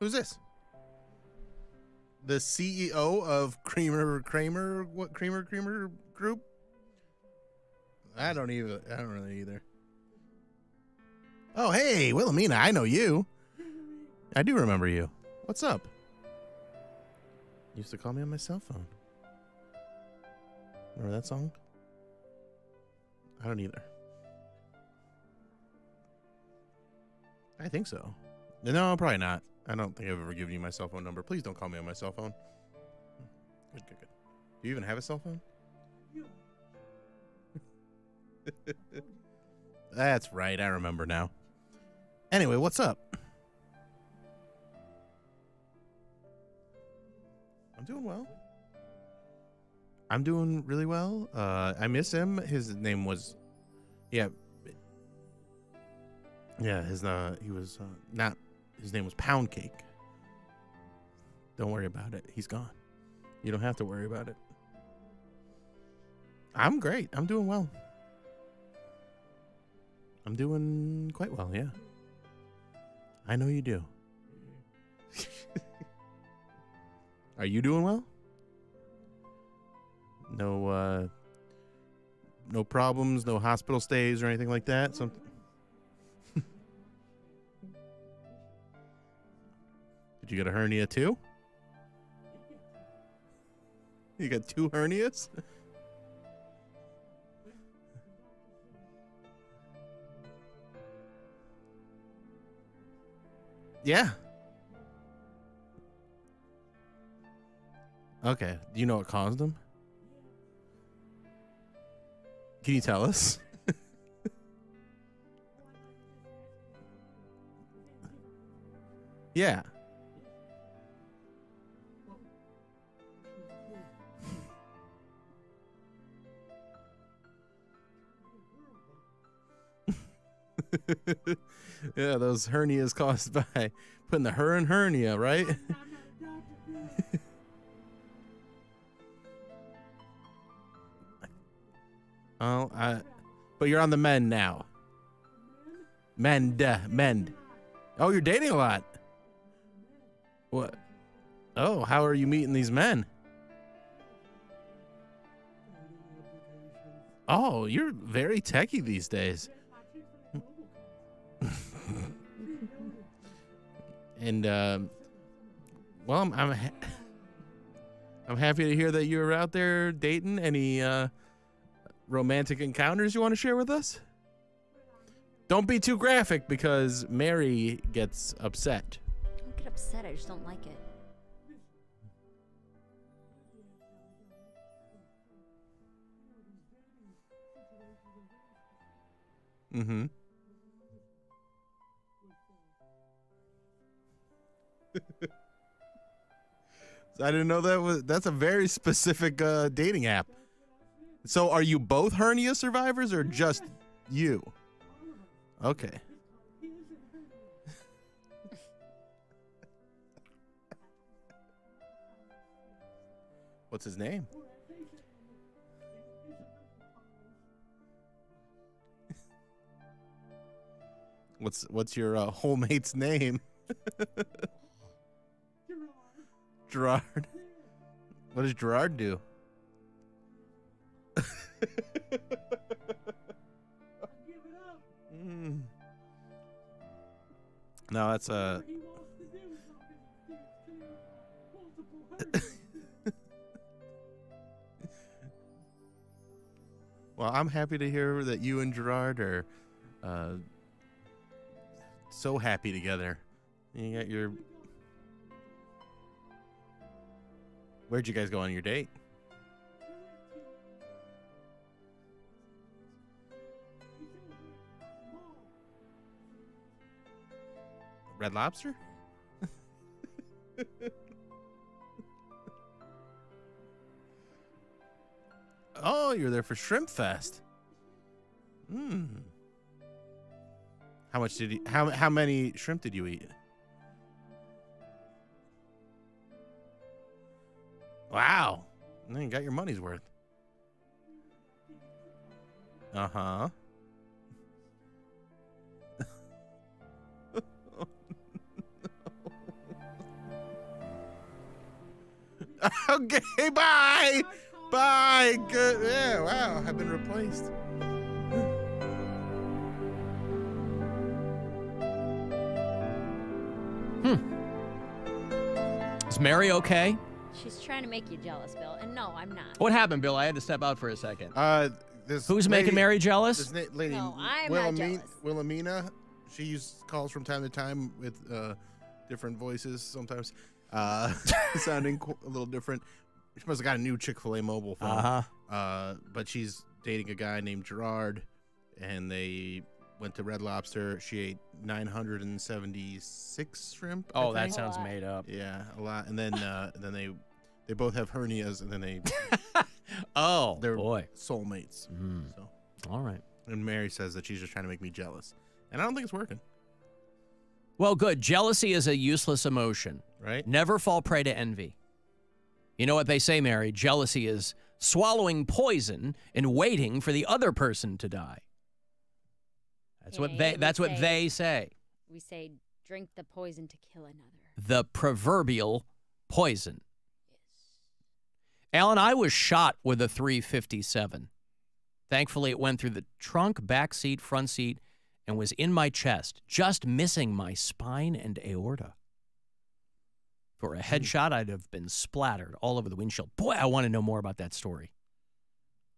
who's this? The CEO of Creamer Kramer what Creamer Creamer Group? I don't even I don't really either. Oh hey, Wilhelmina, I know you. I do remember you. What's up? Used to call me on my cell phone. Remember that song? I don't either. I think so. No, probably not. I don't think I've ever given you my cell phone number. Please don't call me on my cell phone. Good, good, good. Do you even have a cell phone? That's right. I remember now. Anyway, what's up? I'm doing well. I'm doing really well. Uh, I miss him. His name was, yeah, yeah. His uh, he was uh, not. His name was Pound Cake. Don't worry about it. He's gone. You don't have to worry about it. I'm great. I'm doing well. I'm doing quite well. Yeah. I know you do. Are you doing well? No uh no problems, no hospital stays or anything like that. Something. Did you get a hernia too? You got two hernias? yeah. Okay. Do you know what caused them? Can you tell us? yeah. yeah, those hernias caused by putting the her in hernia, right? oh, I, but you're on the mend now. Mend, mend. Oh, you're dating a lot. What? Oh, how are you meeting these men? Oh, you're very techie these days. and um, well, I'm I'm, ha- I'm happy to hear that you're out there dating. Any uh, romantic encounters you want to share with us? Don't be too graphic because Mary gets upset. I don't get upset. I just don't like it. Mm-hmm. I didn't know that was that's a very specific uh, dating app. So are you both hernia survivors or just you? Okay. What's his name? What's what's your uh, whole mate's name? Gerard. What does Gerard do? Mm. No, that's uh, a. well, I'm happy to hear that you and Gerard are uh, so happy together. You got your. Where'd you guys go on your date? Red Lobster? oh, you're there for Shrimp Fest. Hmm. How much did you how how many shrimp did you eat? Wow. You got your money's worth. Uh-huh. okay, bye. Bye. Good. Yeah, wow. I've been replaced. Hmm. Is Mary okay? She's trying to make you jealous, Bill. And no, I'm not. What happened, Bill? I had to step out for a second. Uh, this Who's making Mary jealous? This na- lady, No, I'm not Wilhelmina, jealous. Wilhelmina. She used calls from time to time with uh, different voices, sometimes uh, sounding qu- a little different. She must have got a new Chick Fil A mobile phone. Uh-huh. Uh, but she's dating a guy named Gerard, and they went to Red Lobster. She ate 976 shrimp. I Oh, that sounds made up. Yeah, a lot. And then uh, then they they both have hernias, and then they oh they're boy. soulmates. Mm. So All right. and Mary says that she's just trying to make me jealous, and I don't think it's working. Well, good. Jealousy is a useless emotion. Right. Never fall prey to envy. You know what they say, Mary? Jealousy is swallowing poison and waiting for the other person to die. That's what they we that's what say- they say. We say, drink the poison to kill another. The proverbial poison. Alan, I was shot with a 357. Thankfully, it went through the trunk, back seat, front seat, and was in my chest, just missing my spine and aorta. For a headshot, I'd have been splattered all over the windshield. Boy, I want to know more about that story.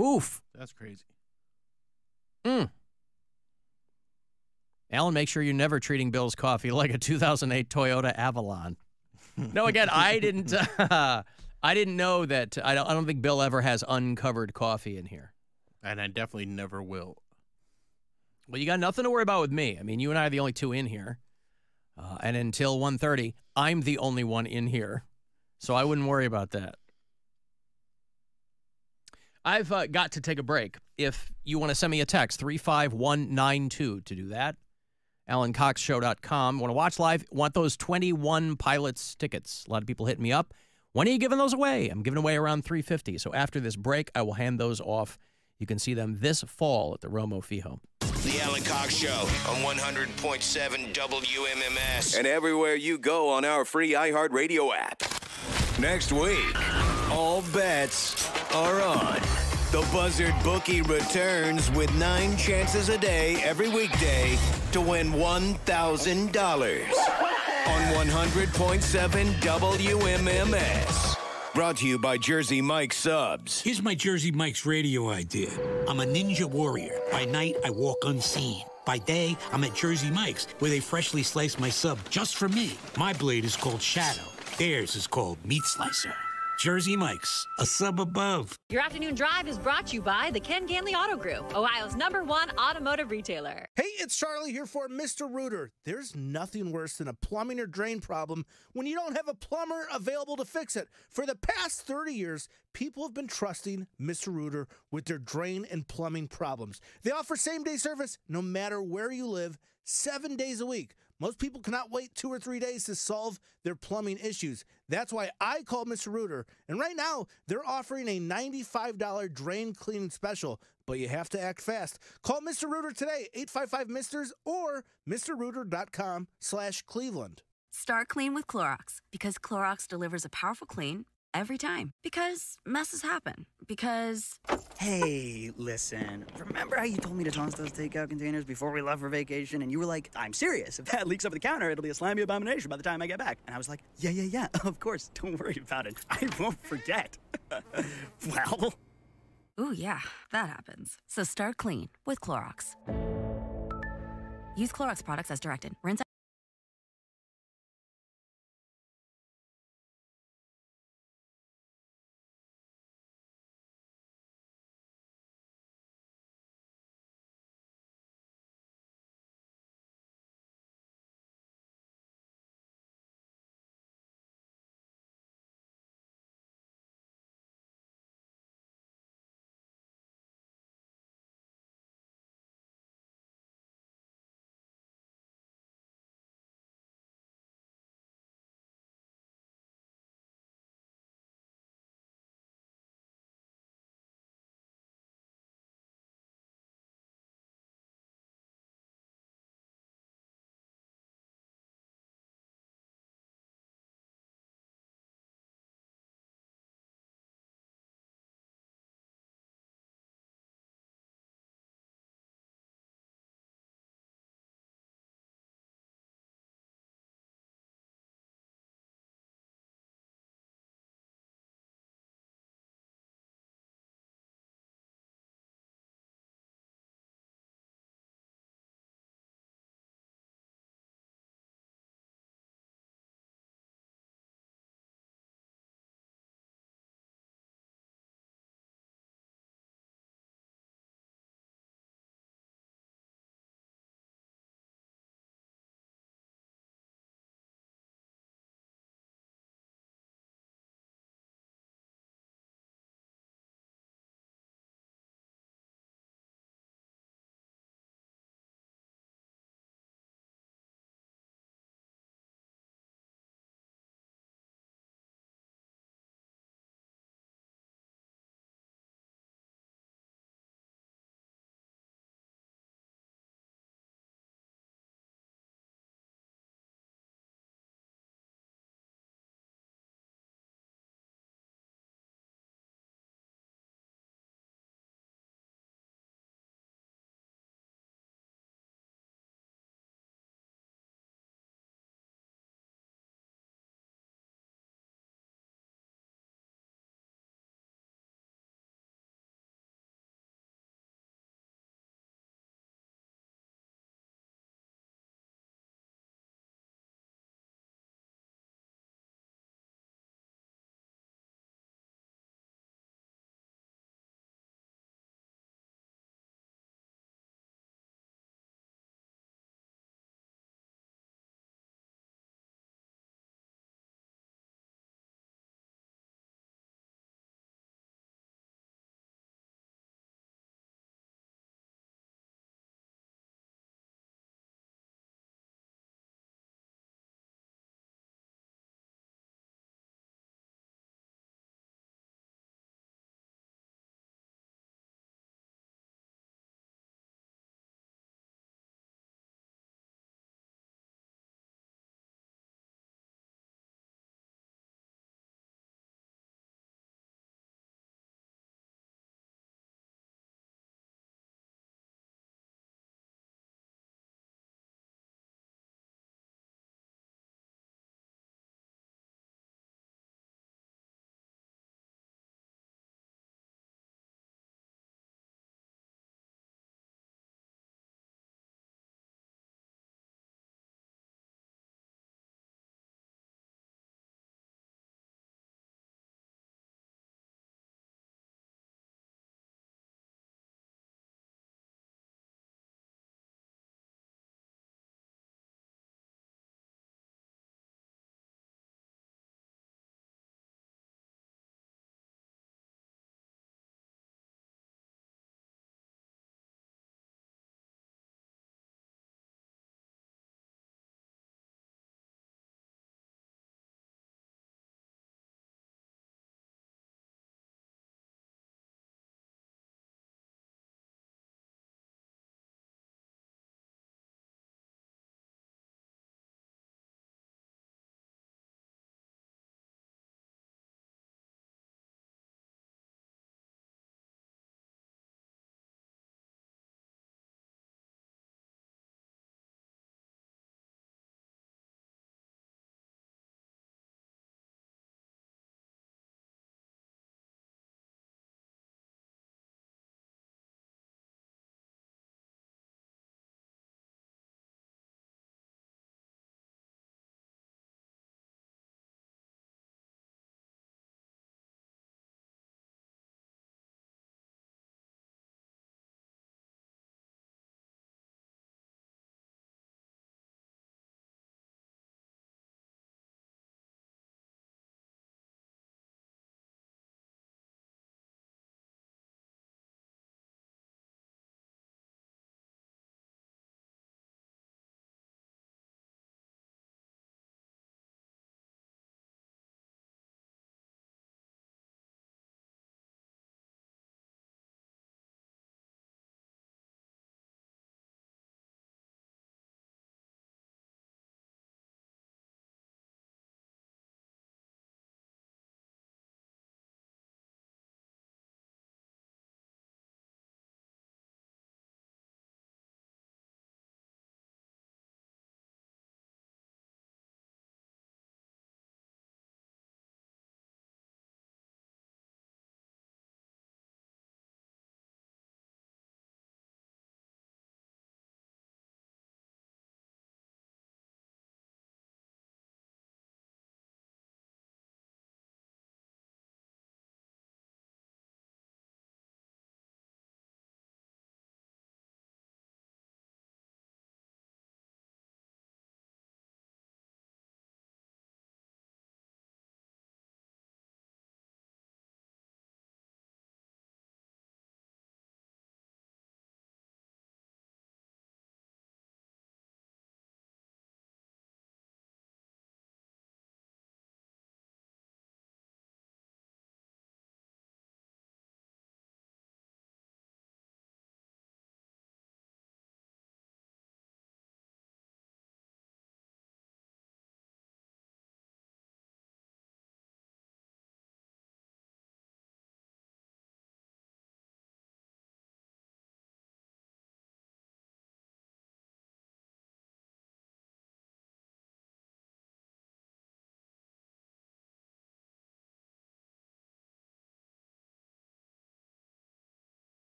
Oof. That's crazy. Mm. Alan, make sure you're never treating Bill's coffee like a 2008 Toyota Avalon. no, again, I didn't. Uh, I didn't know that. I don't, I don't think Bill ever has uncovered coffee in here. And I definitely never will. Well, you got nothing to worry about with me. I mean, you and I are the only two in here, uh, and until 1.30, I'm the only one in here, so I wouldn't worry about that. I've uh, got to take a break. If you want to send me a text, 35192 to do that. AlanCoxShow.com. Want to watch live? Want those 21 Pilots tickets? A lot of people hitting me up. When are you giving those away? I'm giving away around 350. So after this break, I will hand those off. You can see them this fall at the RoMo FiHo. The Alan Cox Show on 100.7 WMMS and everywhere you go on our free iHeartRadio app. Next week, all bets are on. The Buzzard Bookie returns with nine chances a day every weekday to win $1,000 on 100.7 WMMS. Brought to you by Jersey Mike Subs. Here's my Jersey Mike's radio idea. I'm a ninja warrior. By night, I walk unseen. By day, I'm at Jersey Mike's, where they freshly slice my sub just for me. My blade is called Shadow. Theirs is called Meat Slicer. Jersey Mike's, a sub above. Your afternoon drive is brought to you by the Ken Ganley Auto Group, Ohio's number one automotive retailer. Hey, it's Charlie here for Mr. Rooter. There's nothing worse than a plumbing or drain problem when you don't have a plumber available to fix it. For the past 30 years, people have been trusting Mr. Rooter with their drain and plumbing problems. They offer same day service no matter where you live, seven days a week. Most people cannot wait two or three days to solve their plumbing issues. That's why I called Mr. Rooter. And right now, they're offering a $95 drain cleaning special, but you have to act fast. Call Mr. Rooter today, 855-MISTERS or mrrooter.com slash Cleveland. Start clean with Clorox because Clorox delivers a powerful clean every time. Because messes happen. Because. Hey, listen. Remember how you told me to toss those takeout containers before we left for vacation? And you were like, I'm serious. If that leaks over the counter, it'll be a slimy abomination by the time I get back. And I was like, yeah, yeah, yeah. Of course. Don't worry about it. I won't forget. well. Ooh, yeah, that happens. So start clean with Clorox. Use Clorox products as directed. Rinse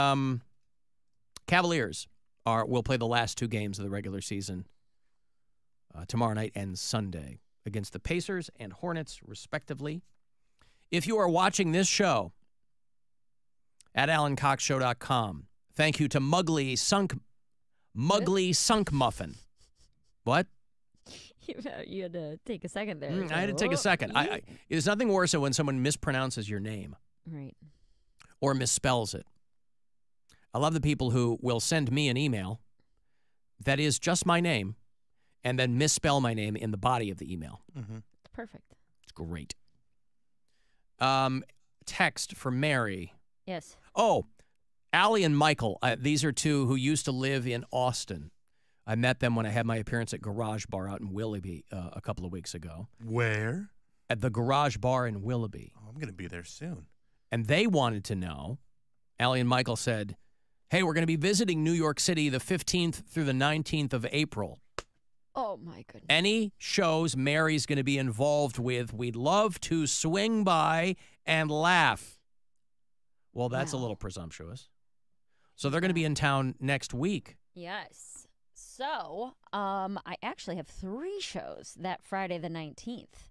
Um, Cavaliers are will play the last two games of the regular season uh, tomorrow night and Sunday against the Pacers and Hornets, respectively. If you are watching this show at AlanCoxShow.com, thank you to Mugly Sunk Mugly Sunk Muffin. What? You had- to take a second there. Mm, I had to take a "Oh, second. I. I, there's nothing worse than when someone mispronounces your name Right. or misspells it. I love the people who will send me an email that is just my name and then misspell my name in the body of the email. Mm-hmm. It's perfect. It's great. Um, text for Mary. Yes. Oh, Allie and Michael. Uh, these are two who used to live in Austin. I met them when I had my appearance at Garage Bar out in Willoughby uh, a couple of weeks ago. Where? At the Garage Bar in Willoughby. Oh, I'm going to be there soon. And they wanted to know. Allie and Michael said, Hey, we're going to be visiting New York City the 15th through the 19th of April. Oh my goodness. Any shows Mary's going to be involved with, we'd love to swing by and laugh. Well, that's a little presumptuous. So they're going to be in town next week. Yes. So, um, I actually have three shows that Friday the 19th.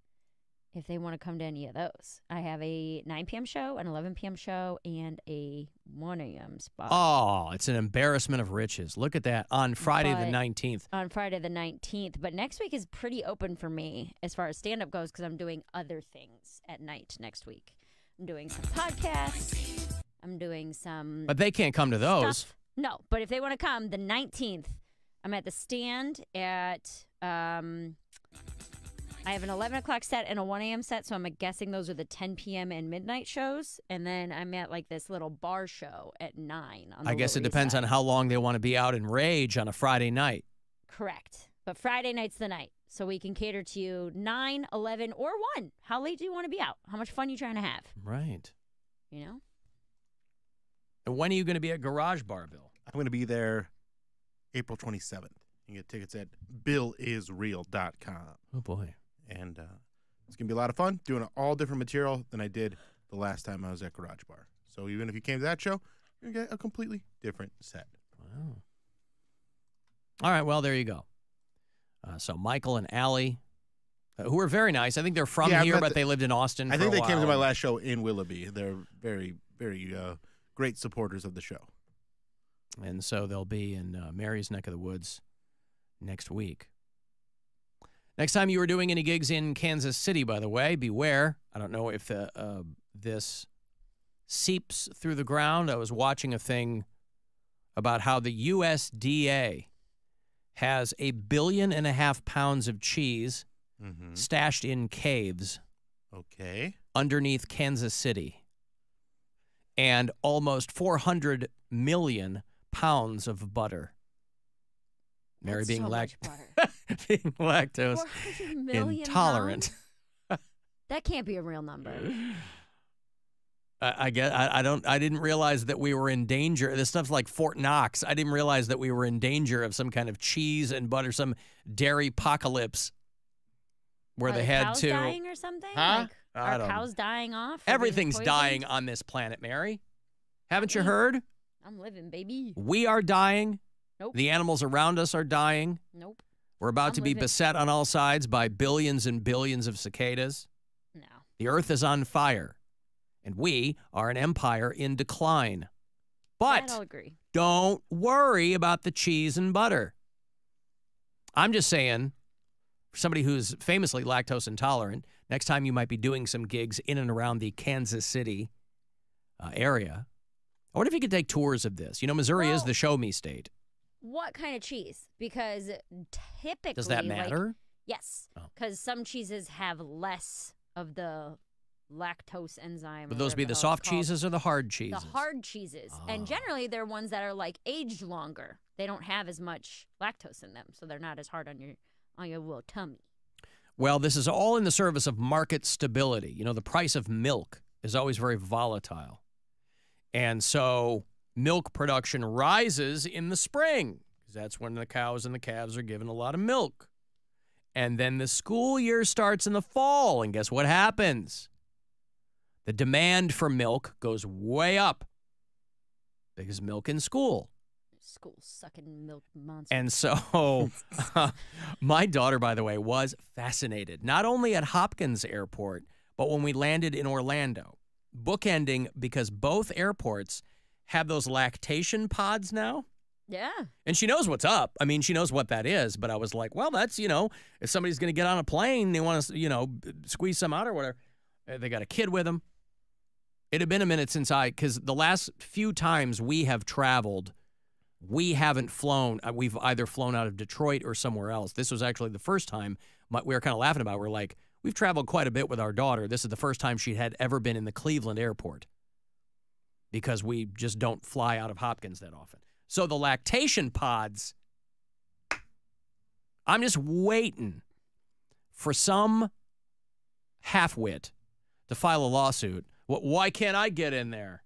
If they want to come to any of those, I have a 9 p.m. show, an 11 p.m. show, and a 1 a.m. spot. Oh, it's an embarrassment of riches. Look at that on Friday the 19th. On Friday the 19th. But next week is pretty open for me as far as stand up goes because I'm doing other things at night next week. I'm doing some podcasts. I'm doing some. But they can't come to those. stuff. No, but if they want to come, the 19th, I'm at the stand at. Um, I have an 11 o'clock set and a 1 a.m. set, so I'm guessing those are the 10 p.m. and midnight shows. And then I'm at like this little bar show at 9. On the I guess it Lower East depends Side. on how long they want to be out in rage on a Friday night. Correct. But Friday night's the night. So we can cater to you 9, 11, or 1. How late do you want to be out? How much fun you trying to have? Right. You know? And when are you going to be at Garage Bar, Bill? I'm going to be there April 27th. You can get tickets at billisreal.com. Oh, boy. And uh, it's going to be a lot of fun doing all different material than I did the last time I was at Garage Bar. So even if you came to that show, you're going to get a completely different set. Wow. All right, well, there you go. Uh, so Michael and Allie, uh, who are very nice. I think they're from Yeah, here, but the- they lived in Austin. I think they came to my last show in Willoughby. They're very, very uh, great supporters of the show. And so they'll be in uh, Mary's neck of the woods next week. Next time you are doing any gigs in Kansas City, by the way, beware. I don't know if uh, uh, this seeps through the ground. I was watching a thing about how the USDA has a billion and a half pounds of cheese Mhm. stashed in caves Okay. underneath Kansas City and almost 400 million pounds of butter. Mary That's being, so lact- being lactose intolerant. That can't be a real number. I, I get. I, I don't. I didn't realize that we were in danger. This stuff's like Fort Knox. I didn't realize that we were in danger of some kind of cheese and butter, some dairy apocalypse, where Are they the had cows to. dying or something? Huh? Like, I are don't know. cows dying off? Everything's dying on this planet, Mary. Haven't you heard? I'm living, baby. We are dying. Nope. The animals around us are dying. Nope. We're about I'm to be living. beset on all sides by billions and billions of cicadas. No. The earth is on fire, and we are an empire in decline. But I'll agree. don't worry about the cheese and butter. I'm just saying, for somebody who's famously lactose intolerant, next time you might be doing some gigs in and around the Kansas City uh, area. I wonder if you could take tours of this. You know, Missouri is the show me state. What kind of cheese? Because typically, Does that like- matter? yes, Oh. because some cheeses have less of the lactose enzyme. Would those be the uh, soft cheeses or the hard cheeses? The hard cheeses, and ah. generally they're ones that are like aged longer. They don't have as much lactose in them, so they're not as hard on your on your little tummy. Well, this is all in the service of market stability. You know, the price of milk is always very volatile. And so milk production rises in the spring because that's when the cows and the calves are given a lot of milk. And then the school year starts in the fall. And guess what happens? The demand for milk goes way up. because milk in school. School sucking milk monster. And so uh, my daughter, by the way, was fascinated, not only at Hopkins Airport, but when we landed in Orlando, bookending because both airports have those lactation pods now. yeah. And she knows what's up. I mean, she knows what that is. But I was like, well, that's, you know, if somebody's going to get on a plane, they want to, you know, squeeze some out or whatever. Uh, They got a kid with them. It had been a minute since I, because the last few times we have traveled, we haven't flown. uh, We've either flown out of Detroit or somewhere else. This was actually the first time my, we were kind of laughing about. it. We're like, we've traveled quite a bit with our daughter. This is the first time she had ever been in the Cleveland airport because we just don't fly out of Hopkins that often. So the lactation pods, I'm just waiting for some halfwit to file a lawsuit. Wh- Why can't I get in there?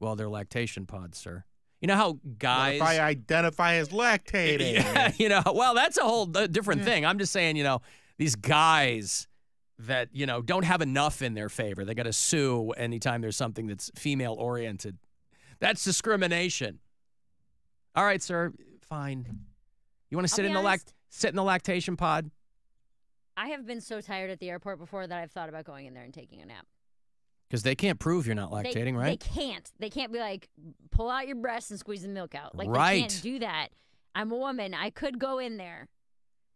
Well, they're lactation pods, sir. You know how What guys. if I identify as lactating. Yeah, you know, well, that's a whole uh, different thing. I'm just saying, you know, these guys that, you know, don't have enough in their favor. They got to sue anytime there's something that's female oriented. That's discrimination. All right, sir, fine. You want to sit be in the lac- honest. sit in the lactation pod? I have been so tired at the airport before that I've thought about going in there and taking a nap. Because they can't prove you're not They- lactating, right? They can't. They can't be like, pull out your breast and squeeze the milk out. Like they can't do that. I'm a woman. I could go in there,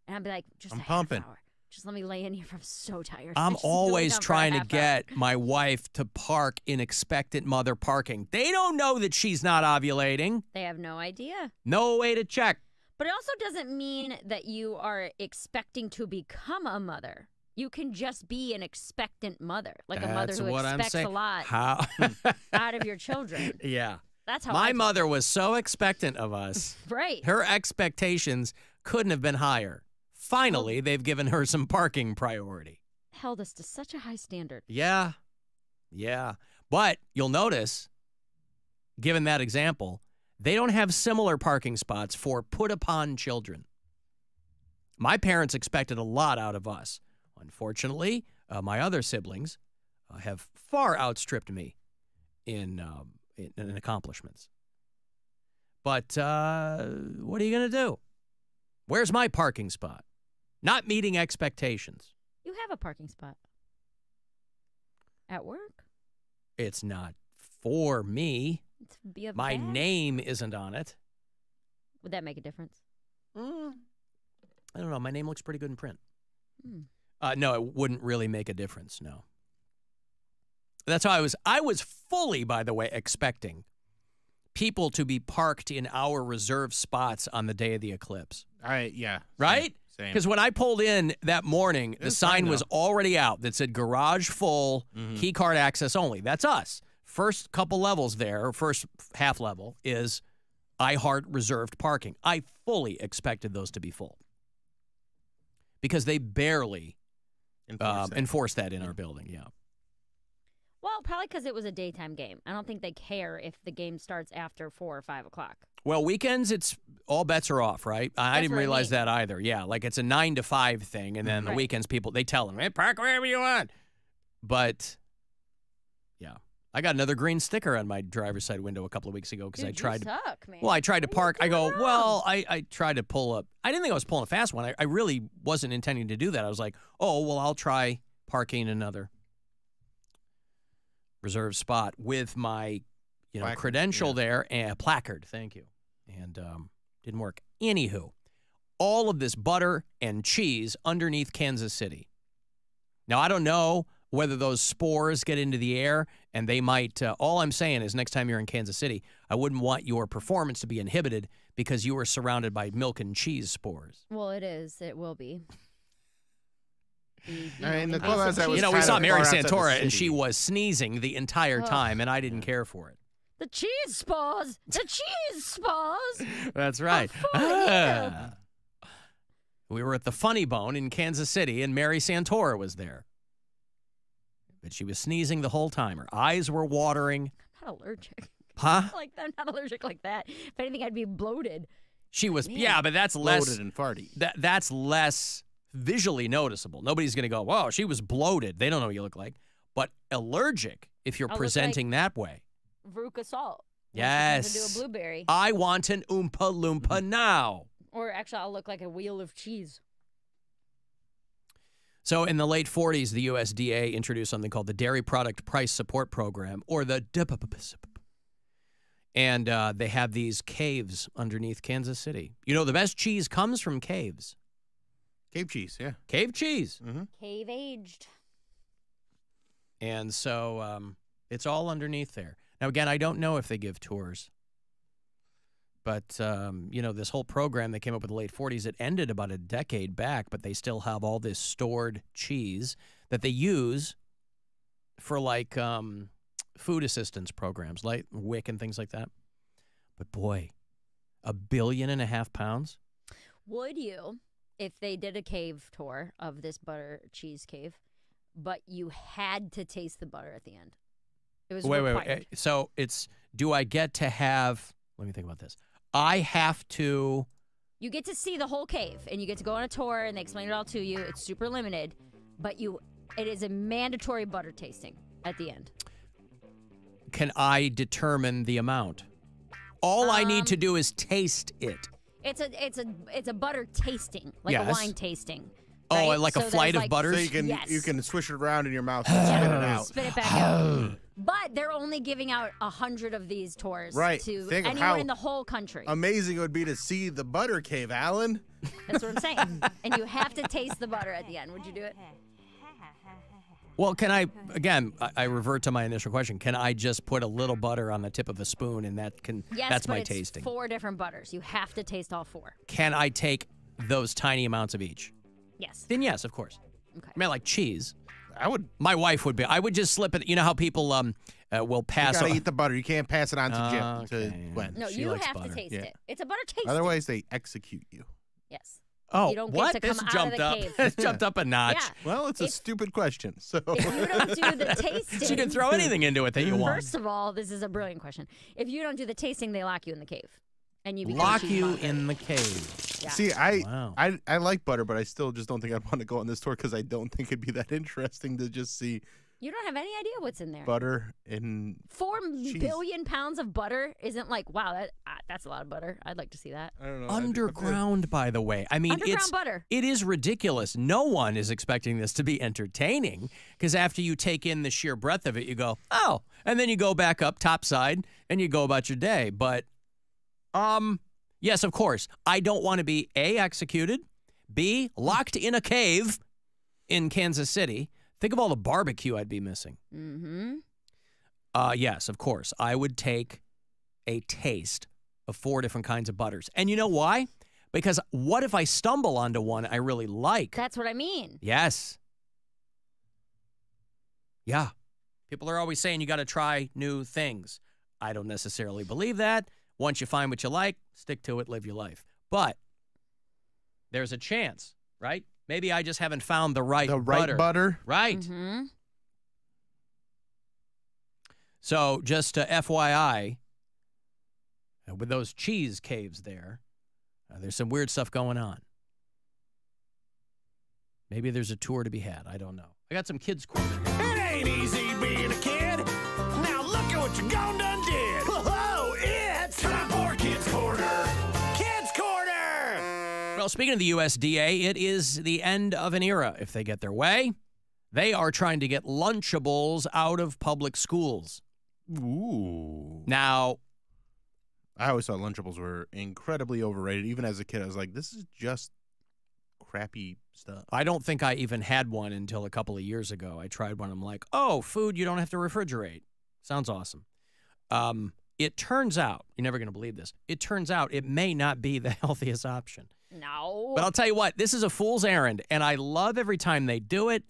and I'd be like, just I'm a half pumping. hour. Just let me lay in here. I'm so tired. I'm just feel like always I'm for a trying to half hour. get my wife to park in expectant mother parking. They don't know that she's not ovulating. They have no idea. No way to check. But it also doesn't mean that you are expecting to become a mother. You can just be an expectant mother, like a mother who what I'm expects a lot How? out of your children. yeah. That's how My mother was so expectant of us. Right. Her expectations couldn't have been higher. Finally, they've given her some parking priority. Held us to such a high standard. Yeah. Yeah. But you'll notice, given that example, they don't have similar parking spots for put upon children. My parents expected a lot out of us. Unfortunately, uh, my other siblings uh, have far outstripped me in, um, in, in accomplishments. But uh, what are you going to do? Where's my parking spot? Not meeting expectations. You have a parking spot at work. It's not for me. It's be a My bag. name isn't on it. Would that make a difference? I don't know. My name looks pretty good in print. Hmm. Uh, no, it wouldn't really make a difference. No. That's how I was. I was fully, by the way, expecting people to be parked in our reserved spots on the day of the eclipse. I yeah. Right? Because when I pulled in that morning, the sign was already out that said garage full, Mhm. key card access only. That's us. First couple levels there, first half level, is iHeart reserved parking. I fully expected those to be full because they barely Enforce um, that. enforce that in our building. Yeah. Well, probably because it was a daytime game. I don't think they care if the game starts after four or five o'clock. Well, weekends, it's all bets are off, right? I That's didn't what I realize mean. that either. Yeah, like it's a nine to five thing, and then the weekends, people they tell them, "Hey, park wherever you want." But yeah, I got another green sticker on my driver's side window a couple of weeks ago because I tried. to, suck, man. well, I tried to park. I go, well, I I tried to pull up. I didn't think I was pulling a fast one. I, I really wasn't intending to do that. I was like, oh, well, I'll try parking another reserved spot with my you know Placard, credential yeah. there and placard. Thank you. And um, didn't work. Anywho, all of this butter and cheese underneath Kansas City. Now I don't know whether those spores get into the air and they might. Uh, all I'm saying is, next time you're in Kansas City, I wouldn't want your performance to be inhibited because you were surrounded by milk and cheese spores. Well, it is. It will be. The, you I mean, know, the clubhouse that was you know, we saw Mary far outside the Santora and she was sneezing the entire Ugh. time, and I didn't care for it. The cheese spores. The cheese spores. That's right. Ah. We were at the Funny Bone in Kansas City, and Mary Santora was there. But she was sneezing the whole time. Her eyes were watering. I'm not allergic. Huh? like I'm not allergic like that. If anything, I'd be bloated. She was, Man. yeah, but that's less. Bloated and farty. That that's less visually noticeable. Nobody's going to go, "Whoa, she was bloated." They don't know what you look like. But allergic, if you're I look like- presenting that way, Veruca Salt. Yes. Do a blueberry. I want an Oompa Loompa now. Or actually, I'll look like a wheel of cheese. So in the late 40s, the USDA introduced something called the Dairy Product Price Support Program, or the. And uh, they have these caves underneath Kansas City. You know, the best cheese comes from caves. Cave cheese, yeah. Cave cheese. Mm-hmm. Cave aged. And so um, it's all underneath there. Now, again, I don't know if they give tours. But, um, you know, this whole program they came up with in the late 40s, it ended about a decade back, but they still have all this stored cheese that they use for like um, food assistance programs, like WIC and things like that. But boy, a billion and a half pounds? Would you, if they did a cave tour of this butter cheese cave, but you had to taste the butter at the end? It was wait, required. wait, wait. Eh, so it's do I get to have, let me think about this. I have to, You get to see the whole cave, and you get to go on a tour, and they explain it all to you. It's super limited, but you, it is a mandatory butter tasting at the end. can I determine the amount? All I need to um, do is taste it. It's a, it's a, it's a butter tasting, like a wine tasting. Oh, right? like a So there's, flight of like- butters? So you can Yes. you can swish it around in your mouth and spit it out. Spit it back out. Oh. But they're only giving out a hundred of these tours Right. to Think of anyone how in the whole country. Amazing it would be to see the butter cave, Alan. That's what I'm saying. and you have to taste the butter at the end. Would you do it? Well, can I, again, I, I revert to my initial question. Can I just put a little butter on the tip of a spoon and that can, Yes, that's but my it's tasting? four different butters. You have to taste all four. Can I take those tiny amounts of each? Yes. Then yes, of course. Okay. I mean, like cheese. I would. My wife would be. I would just slip it. You know how people um uh, will pass. You gotta on- eat the butter. You can't pass it on to Jim Okay. to Gwen. No, She you have butter. to taste Yeah. it. It's a butter taste. Otherwise, they execute you. yes. Oh, You don't get what? to come this out of jumped the up. cave. This jumped up a notch. Yeah. Well, it's a stupid question. So If you don't do the tasting, You can throw anything into it that you want. First of all, this is a brilliant question. If you don't do the tasting, they lock you in the cave, and you Lock you monster. in the cave. Yeah. See, I, Wow. I I like butter, but I still just don't think I'd want to go on this tour because I don't think it'd be that interesting to just see You don't have any idea what's in there. butter and Four cheese. billion pounds of butter isn't like wow that ah, that's a lot of butter. I'd like to see that. I don't know Underground, by the way. I mean, Underground it's butter. it is ridiculous. No one is expecting this to be entertaining because after you take in the sheer breadth of it, you go, oh, and then you go back up topside and you go about your day. But, um, yes, of course, I don't want to be a executed, b locked in a cave in Kansas City. Think of all the barbecue I'd be missing. Mm-hmm. Uh, yes, of course. I would take a taste of four different kinds of butters. And you know why? Because what if I stumble onto one I really like? That's what I mean. Yes. Yeah. People are always saying you got to try new things. I don't necessarily believe that. Once you find what you like, stick to it, live your life. But there's a chance, right? Maybe I just haven't found the right the right butter. butter. Right. Mm-hmm. So, just uh, FYI, uh, with those cheese caves there, uh, there's some weird stuff going on. Maybe there's a tour to be had. I don't know. I got some kids' corner. It ain't easy being a kid. Well, speaking of the USDA, it is the end of an era if they get their way. They are trying to get Lunchables out of public schools. Ooh. Now, I always thought Lunchables were incredibly overrated. Even as a kid, I was like, this is just crappy stuff. I don't think I even had one until a couple of years ago. I tried one. I'm like, oh, food you don't have to refrigerate. Sounds awesome. Um, it turns out, you're never going to believe this, it turns out it may not be the healthiest option. No. But I'll tell you what, this is a fool's errand, and I love every time they do it.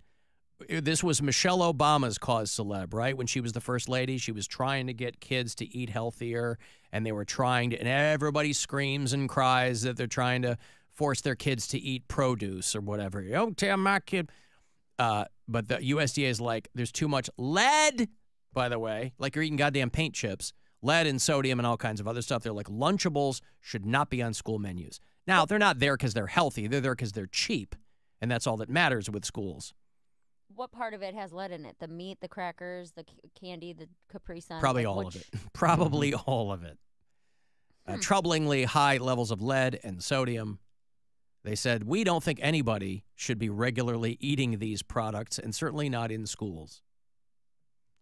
This was Michelle Obama's cause celeb, right? When she was the first lady, she was trying to get kids to eat healthier, and they were trying to, and everybody screams and cries that they're trying to force their kids to eat produce or whatever. Don't tell my kid. Uh, but the USDA is like, there's too much lead, by the way, like you're eating goddamn paint chips, lead and sodium and all kinds of other stuff. They're like, Lunchables should not be on school menus. Now, they're not there because they're healthy, they're there because they're cheap. And that's all that matters with schools. what part of it has lead in it? The meat, the crackers, the c- candy, the Capri Sun. Probably like, all which- of it. Probably all of it. Uh, troublingly high levels of lead and sodium. They said, We don't think anybody should be regularly eating these products and certainly not in schools.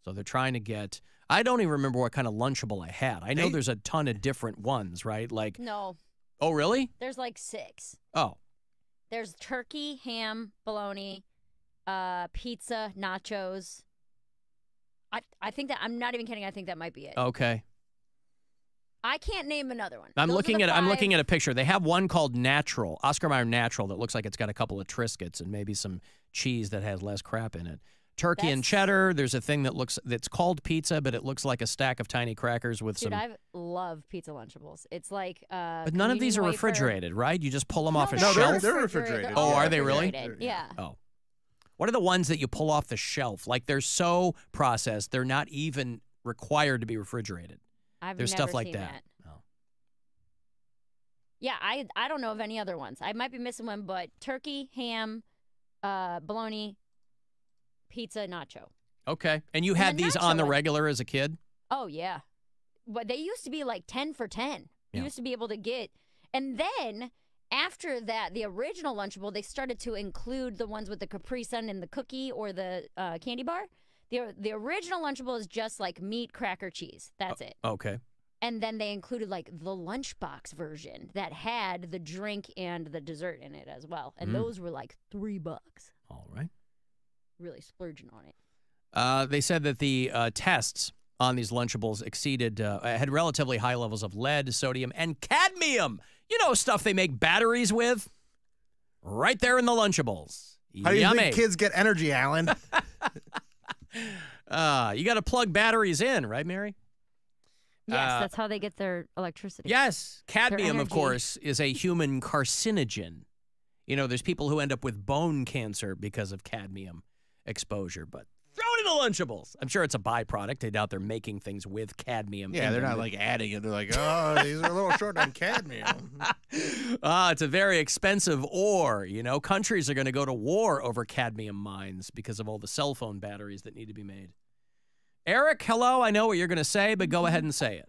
So they're trying to get. I don't even remember what kind of Lunchable I had. I know They- there's a ton of different ones, right? Like, No, oh, really? there's like six. Oh, There's turkey, ham, bologna, uh, pizza, nachos. I I think that I'm not even kidding. I think that might be it. okay. I can't name another one. I'm Those looking at I'm looking at a picture. They have one called Natural, Oscar Mayer Natural, that looks like it's got a couple of Triscuits and maybe some cheese that has less crap in it. Turkey and cheddar. There's a thing that looks that's called pizza, but it looks like a stack of tiny crackers with Dude, some. I love pizza Lunchables. It's like uh. but none of these are wafer. refrigerated, right? You just pull them off a shelf. No, shelf. they're refrigerated. Oh, They're are they really? Yeah. Oh. What are the ones that you pull off the shelf? Like they're so processed, they're not even required to be refrigerated. I've There's never stuff like seen that. Yeah, I I don't know of any other ones. I might be missing one, but turkey, ham, uh, bologna, pizza, nacho. Okay. And you And had the these on the regular as a kid? Oh yeah, but they used to be like ten for ten. You used to be able to get, and then after that, the original Lunchable, they started to include the ones with the Capri Sun and the cookie or the uh, candy bar. The the original Lunchable is just like meat, cracker, cheese. That's it. Okay. And then they included like the lunchbox version that had the drink and the dessert in it as well. And Mm. those were like three bucks. All right. Really splurging on it. Uh, they said that the uh, tests on these Lunchables exceeded, uh, had relatively high levels of lead, sodium, and cadmium. You know, stuff they make batteries with? Right there in the Lunchables. How do you think kids get energy, Alan? Uh, you got to plug batteries in, right, Mary? Yes, Uh, that's how they get their electricity. Yes. Cadmium, of course, is a human carcinogen. You know, there's people who end up with bone cancer because of cadmium exposure, but throw it in the Lunchables. I'm sure it's a byproduct. I doubt they're making things with cadmium. Yeah, they're them. not like adding it. They're like, oh, these are a little short on cadmium. Ah, it's a very expensive ore. You know, countries are going to go to war over cadmium mines because of all the cell phone batteries that need to be made. Eric, hello. I know what you're going to say, but go ahead and say it.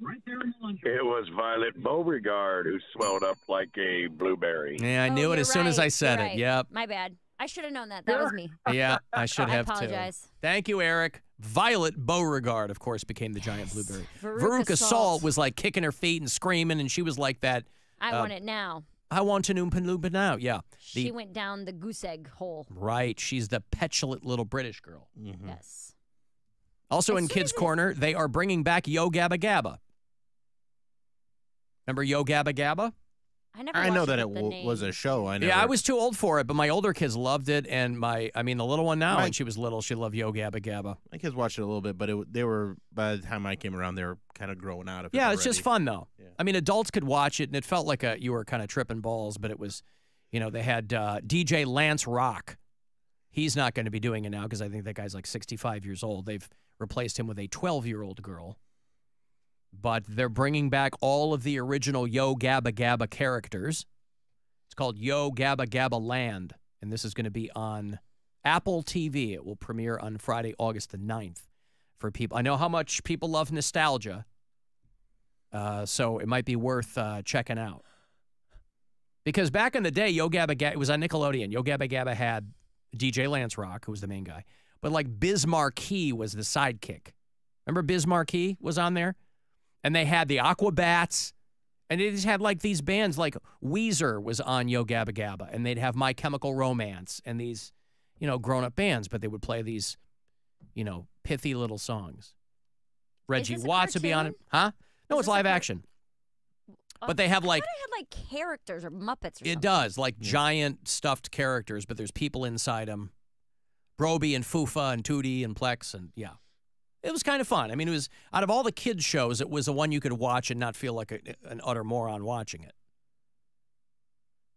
Right there in the It was Violet Beauregarde who swelled up like a blueberry. Yeah, I Oh, knew it you're as soon as I said you're it. right. Yep. My bad. I should have known that. That was me. Yeah, I should have I have apologize. too. Thank you, Eric. Violet Beauregarde, of course, became the giant blueberry. Veruca Veruca Salt. Salt was like kicking her feet and screaming, and she was like that. I uh, want it now. I want to Oompa Loompa now. Yeah. She went down the goose egg hole. right. She's the petulant little British girl. Yes. Also in Kids Corner, they are bringing back Yo Gabba Gabba. Remember Yo Gabba Gabba? I never. I know that it it with the w- was a show. I know. Yeah, I was too old for it, but my older kids loved it, and my, I mean, the little one now, My- when she was little, she loved Yo Gabba Gabba. My kids watched it a little bit, but it, they were by the time I came around, they were kind of growing out of it. Yeah, it's just fun though. I mean, adults could watch it, and it felt like a you were kind of tripping balls, but it was, you know, they had uh, DJ Lance Rock. He's not going to be doing it now because I think that guy's like 65 years old. They've replaced him with a 12 year old girl. But they're bringing back all of the original Yo Gabba Gabba characters. It's called Yo Gabba Gabba Land, and this is going to be on Apple TV. It will premiere on Friday, August the 9th for people. I know how much people love nostalgia. Uh, so it might be worth uh, checking out. Because back in the day, Yo Gabba Gabba, it was on Nickelodeon. Yo Gabba Gabba had DJ Lance Rock, who was the main guy. But like Biz Markie was the sidekick. Remember Biz Markie was on there? And they had the Aquabats. And they just had like these bands, like Weezer was on Yo Gabba Gabba. And they'd have My Chemical Romance and these, you know, grown up bands, but they would play these, you know, pithy little songs. Reggie Watts would be on it. Huh? No, it's live action. But they have like I had like characters or Muppets or it does like giant stuffed characters, but there's people inside them. Brobee and Foofa and Toodee and Plex and yeah, it was kind of fun. I mean, it was out of all the kids shows, it was the one you could watch and not feel like a, an utter moron watching it.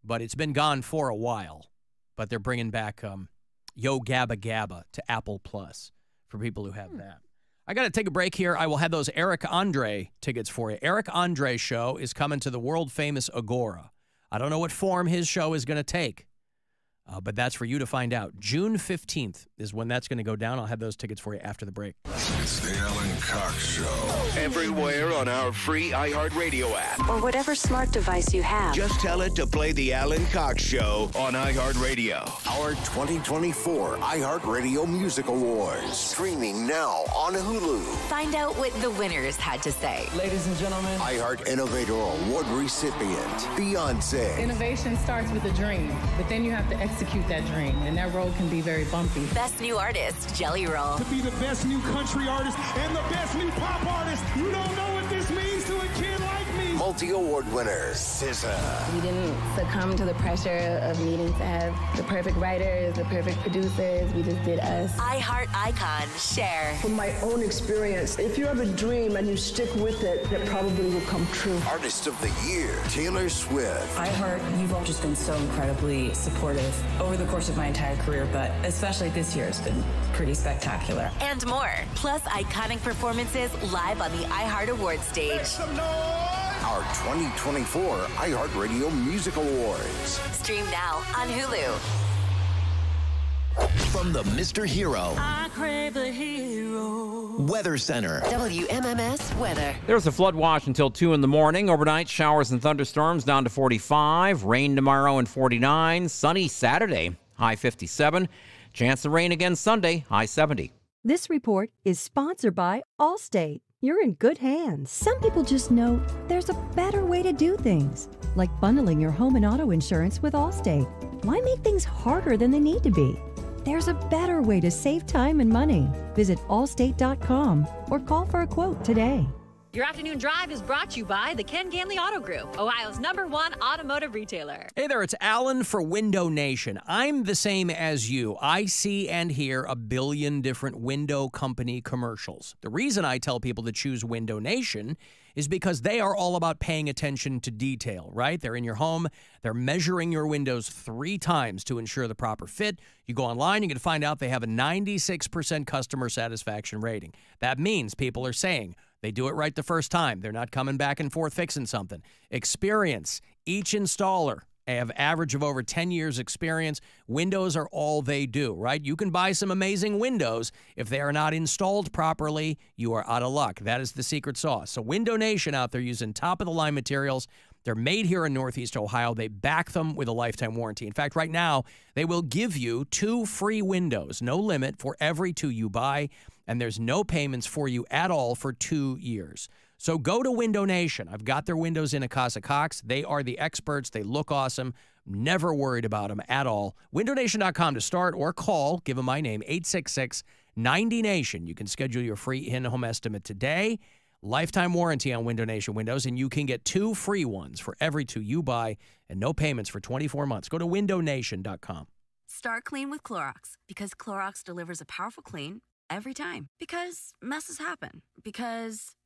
But it's been gone for a while. But they're bringing back um, Yo Gabba Gabba to Apple Plus for people who have that. I got to take a break here. I will have those Eric Andre tickets for you. Eric Andre show is coming to the world famous Agora. I don't know what form his show is going to take. Uh, but that's for you to find out. June 15th is when that's going to go down. I'll have those tickets for you after the break. It's the Alan Cox Show. Everywhere on our free iHeartRadio app. Or whatever smart device you have. Just tell it to play the Alan Cox Show on iHeartRadio. Our 2024 iHeartRadio Music Awards. Streaming now on Hulu. Find out what the winners had to say. Ladies and gentlemen, iHeart Innovator Award recipient, Beyonce. Innovation starts with a dream, but then you have to execute that dream, and that road can be very bumpy. Best new artist, Jelly Roll. To be the best new country artist and the best new pop artist, you don't know what this means to a kid like me. Multi award winner, SZA. We didn't succumb to the pressure of needing to have the perfect writers, the perfect producers. We just did us. iHeart icon, Cher. From my own experience, if you have a dream and you stick with it, it probably will come true. Artist of the Year, Taylor Swift. iHeart, you've all just been so incredibly supportive over the course of my entire career, but especially this year has been pretty spectacular. And more. Plus, iconic performances live on the iHeart Awards stage. Our 2024 iHeartRadio Music Awards. Stream now on Hulu. From the Mr. Hero I crave the hero. Weather Center. WMMS weather. There's a flood watch until 2 in the morning. Overnight, showers and thunderstorms down to 45. Rain tomorrow and 49. Sunny Saturday, high 57. Chance of rain again Sunday, high 70. This report is sponsored by Allstate. You're in good hands. Some people just know there's a better way to do things, like bundling your home and auto insurance with Allstate. Why make things harder than they need to be? There's a better way to save time and money. Visit allstate.com or call for a quote today. Your afternoon drive is brought to you by the Ken Ganley Auto Group, Ohio's number one automotive retailer. Hey there, it's Alan for Window Nation. I'm the same as you. I see and hear a billion different window company commercials. The reason I tell people to choose Window Nation is because they are all about paying attention to detail, right? They're in your home, they're measuring your windows three times to ensure the proper fit. You go online, going to find out they have a 96% customer satisfaction rating. That means people are saying, they do it right the first time. They're not coming back and forth fixing something. Experience. Each installer have average of over 10 years experience. Windows are all they do, right? You can buy some amazing windows. If they are not installed properly, you are out of luck. That is the secret sauce. So Window Nation out there using top of the line materials. They're made here in Northeast Ohio. They back them with a lifetime warranty. In fact, right now, they will give you two free windows, no limit, for every two you buy and there's no payments for you at all for two years. So go to Window Nation. I've got their windows in Akasa Cox. They are the experts. They look awesome. Never worried about them at all. WindowNation.com to start or call. Give them my name, 866 90 Nation. You can schedule your free in home estimate today. Lifetime warranty on Window Nation windows, and you can get two free ones for every two you buy and no payments for 24 months. Go to WindowNation.com. Start clean with Clorox because Clorox delivers a powerful clean every time. Because messes happen. Because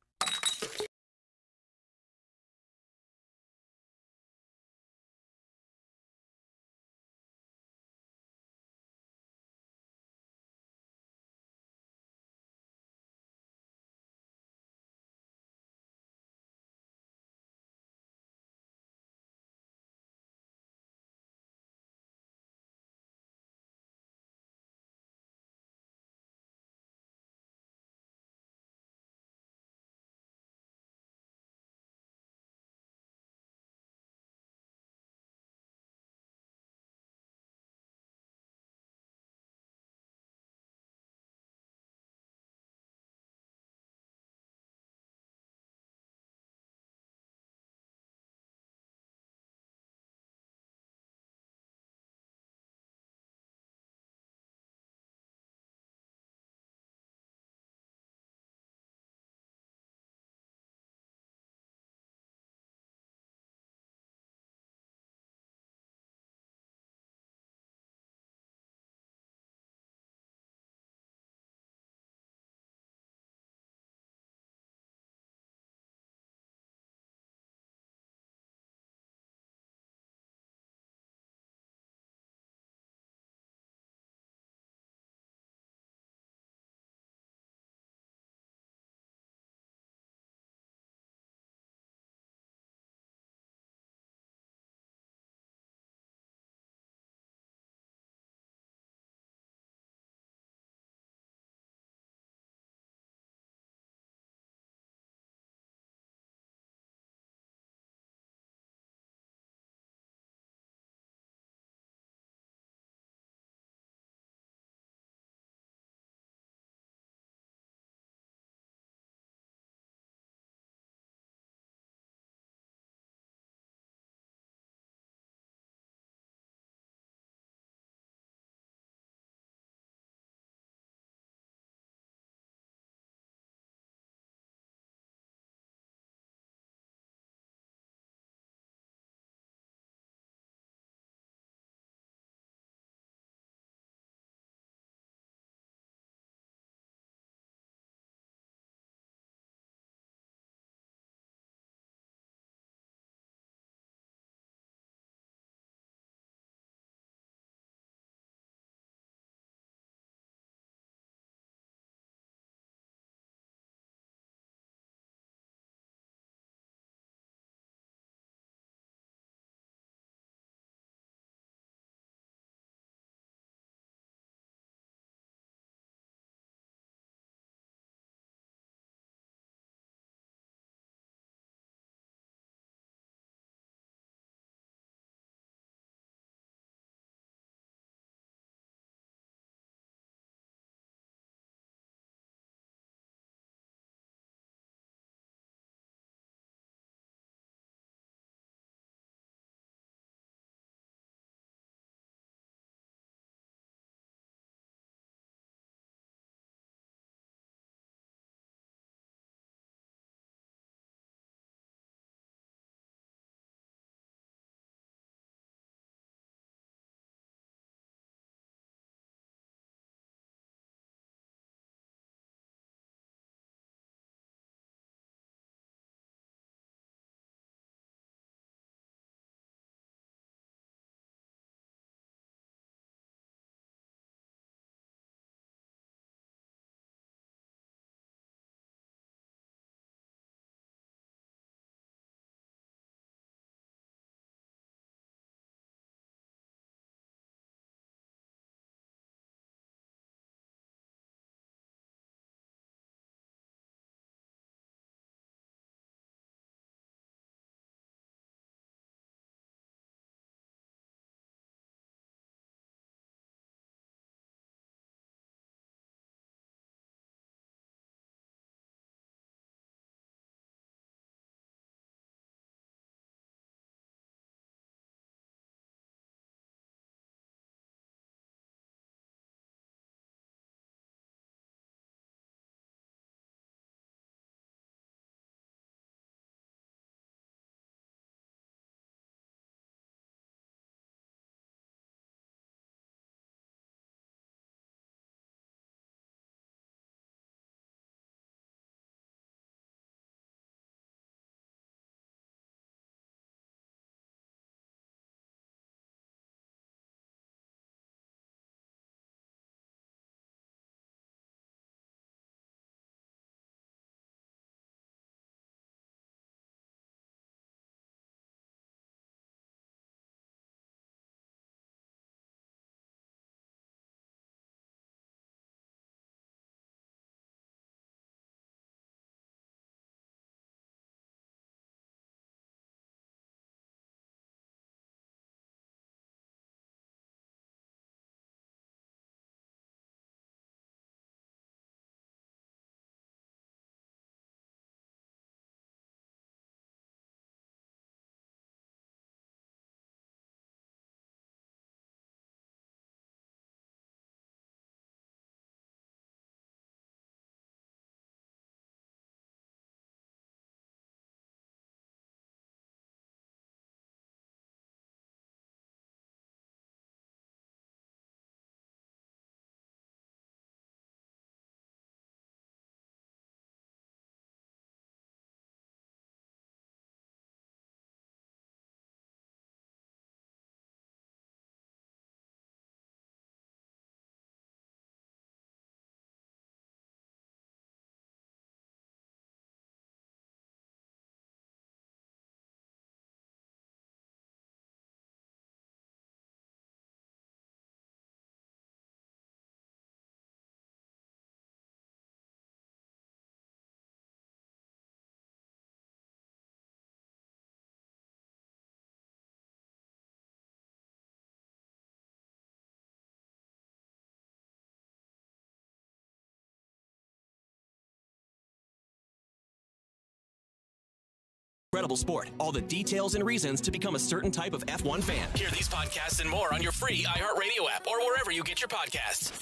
Incredible sport. All the details and reasons to become a certain type of F1 fan. Hear these podcasts and more on your free iHeartRadio app or wherever you get your podcasts.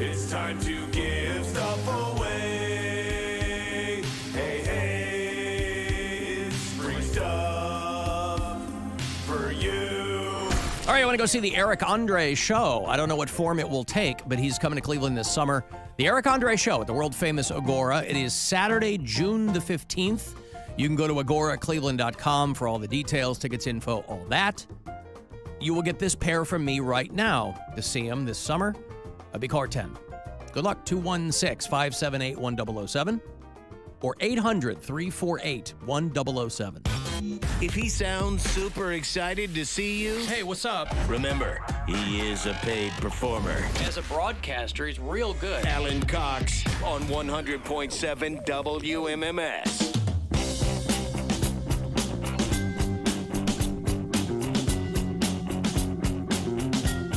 It's time to give stuff away. Hey, hey, it's free stuff for you. All right, I want to go see the Eric Andre show. I don't know what form it will take, but he's coming to Cleveland this summer. The Eric Andre show at the world famous Agora. It is Saturday, June the 15th. You can go to agoracleveland.com for all the details, tickets, info, all that. You will get this pair from me right now to see him this summer. I'll be caller 10. Good luck, 216 578 1007 or 800 348 1007. If he sounds super excited to see you, hey, what's up? Remember, he is a paid performer. As a broadcaster, he's real good. Alan Cox on 100.7 WMMS.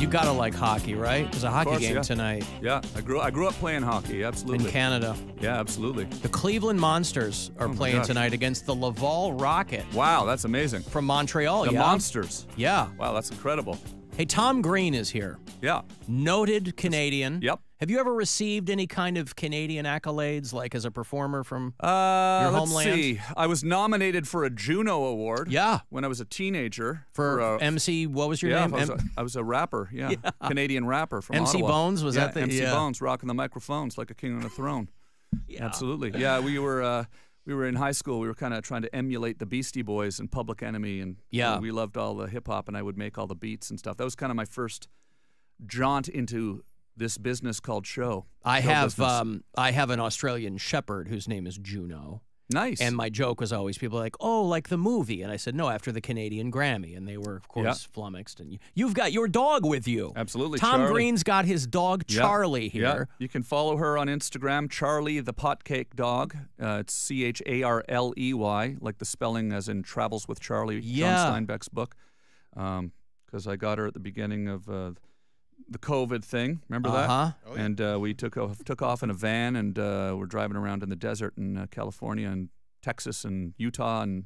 You gotta like hockey, right? There's a hockey course, game yeah. tonight Yeah, I grew I grew up playing hockey. Absolutely. in Canada. Yeah, absolutely. The Cleveland Monsters are Oh playing tonight against the Laval Rocket. Wow, that's amazing. From Montreal, the yeah. Monsters. Yeah. Wow, that's incredible. Hey, Tom Green is here. Yeah. Noted Canadian. Yep. Have you ever received any kind of Canadian accolades, like as a performer from Uh, your let's homeland? see. I was nominated for a Juno Award. Yeah. When I was a teenager. For a- MC, what was your yeah, name? I was, M- a, I was a rapper. Yeah. Canadian rapper from MC Ottawa. Bones, was yeah, that the- MC yeah. Bones rocking the microphones like a king on a throne. Yeah. Absolutely. Yeah, we were. Uh, we were in high school. We were kind of trying to emulate the Beastie Boys and Public Enemy, and Yeah. we loved all the hip hop, and I would make all the beats and stuff. That was kind of my first jaunt into this business called show. I show have um, I have an Australian Shepherd whose name is Juno. Nice. And my joke was always people like, "Oh, like the movie," and I said, "No, after the Canadian Grammy," and they were, of course, Yeah. flummoxed. And you, you've got your dog with you. Absolutely. Tom Charley. Green's got his dog Yeah. Charley Yeah. You can follow her on Instagram, Charley the Potcake Dog. Uh, it's C H A R L E Y, like the spelling as in Travels with Charley, Yeah. John Steinbeck's book. Because I got her at the beginning of uh, the COVID thing. Remember Uh-huh. that? and uh, we took off, took off in a van and uh, we're driving around in the desert in uh, California and Texas and Utah and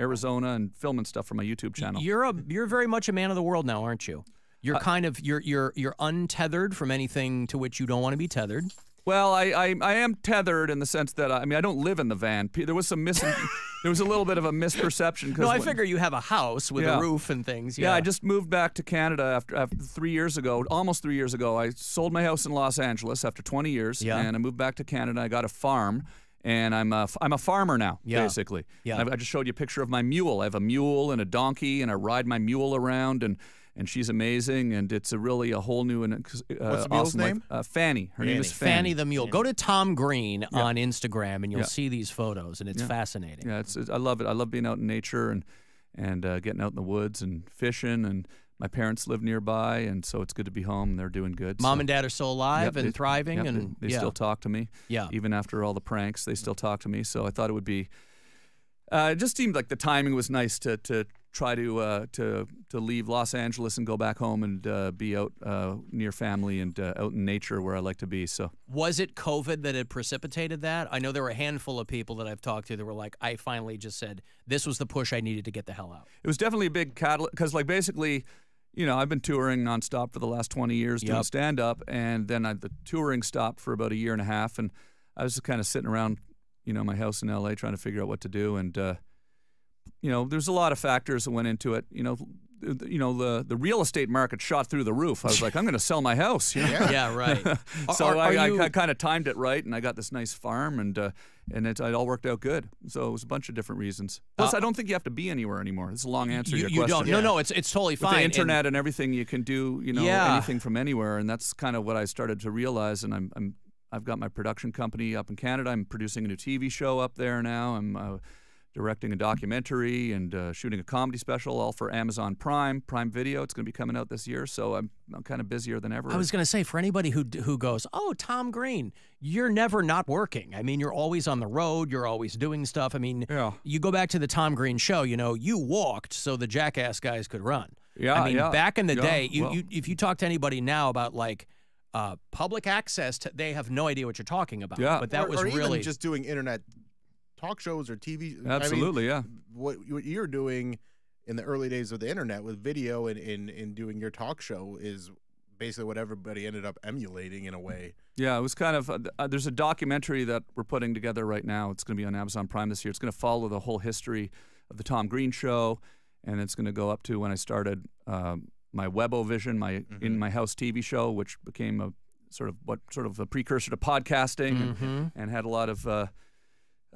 Arizona and filming stuff for my YouTube channel. You're a you're very much a man of the world now, aren't you? You're kind of you're you're you're untethered from anything to which you don't want to be tethered. Well, I, I I am tethered in the sense that I, I mean I don't live in the van. There was some mis there was a little bit of a misperception. No, I when- figure you have a house with Yeah. a roof and things. Yeah. Yeah, I just moved back to Canada after, after three years ago, almost three years ago. I sold my house in Los Angeles after 20 years, Yeah. and I moved back to Canada. I got a farm, and I'm a, I'm a farmer now, Yeah. basically. Yeah. I, I just showed you a picture of my mule. I have a mule and a donkey, and I ride my mule around, and and she's amazing, and it's a really a whole new and uh, What's the mule's awesome name? Uh, Fanny. Her name is Fanny. Fanny. the Mule. Go to Tom Green on Instagram and you'll Yeah. see these photos, and it's Yeah. fascinating. Yeah, it's, it's I love it. I love being out in nature and and uh, getting out in the woods and fishing. And my parents live nearby, and so it's good to be home. They're doing good. Mom so- and dad are still alive Yep, and they- thriving, yep, they- and they, yeah. still talk to me. Yeah. even after all the pranks, they still talk to me. So I thought it would be. Uh, it just seemed like the timing was nice to to try to uh, to to leave Los Angeles and go back home and uh, be out uh, near family and uh, out in nature where I like to be. So Was it COVID that had precipitated that? I know there were a handful of people that I've talked to that were like, I finally just said this was the push I needed to get the hell out. it was definitely a big catalyst because like basically you know i've been touring nonstop for the last 20 years doing Yep. stand up and then I, the touring stopped for about a year and a half and i was just kind of sitting around you know my house in la trying to figure out what to do and uh, you know there's a lot of factors that went into it you know you know the the real estate market shot through the roof i was like i'm going to sell my house you know? Yeah. Yeah, right. so Are- are I, you- I kind of timed it right and i got this nice farm and uh, and it, it all worked out good so it was a bunch of different reasons plus Uh, i don't think you have to be anywhere anymore it's a long answer to You, your you question don't. No, no, it's it's totally with fine. the and- internet and, everything you can do you know Yeah. anything from anywhere and that's kind of what i started to realize and i'm, I'm i've got my production company up in canada i'm producing a new tv show up there now i'm uh, directing a documentary and uh, shooting a comedy special all for amazon prime prime video it's going to be coming out this year so i'm, I'm kind of busier than ever I was going to say for anybody who who goes, "Oh, Tom Green, you're never not working." I mean, you're always on the road, you're always doing stuff. I mean, Yeah. you go back to the Tom Green show, you know, you walked so the jackass guys could run. Yeah, I mean, yeah, back in the yeah, day, you, well. you if you talk to anybody now about like uh, public access, to, they have no idea what you're talking about. Yeah. but that or, was or really even just doing internet talk shows or TV. I mean, Absolutely, yeah. What, what you're doing in the early days of the internet with video and in in doing your talk show is basically what everybody ended up emulating in a way. Yeah, it was kind of. Uh, uh, there's a documentary that we're putting together right now. It's going to be on Amazon Prime this year. It's going to follow the whole history of the Tom Green Show, and it's going to go up to when I started um, my Webovision, my in my house TV show, which became a sort of what sort of a precursor to podcasting, and, Mhm. and had a lot of. Uh,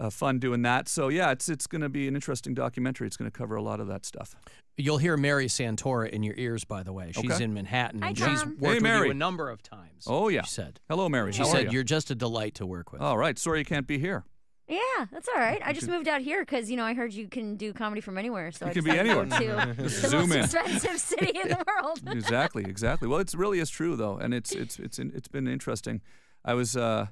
uh, fun doing that. So yeah, it's it's going to be an interesting documentary. It's going to cover a lot of that stuff. You'll hear Mary Santora in your ears, by the way. She's Okay. in Manhattan, Hi, and she's Tom. worked Hey, with you a number of times. Oh yeah. She said. Hello, Mary. She How are said you're just a delight to work with. All right. Sorry you can't be here. Yeah, that's all right. I just moved out here because you know I heard you can do comedy from anywhere. So You I can be had to go anywhere. to the zoom most in. expensive city in the world. exactly, exactly. Well, it really is true though, and it's it's it's it's been interesting. I was, uh,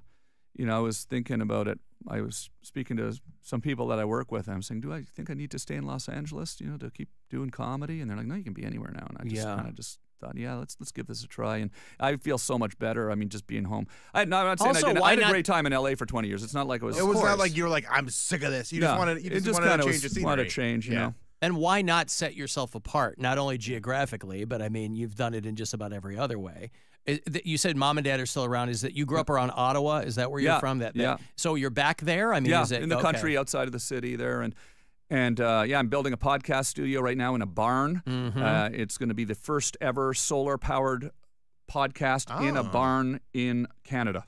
you know, I was thinking about it. I was speaking to some people that I work with. And I'm saying, do I think I need to stay in Los Angeles, you know, to keep doing comedy? And they're like, no, you can be anywhere now. And I just Yeah. kind of just thought, yeah, let's let's give this a try. And I feel so much better. I mean, just being home. I, no, I'm not saying Also, I didn't. I had not- a great time in LA for 20 years. It's not like it was. It was not like you were like, I'm sick of this. You just No, wanted you just, just wanted to change was- the wanted scenery. to change, you Yeah. know. And why not set yourself apart, not only geographically, but I mean, you've done it in just about every other way. I- You said mom and dad are still around. Is that you grew up around Ottawa? Is that where Yeah, you're from? That, that- yeah. So you're back there. I mean, yeah, is it in the okay. country outside of the city there, and and uh, yeah, I'm building a podcast studio right now in a barn. Mhm. Uh, it's going to be the first ever solar powered podcast in a Ah. barn in Canada.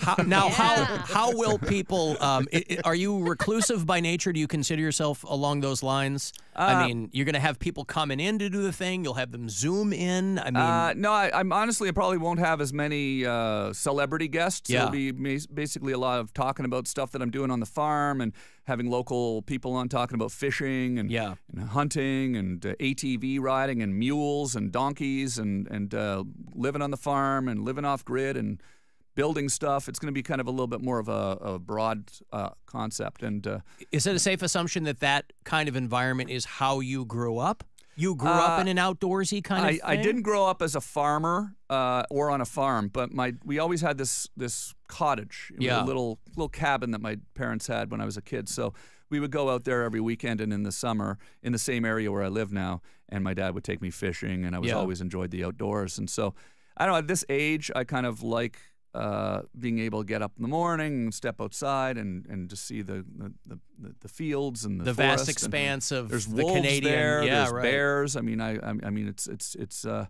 How, now, how how will people? Um, i- i- are you reclusive by nature? Do you consider yourself along those lines? I Uh, mean, you're going to have people coming in to do the thing. You'll have them zoom in. I mean, uh, no, I, I'm honestly, I probably won't have as many uh, celebrity guests. Yeah. It'll be basically a lot of talking about stuff that I'm doing on the farm and having local people on talking about fishing and, yeah. and hunting and uh, ATV riding and mules and donkeys and and uh, living on the farm and living off grid and building stuff. It's going to be kind of a little bit more of a, a broad uh, concept and. Uh, is it a safe assumption that that kind of environment is how you grew up? You grew up Uh, in an outdoorsy kind of I, thing. I didn't grow up as a farmer uh, or on a farm, but my we always had this this cottage, Yeah. a little little cabin that my parents had when I was a kid. So we would go out there every weekend and in the summer in the same area where I live now, and my dad would take me fishing, and I was Yeah. always enjoyed the outdoors. And so I don't know. At this age, I kind of like. Uh, being able to get up in the morning and step outside and, and just see the the, the, the- the fields and the, The vast forest and expanse of there's the wolves Canadian- there, yeah, there's right. bears. I mean, I I, I mean it's it's it's uh,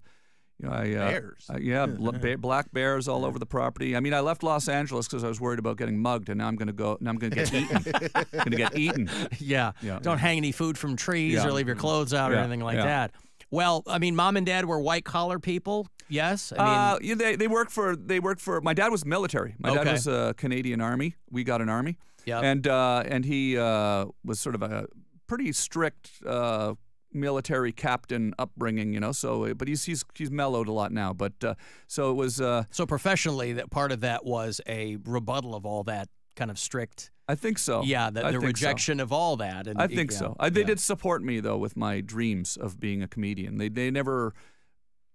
you know I uh, Bears? I- yeah, bl- ba- black bears all over the property. I mean, I left Los Angeles because I was worried about getting mugged, and now I'm going to go. Now I'm going to get eaten. going to get eaten. Yeah. Yeah. Don't hang any food from trees Yeah. or leave your clothes out or anything like yeah. that. Well, I mean, mom and dad were white collar people. Yes. I mean, uh, yeah, they they work for they work for. My dad was military. My dad was a Canadian Army. We got an army. Yep. And uh, and he uh, was sort of a pretty strict uh, military captain upbringing, you know. So, but he's he's he's mellowed a lot now. But uh, so it was. Uh, so professionally, that part of that was a rebuttal of all that kind of strict. I think so. Yeah, the, the think so. rejection of all that. And I think yeah, so. I, they yeah. did support me though with my dreams of being a comedian. They they never,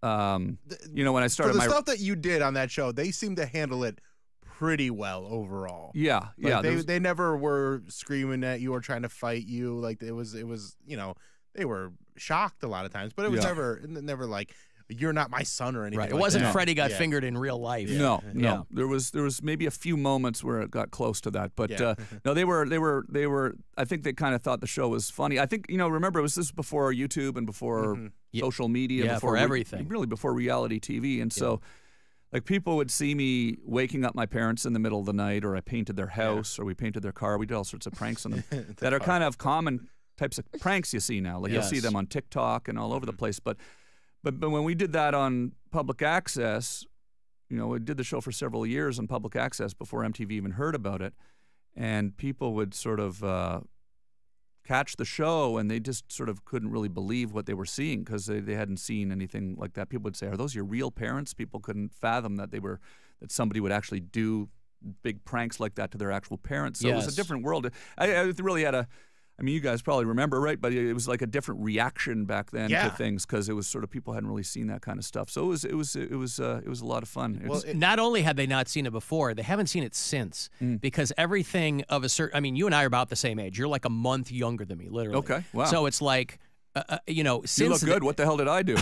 um, you know, when I For started the my stuff that you did on that show, they seemed to handle it pretty well overall. yeah Like, yeah they was- they never were screaming at you or trying to fight you. Like it was it was you know they were shocked a lot of times, but it was Yeah. never never like you're not my son or anything. Right. It like wasn't that. Freddy got Yeah. fingered in real life. No, no. Yeah. There was there was maybe a few moments where it got close to that, but Yeah. uh, no, they were they were they were. I think they kind of thought the show was funny. I think you know. Remember, it was this before YouTube and before Mhm. Social media, yeah, before for re- everything. really before reality TV, and so. Like people would see me waking up my parents in the middle of the night, or I painted their house, or we painted their car. We did all sorts of pranks on them that are kind of common types of pranks you see now. Like you'll see them on TikTok and all over the place. But, but but when we did that on public access, you know, we did the show for several years on public access before MTV even heard about it, and people would sort of uh, catch the show and they just sort of couldn't really believe what they were seeing because they, they hadn't seen anything like that. People would say, "Are those your real parents?" People couldn't fathom that they were that somebody would actually do big pranks like that to their actual parents. So it was a different world. I, I really had a I mean, you guys probably remember, right? But it was like a different reaction back then Yeah. to things because it was sort of people hadn't really seen that kind of stuff. So it was, it was, it was, uh, it was a lot of fun. It's- not only had they not seen it before, they haven't seen it since Mm. because everything of a certain. I mean, you and I are about the same age. You're like a month younger than me, literally. Okay, wow. So it's like, uh, uh, you know, since you look the- good. What the hell did I do?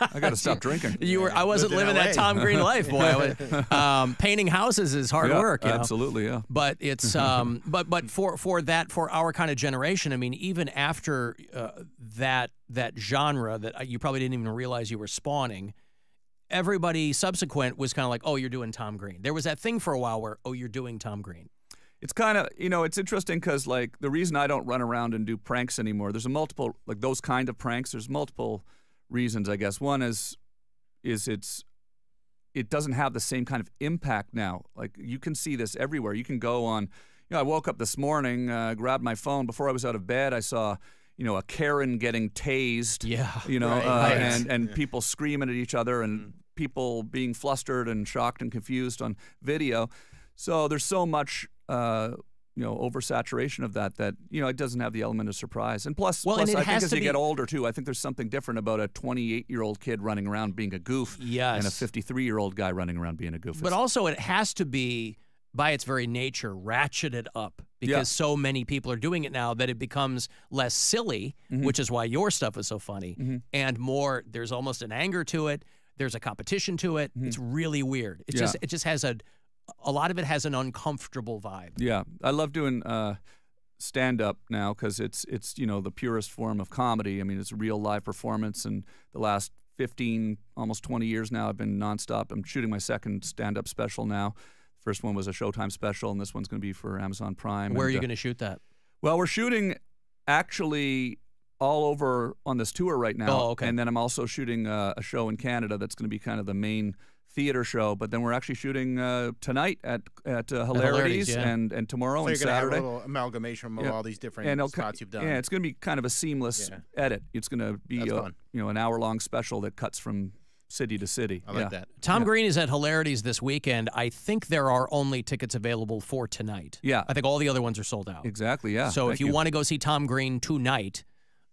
I got to stop drinking. You were. I wasn't Lived in living that Tom Green life, boy. I was, um, painting houses is hard Yeah, work. you know? absolutely, yeah. But it's um, but but for for that for our kind of generation, I mean, even after uh, that that genre that you probably didn't even realize you were spawning. Everybody subsequent was kind of like, "Oh, you're doing Tom Green." There was that thing for a while where, "Oh, you're doing Tom Green." It's kind of you know it's interesting because like the reason I don't run around and do pranks anymore. There's a multiple like those kind of pranks. There's multiple reasons I guess. One is is it's it doesn't have the same kind of impact now. Like you can see this everywhere. You can go on. You know, I woke up this morning, uh, grabbed my phone before I was out of bed. I saw. You know, a Karen getting tased. Yeah. You know, Right. uh, Right. and and people screaming at each other and people being flustered and shocked and confused on video. So there's so much, uh, you know, oversaturation of that that you know it doesn't have the element of surprise. And plus, Well, plus and it I think has as you get older too, I think there's something different about a 28 year old kid running around being a goof, yes. and a 53 year old guy running around being a goof. But also, it has to be, by its very nature, ratcheted up because Yeah. so many people are doing it now that it becomes less silly, Mhm. which is why your stuff is so funny, Mhm. and more. There's almost an anger to it. There's a competition to it. It's really weird. Mm-hmm. Yeah. just it just has a a lot of it has an uncomfortable vibe. Yeah, I love doing uh, stand up now because it's it's you know the purest form of comedy. I mean, it's a real live performance, and the last 15, almost 20 years now, I've been nonstop. I'm shooting my second stand up special now. First one was a Showtime special, and this one's going to be for Amazon Prime. Where are you uh, going to shoot that? Well, we're shooting actually all over on this tour right now. Oh, okay. And then I'm also shooting uh, a show in Canada that's going to be kind of the main theater show. But then we're actually shooting uh, tonight at at uh, Hilarities, Hilarities, yeah. and and tomorrow So and you're gonna have a little amalgamation of Yeah. all these different And it'll spots you've done. Yeah, it's going to be kind of a seamless Yeah. edit. It's going to be a, you know an hour long special that cuts from city to city. I like Yeah. that. Tom Yeah. Green is at Hilarities this weekend. I think there are only tickets available for tonight. Yeah. I think all the other ones are sold out. Exactly. Yeah. So if Thank you, want to go see Tom Green tonight,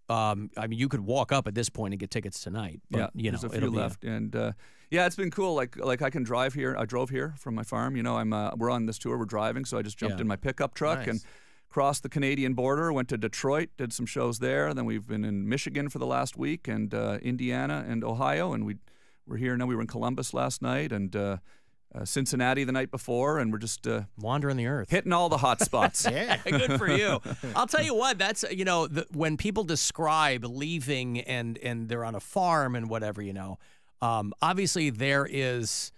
um, I mean, you could walk up at this point and get tickets tonight. But, yeah, you know, there's a few it'll be a- left, and uh, yeah, it's been cool. Like like I can drive here. I drove here from my farm. You know, I'm uh, we're on this tour. We're driving, so I just jumped Yeah. in my pickup truck and crossed the Canadian border. Went to Detroit, did some shows there. Then we've been in Michigan for the last week, and uh, Indiana and Ohio, and we we're here now. We were in Columbus last night, and. Uh, uh, Cincinnati the night before, and we're just uh, wandering the earth, hitting all the hot spots. yeah, Good for you. I'll tell you what. That's you know the, when people describe leaving and and they're on a farm and whatever you know. Um, obviously, there is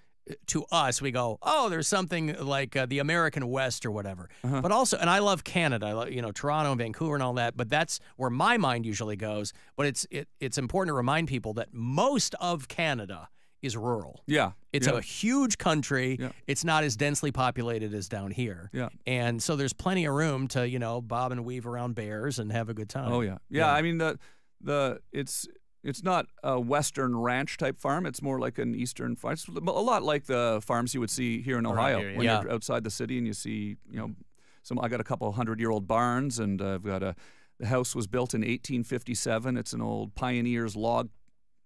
to us we go, oh, there's something like uh, the American West or whatever. Uh-huh. But also, and I love Canada. I love, you know Toronto and Vancouver and all that. But that's where my mind usually goes. But it's it, it's important to remind people that most of Canada is rural. Yeah, It's yeah. a huge country. Yeah. It's not as densely populated as down here. Yeah. And so there's plenty of room to, you know, bob and weave around bears and have a good time. Oh yeah. yeah, I mean the the it's it's not a western ranch type farm. It's more like an eastern farm. It's a lot like the farms you would see here in Ohio here, yeah. when Yeah. you're outside the city and you see you know some. I got a couple hundred year old barns and uh, I've got a. The house was built in 1857. It's an old pioneer's log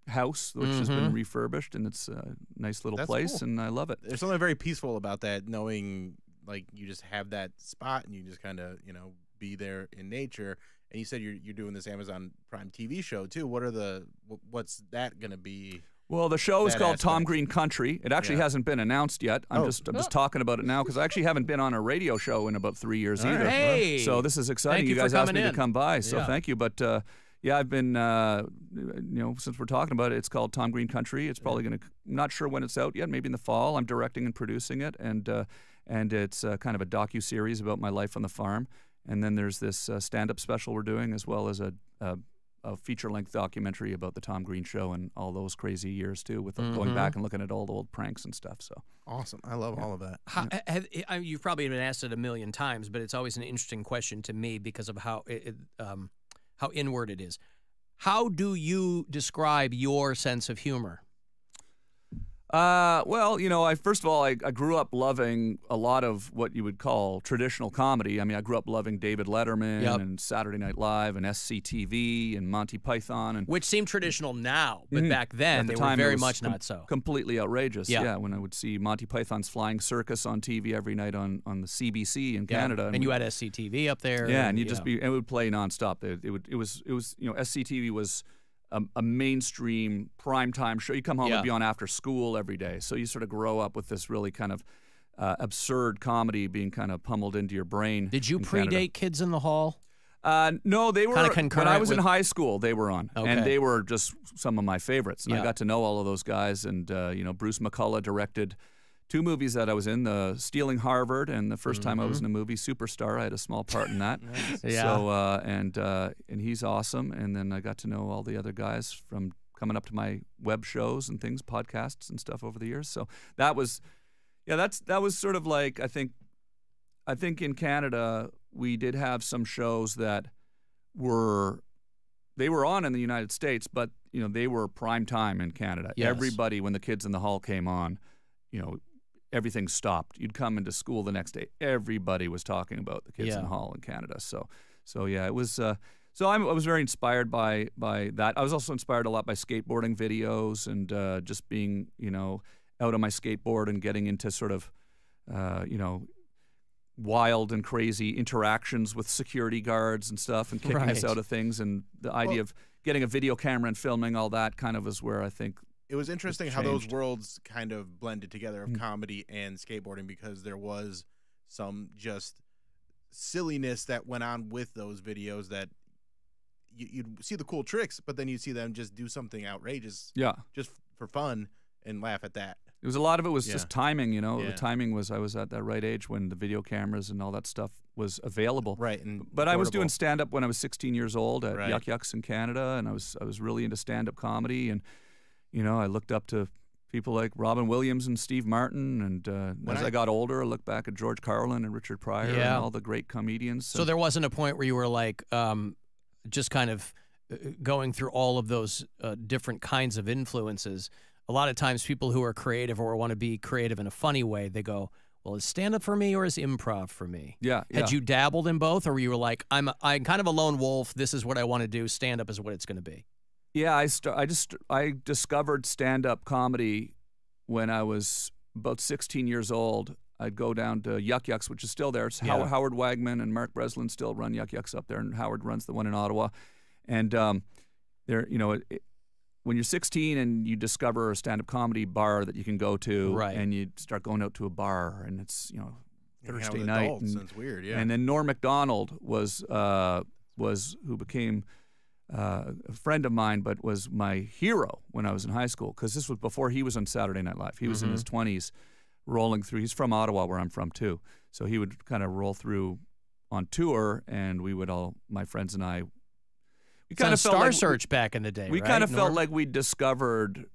house which has been Mhm. refurbished and it's a nice little That's place cool. and I love it. There's something very peaceful about that, knowing like you just have that spot and you just kind of you know be there in nature. And you said you're you're doing this Amazon Prime TV show too. What are the what's that gonna be? Well, the show is that called Tom? Green Country. It actually Yeah. hasn't been announced yet. I'm Oh. just I'm just talking about it now because I actually haven't been on a radio show in about three years All either. right. Hey! So this is exciting. Thank you for guys asked me in. to come by, so Yeah. thank you. But uh, yeah, I've been uh, you know since we're talking about it, it's called Tom Green Country. It's probably going to not sure when it's out yet. Maybe in the fall. I'm directing and producing it, and uh, and it's uh, kind of a docu series about my life on the farm. And then there's this uh, stand-up special we're doing, as well as a, a, a feature-length documentary about the Tom Green Show and all those crazy years too, with going Mhm. back and looking at all the old pranks and stuff. So Awesome. I love all of that. How, have, I, you've probably been asked it a million times, but it's always an interesting question to me because of how it, it, um, how inward it is. How do you describe your sense of humor? Uh, well, you know, I first of all, I, I grew up loving a lot of what you would call traditional comedy. I mean, I grew up loving David Letterman Yep. and Saturday Night Live and SCTV and Monty Python and Which seem traditional now, but Mhm. back then At the they time, were very much com- not so. Completely outrageous. Yeah. when I would see Monty Python's Flying Circus on TV every night on, on the CBC in Yeah. Canada, and you had SCTV up there. yeah, and and you just be and it would play nonstop. It, it would it was it was you know SCTV was a, a mainstream primetime show. You come home Yeah. and be on after school every day, so you sort of grow up with this really kind of uh, absurd comedy being kind of pummeled into your brain. Did you predate Canada. Kids in the Hall? Uh, no, they were when I was in high school. They were on, Okay. and they were just some of my favorites. And Yeah. I got to know all of those guys. And uh, you know, Bruce McCulloch directed two movies that I was in: the Stealing Harvard, and the 1st time I was Mhm. in a movie, Superstar. I had a small part in that. Yeah. So uh, and uh, and he's awesome. And then I got to know all the other guys from coming up to my web shows and things, podcasts and stuff over the years. So that was, yeah, that's that was sort of like I think, I think in Canada we did have some shows that were they were on in the United States, but you know they were prime time in Canada. Yes. Everybody, when the kids in the hall came on, you know, everything stopped. You'd come into school the next day. Everybody was talking about the kids in Yeah. the hall in Canada. So, so yeah, it was. Uh, so I'm, I was very inspired by by that. I was also inspired a lot by skateboarding videos and uh, just being you know out on my skateboard and getting into sort of uh, you know wild and crazy interactions with security guards and stuff and kicking us out of things and the idea Well- of getting a video camera and filming all that kind of is where I think it was interesting how those worlds kind of blended together of Mm. comedy and skateboarding because there was some just silliness that went on with those videos that you, you'd see the cool tricks, but then you'd see them just do something outrageous, Yeah. just for fun and laugh at that. It was a lot of it was Yeah. just timing, you know. Yeah. The timing was I was at that right age when the video cameras and all that stuff was available. Right, and but I was doing stand up when I was 16 years old at Right. Yuk Yuk's in Canada, and I was I was really into stand up comedy, and you know I looked up to people like Robin Williams and Steve Martin, and uh, When as I- I, got older, I looked back at George Carlin and Richard Pryor and all the great comedians. So there wasn't a point where you were like, um, just kind of uh, going through all of those uh, different kinds of influences. A lot of times, people who are creative or want to be creative in a funny way, they go, "Well, is stand up for me or is improv for me?" Yeah, Had yeah. you dabbled in both, or were you like, "I'm I'm kind of a lone wolf. This is what I want to do. Stand up is what it's going to be." Yeah, I st- I just I discovered stand up comedy when I was about 16 years old. I'd go down to Yuk Yuk's, which is still there. It's How- Howard Wagman and Mark Breslin still run Yuk Yuk's up there, and Howard runs the one in Ottawa. And um, there, you know, it, it- when you're 16 and you discover a stand-up comedy bar that you can go to, Right. and you start going out to a bar, and it's you know You hang out Thursday night, adults, and, and weird, yeah. And then Norm Macdonald was uh, was who became uh, a friend of mine, but was my hero when I was in high school because this was before he was on Saturday Night Live. He was in his 20s, rolling through. He's from Ottawa, where I'm from too. So he would kind of roll through on tour, and we would all, my friends and I, we kind of felt Star like Search back in the day. we right, kind of felt like we discovered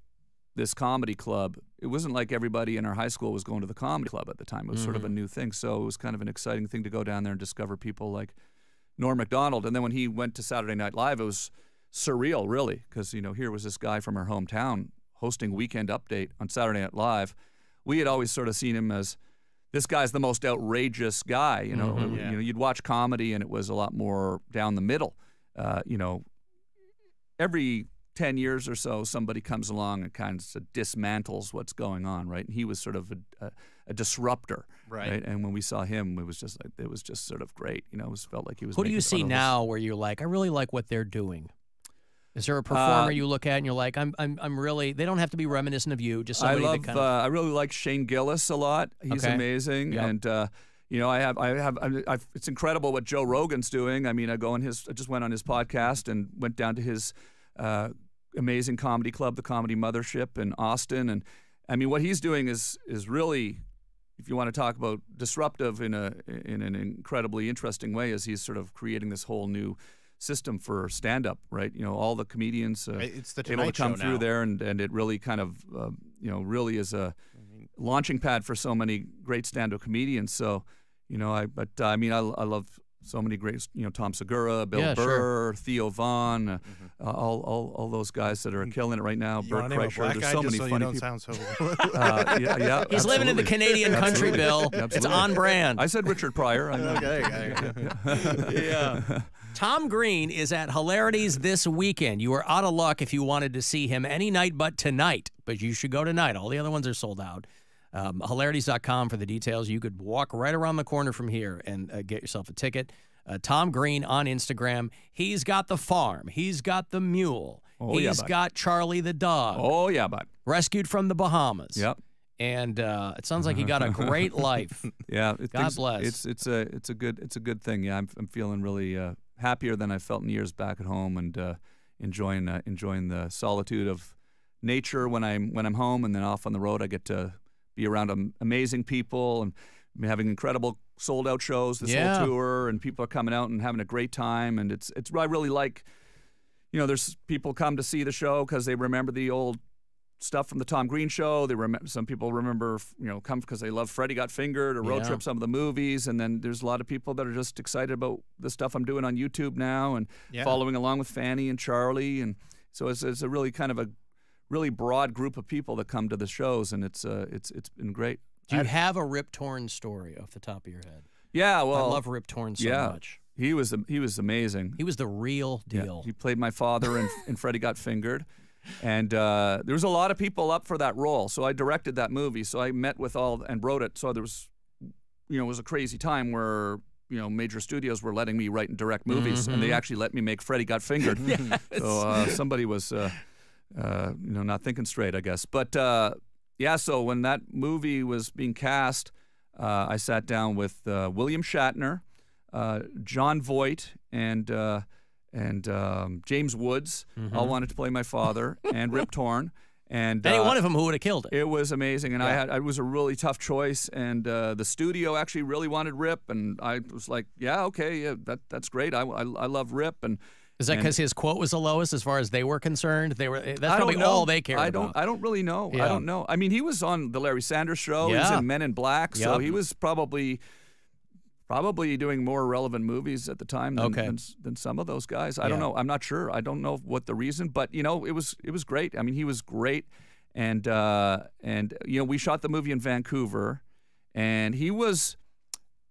this comedy club. It wasn't like everybody in our high school was going to the comedy club at the time. It was sort of a Mhm. new thing. So it was kind of an exciting thing to go down there and discover people like Norm Macdonald. And then when he went to Saturday Night Live, it was surreal, really, because you know here was this guy from our hometown hosting Weekend Update on Saturday Night Live. We had always sort of seen him as this guy's the most outrageous guy. You know, Mhm. you know, you'd watch comedy and it was a lot more down the middle. Uh, you know, every 10 years or so, somebody comes along and kind of dismantles what's going on, right? And he was sort of a, a, a disruptor, Right. And when we saw him, it was just like, it was just sort of great. You know, it was felt like he was Who do you see now where you're like, I really like what they're doing? Is there a performer Uh, you look at and you're like, I'm, I'm, I'm really? They don't have to be reminiscent of you. Just I love. that kind uh. I really like Shane Gillis a lot. He's Okay. amazing, Yep. and uh, you know, I have, I have, I I've, it's incredible what Joe Rogan's doing. I mean, I go on his, I just went on his podcast and went down to his uh, amazing comedy club, the Comedy Mothership in Austin, and I mean, what he's doing is is really. If you want to talk about disruptive in a in an incredibly interesting way, is he's sort of creating this whole new system for stand up, right? You know, all the comedians uh, it's the able to come through now. there, and and it really kind of uh, you know really is a launching pad for so many great stand up comedians. So you know, I but uh, I mean, I, I love so many great, you know, Tom Segura, Bill Yeah, sure. Burr, Theo Von, uh, uh, all, all all those guys that are killing it right now. You Bert wanna name a Kreischer. There's so many so funny people. sound so- uh, yeah, yeah, He's living in the. Canadian country, Absolutely. Bill. It's on brand. I said Richard Pryor. I know. Okay, yeah. Tom Green is at Hilarities this weekend. You are out of luck if you wanted to see him any night but tonight, but you should go tonight. All the other ones are sold out. Um, hilarities.com for the details. You could walk right around the corner from here and uh, get yourself a ticket. Uh, Tom Green on Instagram. He's got the farm. He's got the mule. Oh, yeah, He's bud. got Charlie the dog. Oh yeah, bud. Rescued from the Bahamas. Yep. And uh, it sounds like he got a great life. Yeah, it- God bless. It's it's a it's a good it's a good thing. Yeah, I'm I'm feeling really uh, happier than I felt in years back at home, and uh, enjoying uh, enjoying the solitude of nature when I'm when I'm home, and then off on the road. I get to be around am- amazing people and having incredible sold out shows this Yeah. whole tour, and people are coming out and having a great time, and it's it's I really like. You know, there's people come to see the show because they remember the old stuff from the Tom Green show. They remember some people remember, you know, come because they love Freddy Got Fingered or Road Yeah. Trip, some of the movies, and then there's a lot of people that are just excited about the stuff I'm doing on YouTube now and Yeah. following along with Fanny and Charlie, and so it's, it's a really kind of a really broad group of people that come to the shows, and it's uh, it's it's been great. Do you have a Rip Torn story off the top of your head? Yeah, well, I love Rip Torn so yeah, much. He was he was amazing. He was the real Yeah, deal. he played my father in, in Freddy Got Fingered. And uh, there was a lot of people up for that role. So I directed that movie. So I met with all and wrote it. So there was, you know, it was a crazy time where, you know, major studios were letting me write and direct movies. And they Mhm. actually let me make Freddy Got Fingered. Yes. So uh, somebody was, uh, uh, you know, not thinking straight, I guess. But uh, yeah, so when that movie was being cast, uh, I sat down with uh, William Shatner, uh, Jon Voight, and uh, and um, James Woods. All Mhm. wanted to play my father, and Rip Torn. And Any uh, one of them who would have killed it. it was amazing, and I had it was a really tough choice, and uh, the studio actually really wanted Rip, and I was like, yeah, okay, yeah, that that's great. I, I, I love Rip, and Is that because his quote was the lowest as far as they were concerned? They were. That's I probably all they cared I don't. about. I don't really know. Yeah. I don't know. I mean, he was on the Larry Sanders Show. He was in Men in Black, so Yep. he was probably probably doing more relevant movies at the time than, Okay. than, than some of those guys. I don't know. I'm not sure. I don't know what the reason, but you know, it was it was great. I mean, he was great, and uh, and you know, we shot the movie in Vancouver, and he was.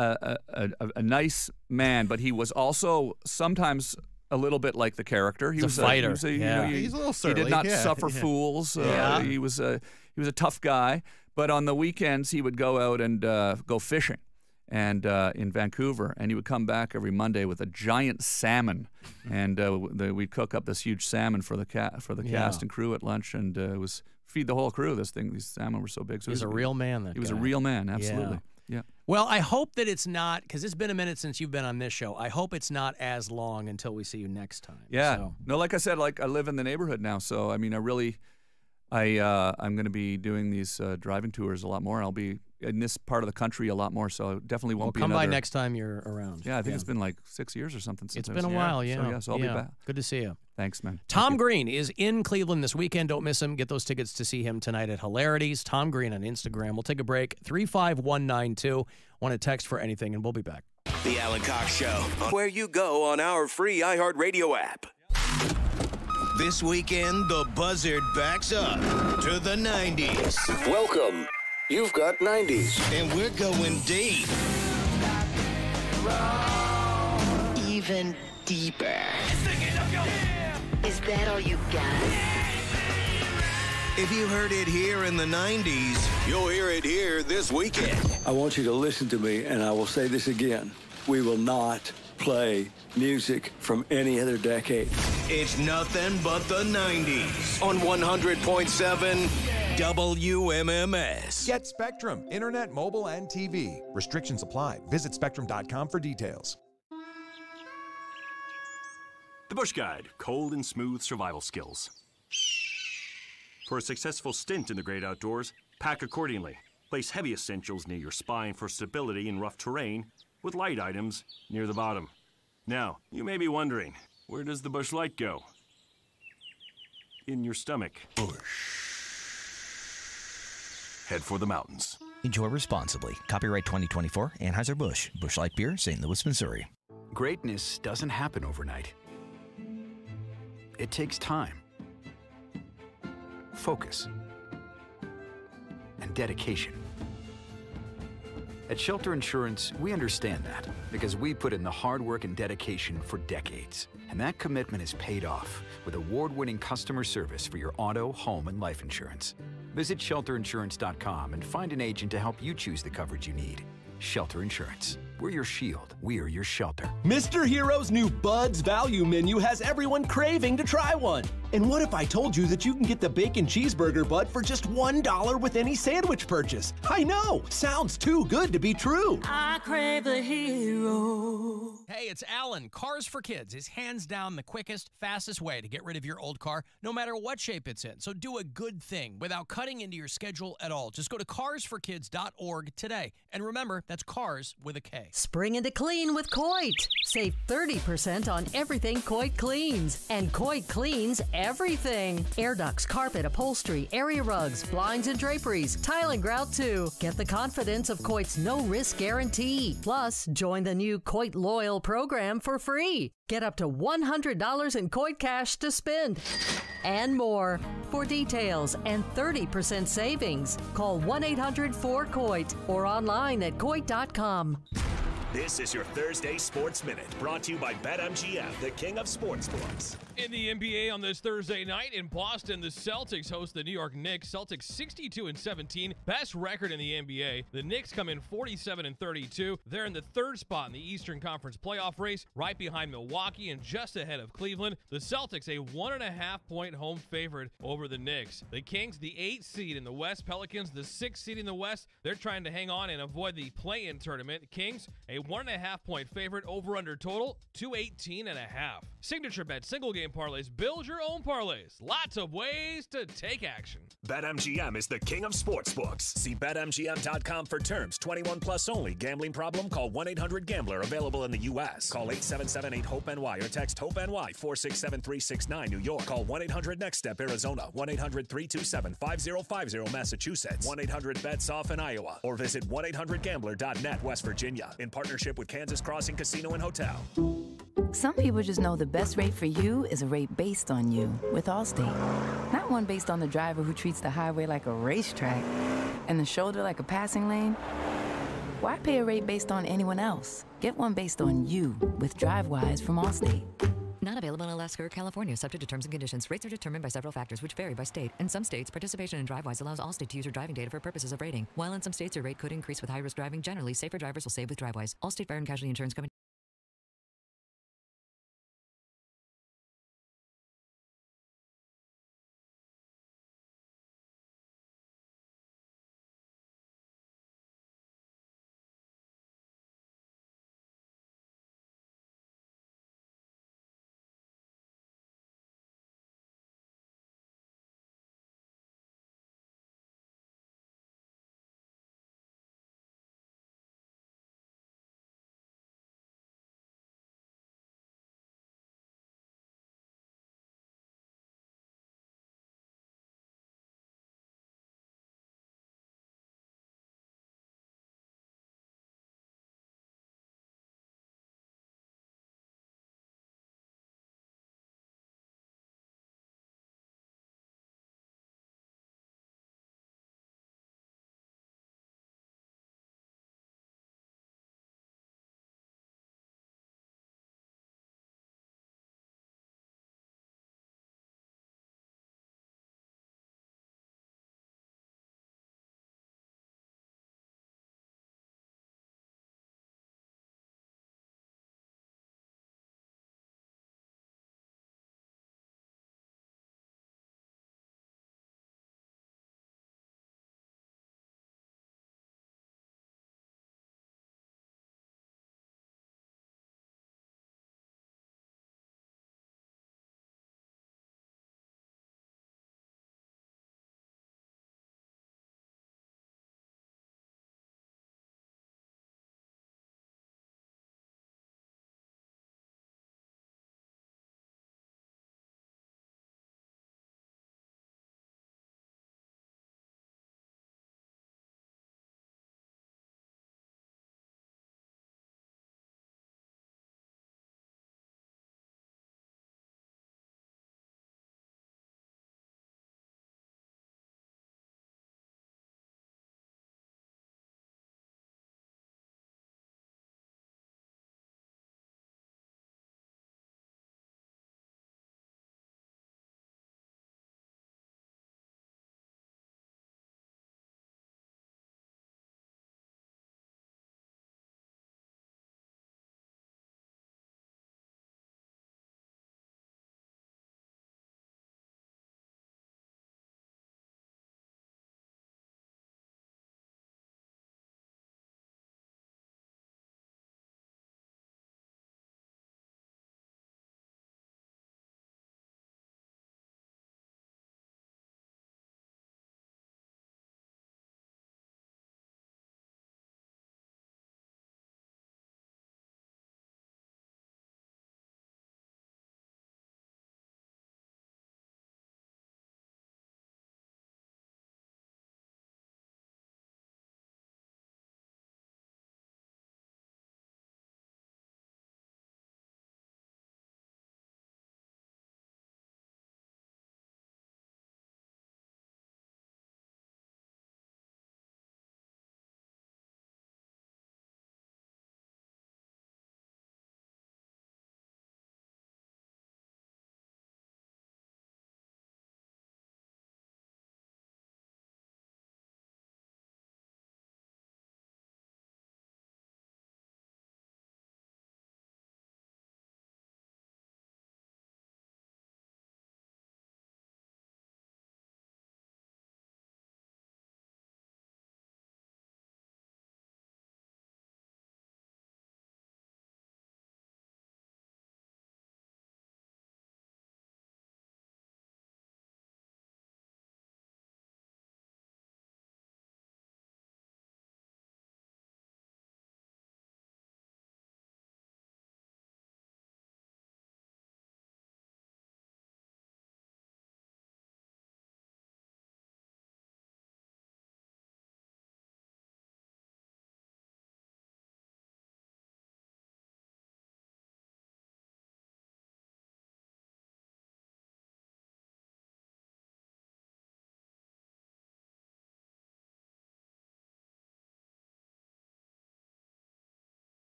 A, a, a, a nice man, but he was also sometimes a little bit like the character. He He's a was he fighter. was you Yeah. know, he- He's a little He did not yeah, suffer yeah. fools. Uh, Yeah. He was a he was a tough guy. But on the weekends, he would go out and uh, go fishing, and uh, in Vancouver, and he would come back every Monday with a giant salmon, and uh, the, we'd cook up this huge salmon for the ca- for the Yeah. cast and crew at lunch, and uh, it was feed the whole crew. This thing, these salmon were so big. So He's he was a real man. That He was a real man, absolutely. Yeah. Well, I hope that it's not because it's been a minute since you've been on this show. I hope it's not as long until we see you next time. Yeah. So, No, like I said, like I live in the neighborhood now, so I mean, I really, I uh, I'm going to be doing these uh, driving tours a lot more. I'll be in this part of the country a lot more, so it definitely won't well, be come by next time you're around. Yeah, I think it's been like six years or something. Since It's I been a while. Yeah. So yeah, so I'll yeah. be back. Good to see you. Thanks, man. Tom Green is in Cleveland this weekend. Don't miss him. Get those tickets to see him tonight at Hilarities. Tom Green on Instagram. We'll take a break. 35192. Want to text for anything, and we'll be back. The Alan Cox Show, where you go on our free iHeartRadio app. This weekend, the buzzard backs up to the 90s. Welcome. You've got 90s. And we're going deep. Even deeper. Is that all you got? If you heard it here in the 90s, you'll hear it here this weekend. I want you to listen to me, and I will say this again. We will not play music from any other decade. It's nothing but the 90s on 100.7 WMMS. Get Spectrum, internet, mobile, and TV. Restrictions apply. Visit spectrum.com for details. The Busch Guide Cold and Smooth Survival Skills. For a successful stint in the great outdoors, pack accordingly. Place heavy essentials near your spine for stability in rough terrain, with light items near the bottom. Now, you may be wondering where does the Busch light go? In your stomach. Busch. Head for the mountains. Enjoy responsibly. Copyright 2024, Anheuser-Busch, Busch Light Beer, St. Louis, Missouri. Greatness doesn't happen overnight. It takes time, focus, and dedication. At Shelter Insurance, we understand that because we put in the hard work and dedication for decades. And that commitment is paid off with award winning customer service for your auto, home, and life insurance. Visit shelterinsurance.com and find an agent to help you choose the coverage you need. Shelter Insurance. We're your shield, we're your shelter. Mr. Hero's new Buds Value Menu has everyone craving to try one. And what if I told you that you can get the bacon cheeseburger bud for just $1 with any sandwich purchase? I know! Sounds too good to be true. I crave the hero. Hey, it's Alan. Cars for Kids is hands down the quickest, fastest way to get rid of your old car, no matter what shape it's in. So do a good thing without cutting into your schedule at all. Just go to carsforkids.org today. And remember, that's cars with a K. Spring into clean with Coit. Save 30% on everything Coit cleans. And Coit cleans everything air ducts, carpet, upholstery, area rugs, blinds and draperies, tile and grout too. Get the confidence of Coit's no risk guarantee. Plus, join the new Coit Loyal program for free. Get up to $100 in Coit cash to spend and more. For details and 30% savings, call 1 800 4 COIT or online at coit.com. This is your Thursday Sports Minute, brought to you by BetMGM, the king of sportsbooks. In the NBA on this Thursday night in Boston, the Celtics host the New York Knicks. Celtics 62 and 17, best record in the NBA. The Knicks come in 47 and 32. They're in the third spot in the Eastern Conference playoff race, right behind Milwaukee and just ahead of Cleveland. The Celtics a one and a half point home favorite over the Knicks. The Kings, the eight seed in the West. Pelicans, the sixth seed in the West. They're trying to hang on and avoid the play-in tournament. Kings a one and a half point favorite over under total 218 and a half. Signature bet single game parlays. Build your own parlays. Lots of ways to take action. BetMGM is the king of sportsbooks. See BetMGM.com for terms. 21 plus only. Gambling problem? Call 1 800 Gambler. Available in the U.S. Call 877 8 HOPE NY or text HOPE NY 467 369 New York. Call 1 800 Next Step Arizona. 1 800 327 5050 Massachusetts. 1 800 BETS off in Iowa. Or visit 1 800 Gambler.net West Virginia. In partnership with Kansas Crossing Casino and Hotel. Some people just know the best rate for you is a rate based on you with Allstate. Not one based on the driver who treats the highway like a racetrack and the shoulder like a passing lane. Why pay a rate based on anyone else? Get one based on you with DriveWise from Allstate. Not available in Alaska or California, subject to terms and conditions. Rates are determined by several factors, which vary by state. In some states, participation in DriveWise allows Allstate to use your driving data for purposes of rating. While in some states, your rate could increase with high risk driving. Generally, safer drivers will save with DriveWise. Allstate Fire and Casualty Insurance Company.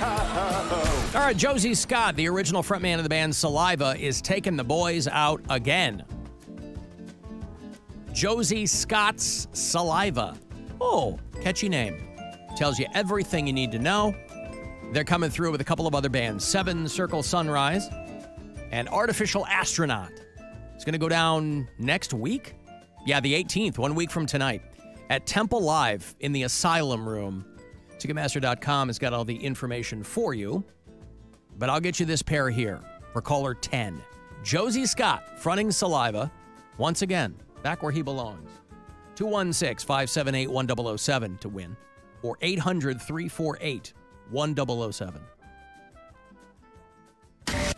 All right, Josie Scott, the original frontman of the band Saliva, is taking the boys out again. Josie Scott's Saliva. Oh, catchy name. Tells you everything you need to know. They're coming through with a couple of other bands Seven Circle Sunrise and Artificial Astronaut. It's going to go down next week. Yeah, the 18th, one week from tonight, at Temple Live in the Asylum Room. Ticketmaster.com has got all the information for you. But I'll get you this pair here for caller 10. Josie Scott, fronting Saliva, once again, back where he belongs. 216 578 1007 to win, or 800 348 1007.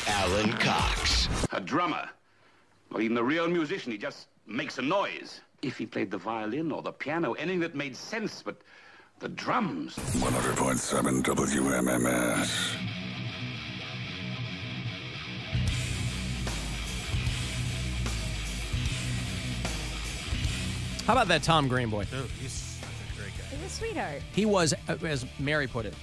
Alan Cox. A drummer. Or even a real musician, he just makes a noise. If he played the violin or the piano, anything that made sense, but the drums. 100.7 WMMS. How about that Tom Green boy? Dude, he's such a great guy. He's a sweetheart. He was, uh, as Mary put it,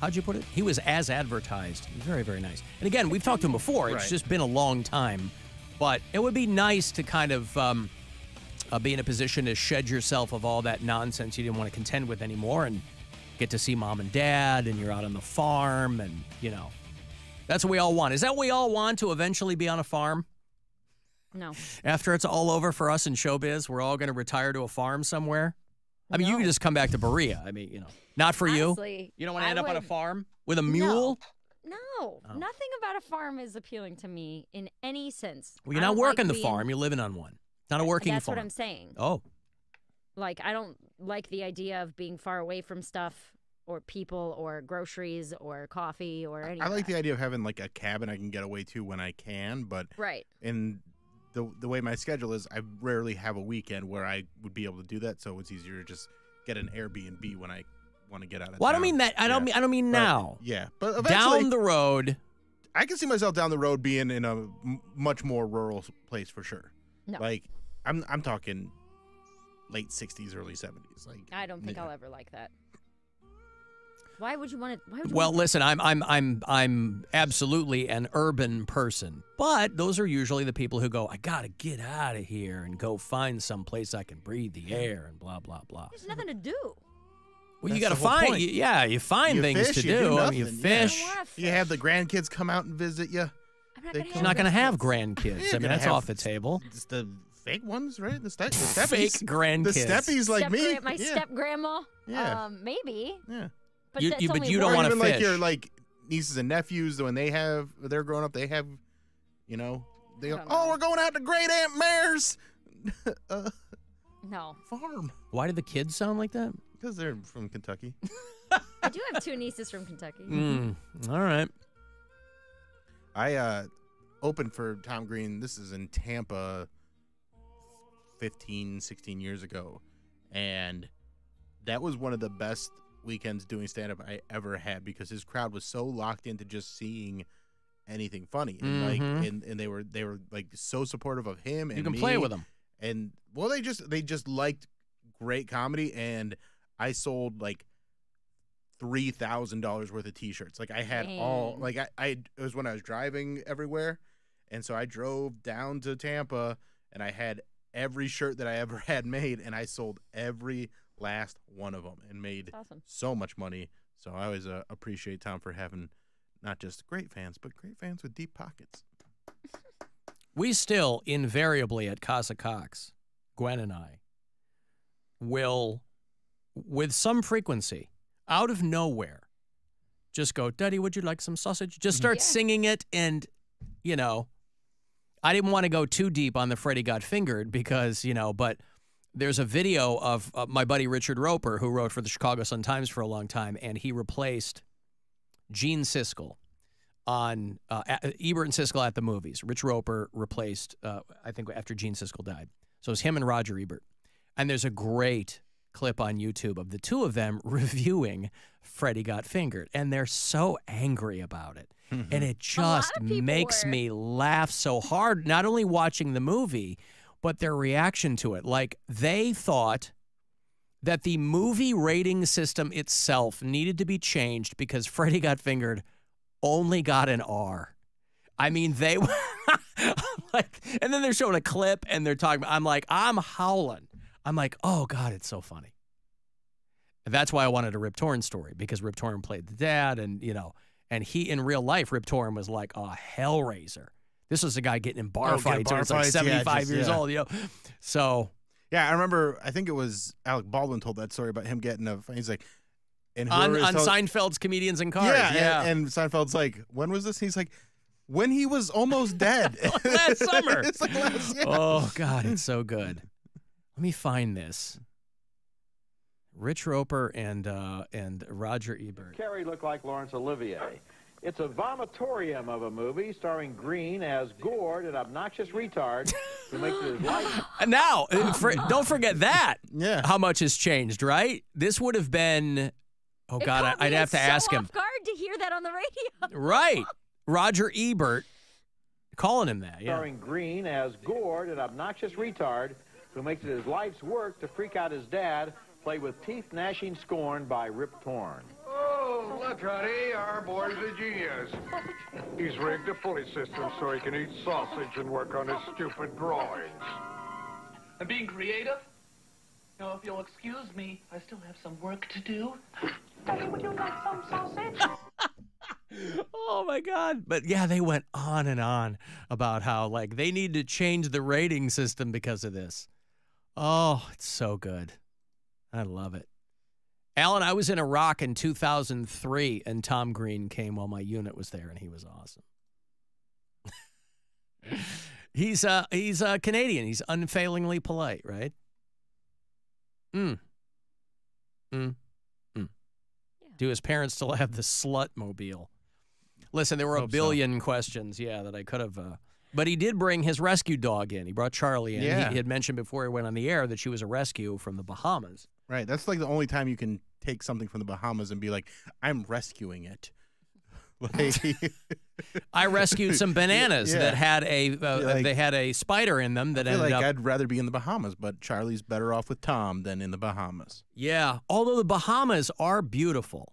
how'd you put it? He was as advertised. Very, very nice. And again, we've talked to him before. It's Right. just been a long time. But it would be nice to kind of um, uh, be in a position to shed yourself of all that nonsense you didn't want to contend with anymore and get to see mom and dad and you're out on the farm and, you know, that's what we all want. Is that what we all want to eventually be on a farm? No. After it's all over for us in showbiz, we're all going to retire to a farm somewhere. I mean, you can just come back to Berea. I mean, you know, not for Honestly, you. You don't want to end up on a farm with a mule. No, Oh. nothing about a farm is appealing to me in any sense. Well, you're I not don't like working the being- farm. You're living on one. Not a working That's farm. what I'm saying. Oh, Like, I don't like the idea of being far away from stuff or people or groceries or coffee or anything. I like the idea of having like a cabin I can get away to when I can, but Right. in the the way my schedule is, I rarely have a weekend where I would be able to do that. So it's easier to just get an Airbnb when I want to get out of well, I don't mean that. I don't Yeah. mean. I don't mean But- now. Yeah, but eventually, Down the road. I can see myself down the road being in a m- much more rural place for sure. No. Like I'm I'm talking late 60s, early 70s. Like I don't think yeah. I'll ever like that. Why would you want to? Why would you Well, wanna- listen, I'm I'm I'm I'm absolutely an urban person, but those are usually the people who go, I gotta get out of here and go find some place I can breathe the air and blah blah blah. There's nothing to do. Well, you got to find, point. yeah, you find You things fish, to you do. do I mean, you nothing, yeah. fish. You have the grandkids come out and visit you. You're not going to have grandkids. I mean, that's off the table. It's the fake ones, right? The, ste- the steppies. Fake grandkids. The steppies like step me. gra- my yeah. step grandma. Yeah. Um, maybe. Yeah. But You- you- but you don't wanna even like your like nieces and nephews when they have they're growing up, they have, you know, they go, oh, we're going out to Great Aunt Mare's uh, No. farm Why do the kids sound like that? because they're from Kentucky. I do have two nieces from Kentucky. Mm, all right. I uh opened for Tom Green. This is in Tampa 15, 16 years ago. And that was one of the best weekends doing stand up I ever had because his crowd was so locked into just seeing anything funny. And Mhm. like and, and they were they were like so supportive of him and You can me. play with 'em. And well they just they just liked great comedy and I sold like three thousand dollars worth of t-shirts. Like I had all like I, I it was when I was driving everywhere, and so I drove down to Tampa and I had every shirt that I ever had made, and I sold every last one of them and made awesome. so much money. So I always uh, appreciate Tom for having not just great fans, but great fans with deep pockets. We still invariably at Casa Cox, Gwen and I, will, with some frequency, out of nowhere, just go, Daddy, would you like some sausage? Just start singing it. And, you know, I didn't want to go too deep on the Freddy Got Fingered because, you know, but there's a video of uh, my buddy Richard Roeper, who wrote for the Chicago Sun Times for a long time, and he replaced Gene Siskel on uh, Ebert and Siskel at the movies. Rich Roeper replaced, uh, I think, after Gene Siskel died. So it was him and Roger Ebert. And there's a great clip on YouTube of the two of them reviewing Freddie Got Fingered. And they're so angry about it. Mm-hmm. And it just makes me laugh so hard, not only watching the movie, but their reaction to it. Like they thought that the movie rating system itself needed to be changed because Freddy Got Fingered only got an R. I mean, they were like, and then they're showing a clip and they're talking. I'm like, I'm howling. I'm like, oh god, it's so funny. And that's why I wanted a Rip Torn story because Rip Torn played the dad, and you know, and he in real life, Rip Torn was like a hellraiser. This was a guy getting in bar Oh, fights. bar he's like fights, yeah, 75 just- years yeah. old, you know. So Yeah, I remember. I think it was Alec Baldwin told that story about him getting a. He's like, and on, on Seinfeld's comedians and cars, Yeah, yeah. And, and Seinfeld's like, when was this? He's like, when he was almost dead last summer. it's like last. Yeah. Oh God, it's so good. Let me find this. Rich Roeper and uh, and Roger Ebert. Carrie looked like Laurence Olivier. It's a vomitorium of a movie starring Green as Gord, an obnoxious retard who makes it his life. Now, uh, for, don't forget that. Yeah. How much has changed, right? This would have been. Oh It God, I, I'd have to so ask him. Off guard to hear that on the radio. Right, Roger Ebert, calling him that. Yeah. Starring Green as Gord, an obnoxious retard who makes it his life's work to freak out his dad, played with teeth gnashing scorn by Rip Torn. Oh, look, honey, our boy's a genius. He's rigged a pulley system so he can eat sausage and work on his stupid drawings. And being creative? Now, if you'll excuse me, I still have some work to do. Daddy, would you like some sausage? Oh my God. But yeah, they went on and on about how like they need to change the rating system because of this. Oh, it's so good. I love it. Alan, I was in Iraq in 2003 and Tom Green came while my unit was there and he was awesome. he's uh he's uh Canadian. He's unfailingly polite, right? Mm. Mm. Mm. Do his parents still have the slut mobile? Listen, there were a Hope so. billion questions, yeah, that I could have. Uh, but he did bring his rescue dog in. He brought Charlie in. He- Yeah. He, had mentioned before he went on the air that she was a rescue from the Bahamas. Right. That's like the only time you can take something from the Bahamas and be like, I'm rescuing it. Like, I rescued some bananas Yeah. that had a uh, Like- they had a spider in them that I ended like up. I'd rather be in the Bahamas, but Charlie's better off with Tom than in the Bahamas. Yeah, although the Bahamas are beautiful.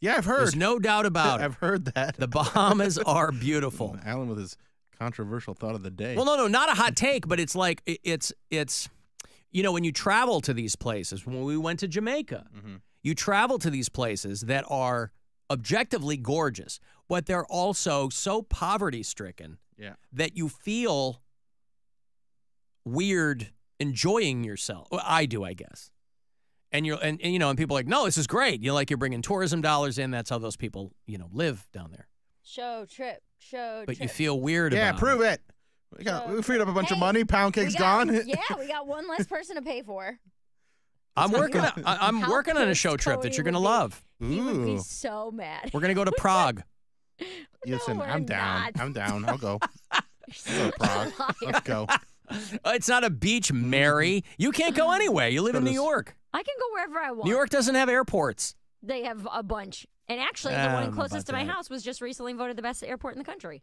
Yeah, I've heard. There's no doubt about it. I've heard that. The Bahamas are beautiful. Alan with his controversial thought of the day. Well, no, no, not a hot take, but it's like it's it's you know when you travel to these places. When we went to Jamaica, Mm-hmm. you travel to these places that are objectively gorgeous, but they're also so poverty stricken Yeah. that you feel weird enjoying yourself. Well, I do, I guess. And you're and, and you know, and people are like, no, this is great. You know, like you're bringing tourism dollars in. That's how those people, you know, live down there. Show trip, show But trip. you feel weird yeah, about prove it. it. We, got, we freed up a bunch of money. Pound cake's got- gone. yeah, we got one less person to pay for. I'm How working. on- I- I'm how working on a show trip Cody that you're gonna be. love. He would be so mad. We're gonna go to Prague. Listen, we're I'm down. not. I'm down. I'll go. I'll go to Prague. Let's go. It's not a beach, Mary. You can't go anywhere. You live in New York. I can go wherever I want. New York doesn't have airports. They have a bunch. And actually, the don't one closest to my that. house was just recently voted the best airport in the country.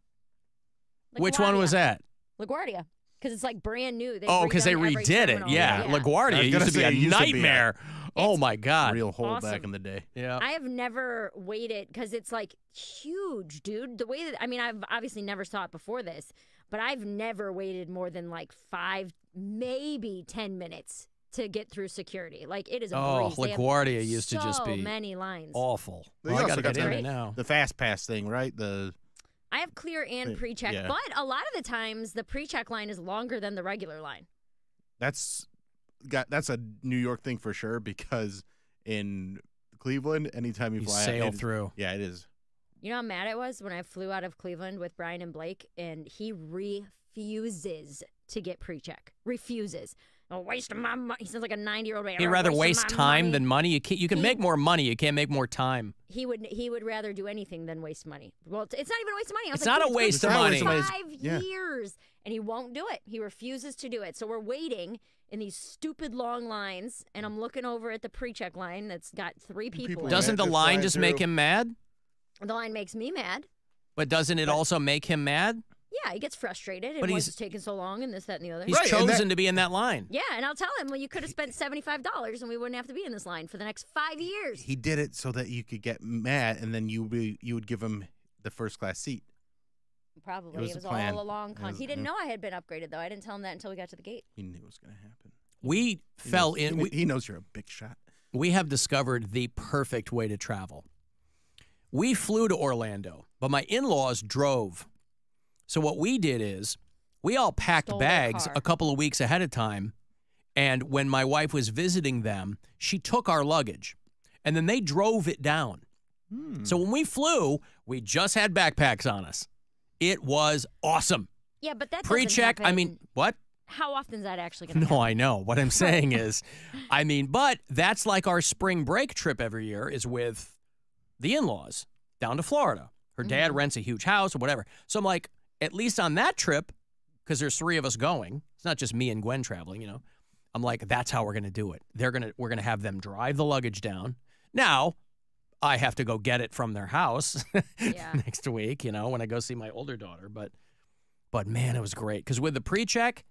Which one was that? LaGuardia. Because it's like brand new. They've Oh, because they redid it. terminal. Yeah, LaGuardia used gonna be say, a it be a nightmare. oh my God. Real hole back in the day. Yeah. I have never waited because it's like huge, dude. The way that I mean, I've obviously never saw it before this, but I've never waited more than like five, maybe ten minutes to get through security. Like it is a Oh, breeze. LaGuardia used to just so be many lines. awful. They Well, I gotta get in the- there now. The fast pass thing, right? The I have clear and Uh, pre-check, yeah. but a lot of the times the pre-check line is longer than the regular line. that's got that's a New York thing for sure because in Cleveland, anytime you, You fly, sail it is- through. Yeah, it is. You know how mad I was when I flew out of Cleveland with Brian and Blake, and he refuses to get pre-check. Refuses. A waste of my money. He sounds like a ninety-year-old man. He'd rather waste waste of my time money." than money. You can you can He- make more money. You can't make more time. He would. He would rather do anything than waste money. Well, it's not even a waste of money. I was It's like, not a "Dude, waste of money. Five Yeah. years, and he won't do it. He refuses to do it. So we're waiting in these stupid long lines, and I'm looking over at the pre-check line that's got three people. People in. Doesn't the line flying just make him mad? The line makes me mad. But doesn't it also make him mad? Yeah, he gets frustrated and But why he's- is taking so long and this, that, and the other. He's chosen to be in that line. Yeah, and I'll tell him, well, you could have spent seventy-five dollars and we wouldn't have to be in this line for the next five years. He did it so that you could get mad, and then you be, you would give him the first class seat. Probably It was it the was plan. all along. It Con- was- he didn't yeah. know I had been upgraded though. I didn't tell him that until we got to the gate. He knew it was going to happen. We He fell knows- in. he- We, he knows you're a big shot. we have discovered the perfect way to travel. We flew to Orlando, but my in laws drove. So what we did is we all packed Stole bags a couple of weeks ahead of time. And when my wife was visiting them, she took our luggage and then they drove it down. So when we flew, we just had backpacks on us. It was awesome. Yeah, but that Pre check. I mean, what? how often is that actually going to? No, I know. What I'm saying is, I mean, but that's like our spring break trip every year is with the in laws down to Florida. Her dad Mm-hmm. rents a huge house or whatever. So I'm like, at least on that trip, because there's three of us going, it's not just me and Gwen traveling, you know. I'm like, that's how we're gonna do it. They're gonna we're gonna have them drive the luggage down. Now, I have to go get it from their house next week, you know, when I go see my older daughter. But but man, it was great. Because with the pre-check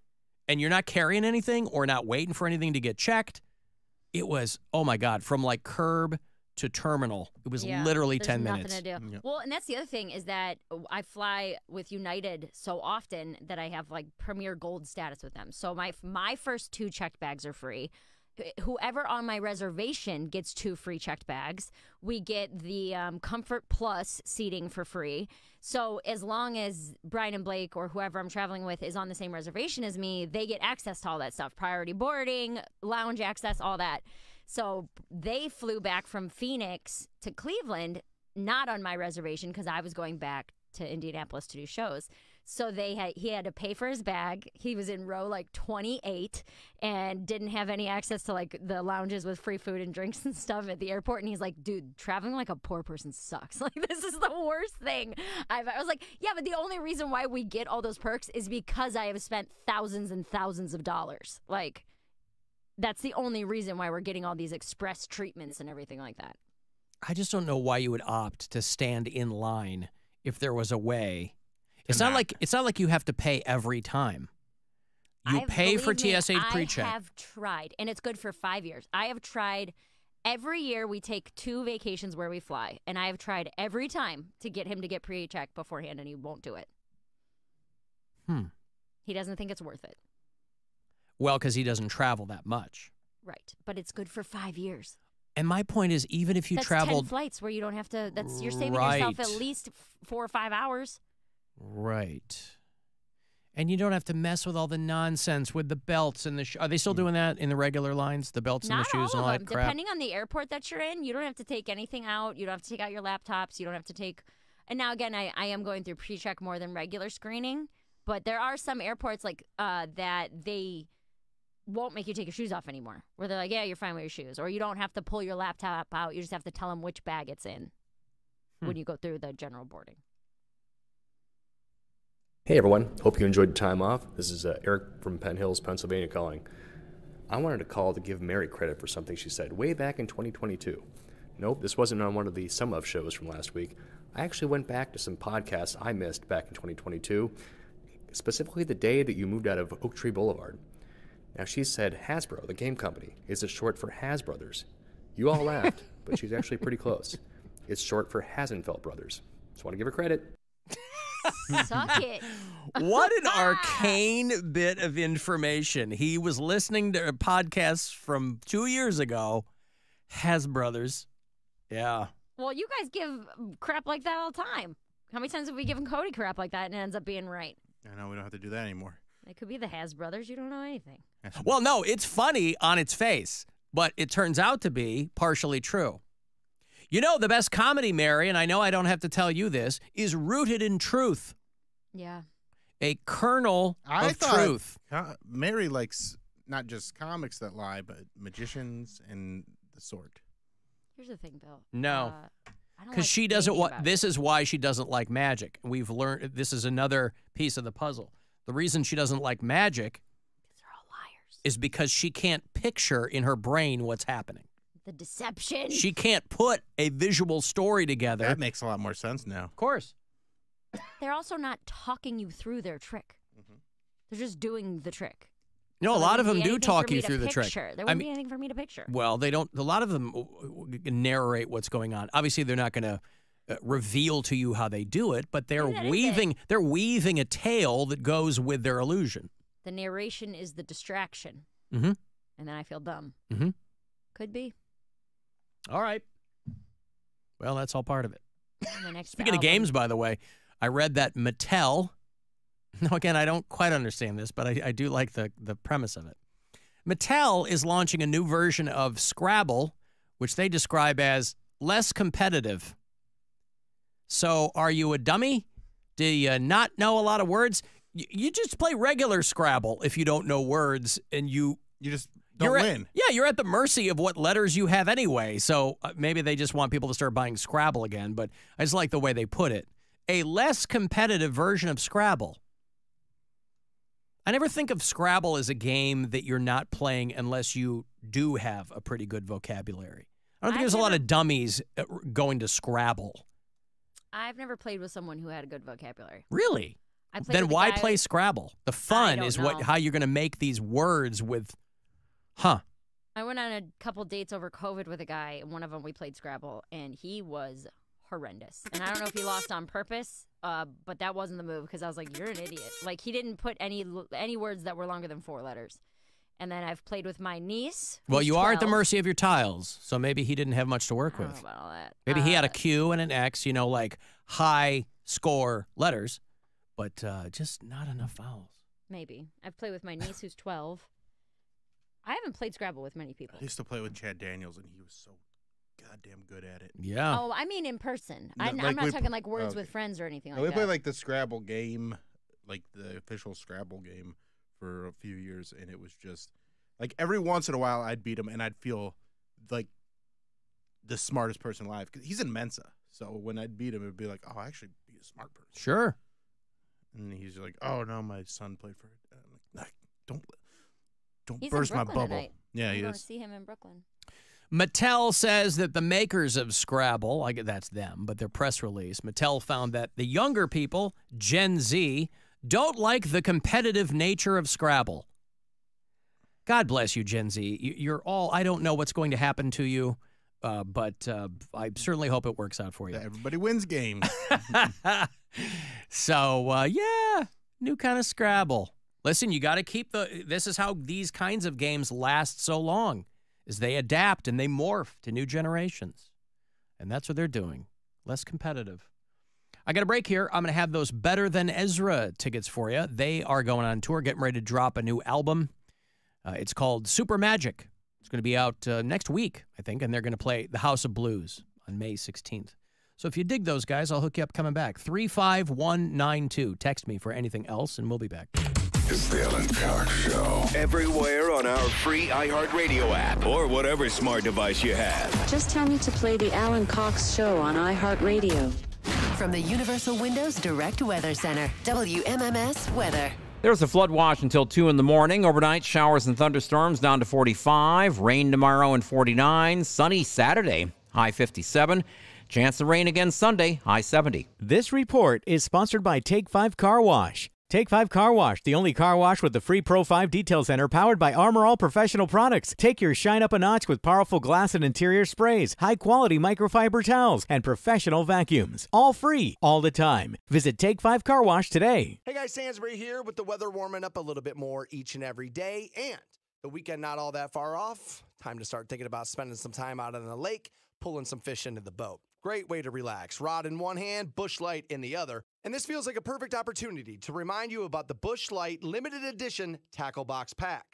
and you're not carrying anything or not waiting for anything to get checked, it was, oh my God, from like curb to terminal. It was Yeah, literally there's 10 nothing minutes. To do. Well, and that's the other thing is that I fly with United so often that I have like Premier Gold status with them. So my my first two checked bags are free. Whoever on my reservation gets two free checked bags, we get the um, Comfort Plus seating for free. So as long as Brian and Blake or whoever I'm traveling with is on the same reservation as me, they get access to all that stuff: priority boarding, lounge access, all that. So they flew back from Phoenix to Cleveland, not on my reservation because I was going back to Indianapolis to do shows. So they had he had to pay for his bag. He was in row like 28 and didn't have any access to like the lounges with free food and drinks and stuff at the airport. And he's like, "Dude, traveling like a poor person sucks. Like this is the worst thing." I've, I was like, "Yeah, but the only reason why we get all those perks is because I have spent thousands and thousands of dollars. Like." That's the only reason why we're getting all these express treatments and everything like that. I just don't know why you would opt to stand in line if there was a way. It's not like it's not like you have to pay every time. You I've- pay for believe me, TSA pre-check. I have tried, and it's good for five years. I have tried every year. We take two vacations where we fly, and I have tried every time to get him to get pre-check beforehand, and he won't do it. Hmm. He doesn't think it's worth it. Well, because he doesn't travel that much. Right, but it's good for five years. And my point is, even if you that's traveled ten flights where you don't have to. That's you're saving yourself at least four or five hours. Right. And you don't have to mess with all the nonsense with the belts and the. Sh- Are they still doing that in the regular lines? The belts and the shoes all and all of that them. crap. Depending on the airport that you're in, you don't have to take anything out. You don't have to take out your laptops. You don't have to take. And now again, I, I am going through pre-check more than regular screening, but there are some airports like uh, that they won't make you take your shoes off anymore. Where they're like, yeah, you're fine with your shoes, or you don't have to pull your laptop out. You just have to tell them which bag it's in Hmm. when you go through the general boarding. Hey everyone, hope you enjoyed the time off. This is uh, Eric from Penn Hills, Pennsylvania calling. I wanted to call to give Mary credit for something she said way back in 2022. Nope, this wasn't on one of the Some of shows from last week. I actually went back to some podcasts I missed back in 2022, specifically the day that you moved out of Oak Tree Boulevard. Now she said Hasbro, the game company, is it short for Has Brothers? You all laughed, but she's actually pretty close. It's short for Hasenfeld Brothers. Just want to give her credit. Suck it. what an arcane bit of information. He was listening to podcasts from two years ago. Has brothers. Yeah. Well, you guys give crap like that all the time. How many times have we given Cody crap like that and it ends up being right? I know we don't have to do that anymore. It could be the Has brothers. You don't know anything. Well, no, it's funny on its face, but it turns out to be partially true. You know, the best comedy, Mary, and I know I don't have to tell you this, is rooted in truth. Yeah. A kernel I of thought truth. co- Mary likes not just comics that lie, but magicians and the sort. Here's the thing, Bill. No. Uh, Because like she doesn't want. This is why she doesn't like magic. We've learned. This is another piece of the puzzle. The reason she doesn't like magic is because she can't picture in her brain what's happening. The deception. She can't put a visual story together. That makes a lot more sense now. Of course. they're also not talking you through their trick. Mm-hmm. They're just doing the trick. You know, So a lot of them do talk you through the trick. picture. There wouldn't mean- be anything for me to picture. Well, they don't. A lot of them uh, narrate what's going on. Obviously, they're not going to uh, reveal to you how they do it, but they're Maybe that is it. weaving. They're weaving a tale that goes with their illusion. The narration is the distraction, Mm-hmm. and then I feel dumb. Mm-hmm. Could be. All right. Well, that's all part of it. Speaking of games, by the way, I read that Mattel. Now, again, I don't quite understand this, but I, I do like the, the premise of it. Mattel is launching a new version of Scrabble, which they describe as less competitive. So, are you a dummy? Do you not know a lot of words? You, you just play regular Scrabble if you don't know words, and you you just don't you're at- win. yeah, you're at the mercy of what letters you have anyway. So uh, maybe they just want people to start buying Scrabble again. But I just like the way they put it: a less competitive version of Scrabble. I never think of Scrabble as a game that you're not playing unless you do have a pretty good vocabulary. I don't think I've there's a lot of dummies uh, going to Scrabble. I've never played with someone who had a good vocabulary. Really? Then why guy- play Scrabble? The fun is what how you're going to make these words with, huh? I went on a couple dates over COVID with a guy, and one of them we played Scrabble, and he was horrendous. And I don't know if he lost on purpose, uh, but that wasn't the move because I was like, "You're an idiot." Like he didn't put any any words that were longer than four letters. And then I've played with my niece. Well, you are at the mercy of your tiles, so maybe he didn't have much to work I don't with. know about all that. Maybe he had a Uh, and an X, you know, like high score letters, but uh, just not enough fouls. Maybe I've played with my niece who's twelve. I haven't played Scrabble with many people. I used to play with Chad Daniels, and he was so goddamn good at it. Yeah. Oh, I mean in person. I, No, I'm like not talking pl- like words okay. with friends or anything No, like we that. played like the Scrabble game, like the official Scrabble game for a few years, and it was just like every once in a while I'd beat him, and I'd feel like the smartest person alive because he's in Mensa. So when I'd beat him, it'd be like, oh, I actually beat a smart person. Sure. And he's like, oh no, my son played for it. I'm like, nah, don't don't He's burst in my Brooklyn bubble. tonight. Yeah, I'm he going is. see him in Brooklyn. Mattel says that the makers of Scrabble, I get that's them, but their press release, Mattel found that the younger people, Gen Z, don't like the competitive nature of Scrabble. God bless you, Gen Z. You- You're all, I don't know what's going to happen to you, uh, but uh, I certainly hope it works out for you. Everybody wins games. so, uh, yeah, new kind of Scrabble. Listen, you got to keep the, this is how these kinds of games last so long, is they adapt and they morph to new generations. And that's what they're doing. Less competitive. I got a break here. I'm going to have those Better Than Ezra tickets for you. They are going on tour, getting ready to drop a new album. Uh, it's called Super Magic. It's going to be out uh, next week, I think, and they're going to play the House of Blues on May 16th. So if you dig those guys, I'll hook you up coming back. 35192. Text me for anything else, and we'll be back. It's the Alan Cox Show. Everywhere on our free iHeartRadio app or whatever smart device you have. Just tell me to play the Alan Cox Show on iHeartRadio. From the Universal Windows Direct Weather Center, WMMS Weather. There's a flood watch until 2 in the morning. Overnight, showers and thunderstorms down to 45. Rain tomorrow and 49. Sunny Saturday, high 57. Chance of rain again Sunday, high 70. This report is sponsored by Take 5 Car Wash. Take 5 Car Wash, the only car wash with the free Pro 5 detail center powered by Armor All professional products. Take your shine up a notch with powerful glass and interior sprays, high quality microfiber towels, and professional vacuums. All free, all the time. Visit Take 5 Car Wash today. Hey guys, Sansbury here with the weather warming up a little bit more each and every day, and the weekend not all that far off. Time to start thinking about spending some time out on the lake, pulling some fish into the boat. Great way to relax. Rod in one hand, Busch light in the other. And this feels like a perfect opportunity to remind you about the Busch Light limited edition tackle box pack.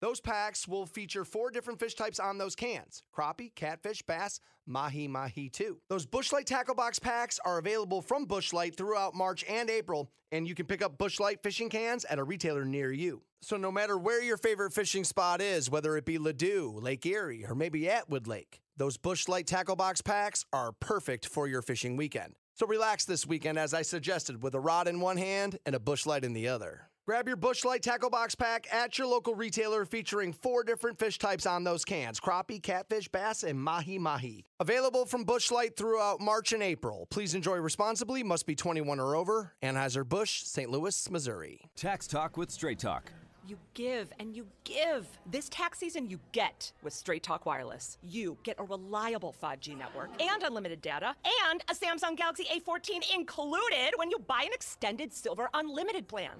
Those packs will feature four different fish types on those cans crappie, catfish, bass, mahi mahi too. Those Busch Light tackle box packs are available from Busch Light throughout March and April, and you can pick up Busch Light fishing cans at a retailer near you. So no matter where your favorite fishing spot is, whether it be Ladue, Lake Erie, or maybe Atwood Lake, those Busch Light tackle box packs are perfect for your fishing weekend. So relax this weekend as I suggested with a rod in one hand and a Busch light in the other. Grab your Busch Light Tackle Box Pack at your local retailer featuring four different fish types on those cans crappie, catfish, bass, and mahi mahi. Available from Busch Light throughout March and April. Please enjoy responsibly, must be 21 or over. Anheuser-Busch, St. Louis, Missouri. Tax Talk with Straight Talk. You give and you give. This tax season, you get with Straight Talk Wireless. You get a reliable 5G network and unlimited data and a Samsung Galaxy A14 included when you buy an extended silver unlimited plan.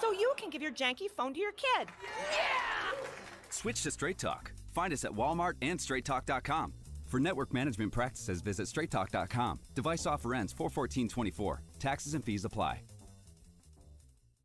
So you can give your janky phone to your kid. Yeah! Switch to Straight Talk. Find us at Walmart and StraightTalk.com. For network management practices, visit StraightTalk.com. Device offer ends 41424. Taxes and fees apply.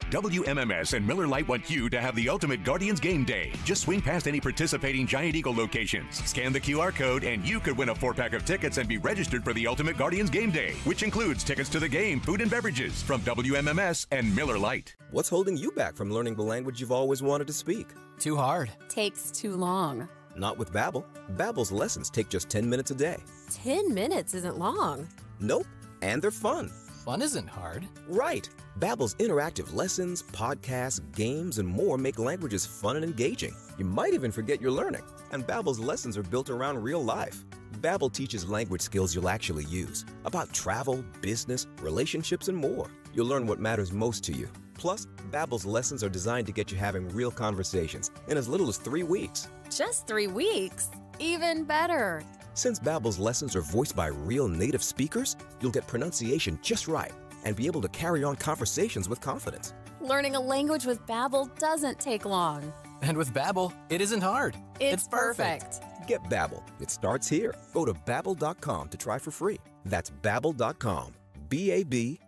WMMS and Miller Lite want you to have the ultimate Guardians game day. Just swing past any participating Giant Eagle locations, scan the QR code, and you could win a four pack of tickets and be registered for the ultimate Guardians game day, which includes tickets to the game, food, and beverages from WMMS and Miller Lite. What's holding you back from learning the language you've always wanted to speak? Too hard. Takes too long. Not with Babbel. Babbel's lessons take just 10 minutes a day. 10 minutes isn't long. Nope, and they're fun. Fun isn't hard. Right. Babbel's interactive lessons, podcasts, games, and more make languages fun and engaging. You might even forget you're learning. And Babbel's lessons are built around real life. Babbel teaches language skills you'll actually use about travel, business, relationships, and more. You'll learn what matters most to you. Plus, Babbel's lessons are designed to get you having real conversations in as little as 3 weeks. Just 3 weeks. Even better. Since Babbel's lessons are voiced by real native speakers, you'll get pronunciation just right and be able to carry on conversations with confidence. Learning a language with Babbel doesn't take long. And with Babbel, it isn't hard. It's, it's perfect. perfect. Get Babbel. It starts here. Go to babbel.com to try for free. That's babbel.com. B A B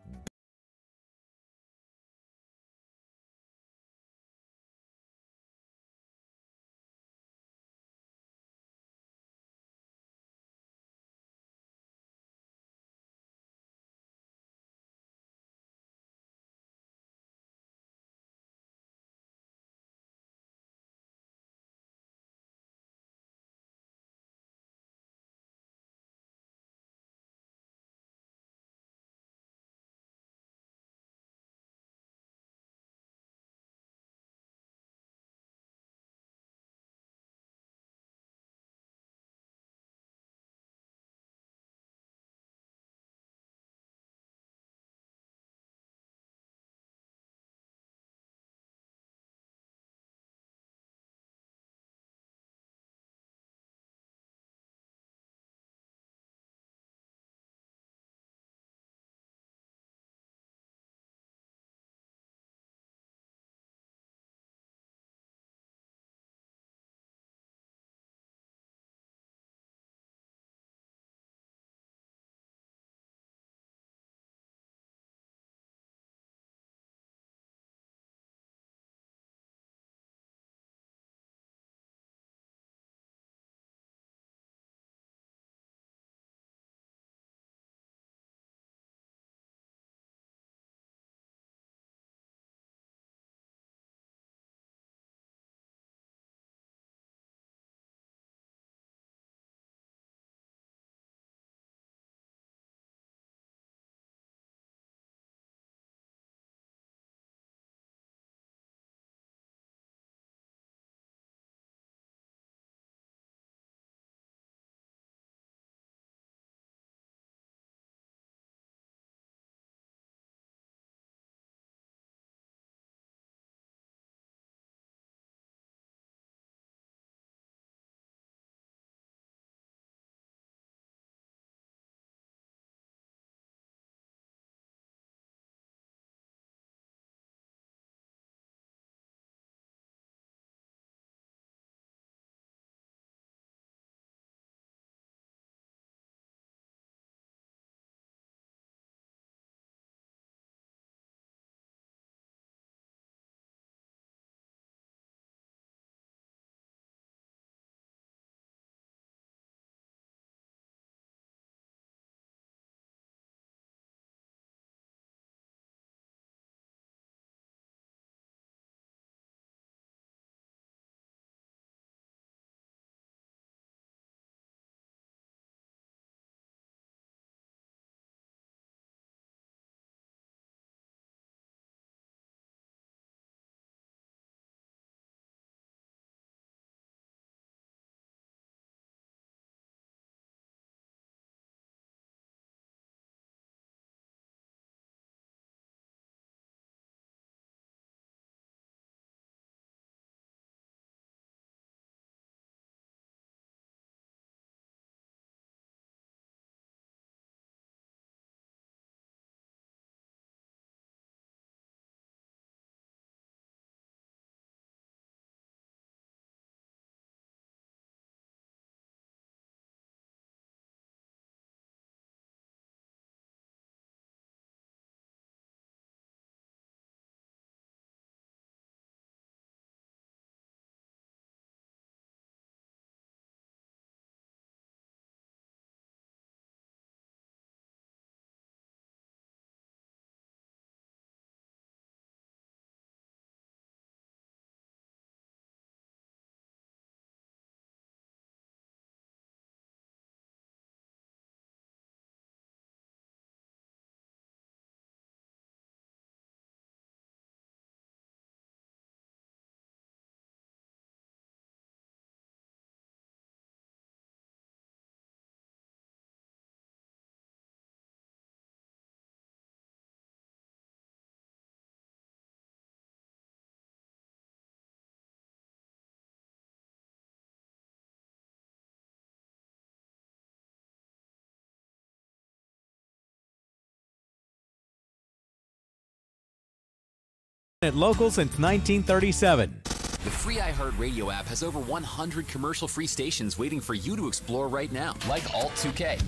At local since 1937. The free iHeartRadio app has over 100 commercial free stations waiting for you to explore right now, like Alt 2K.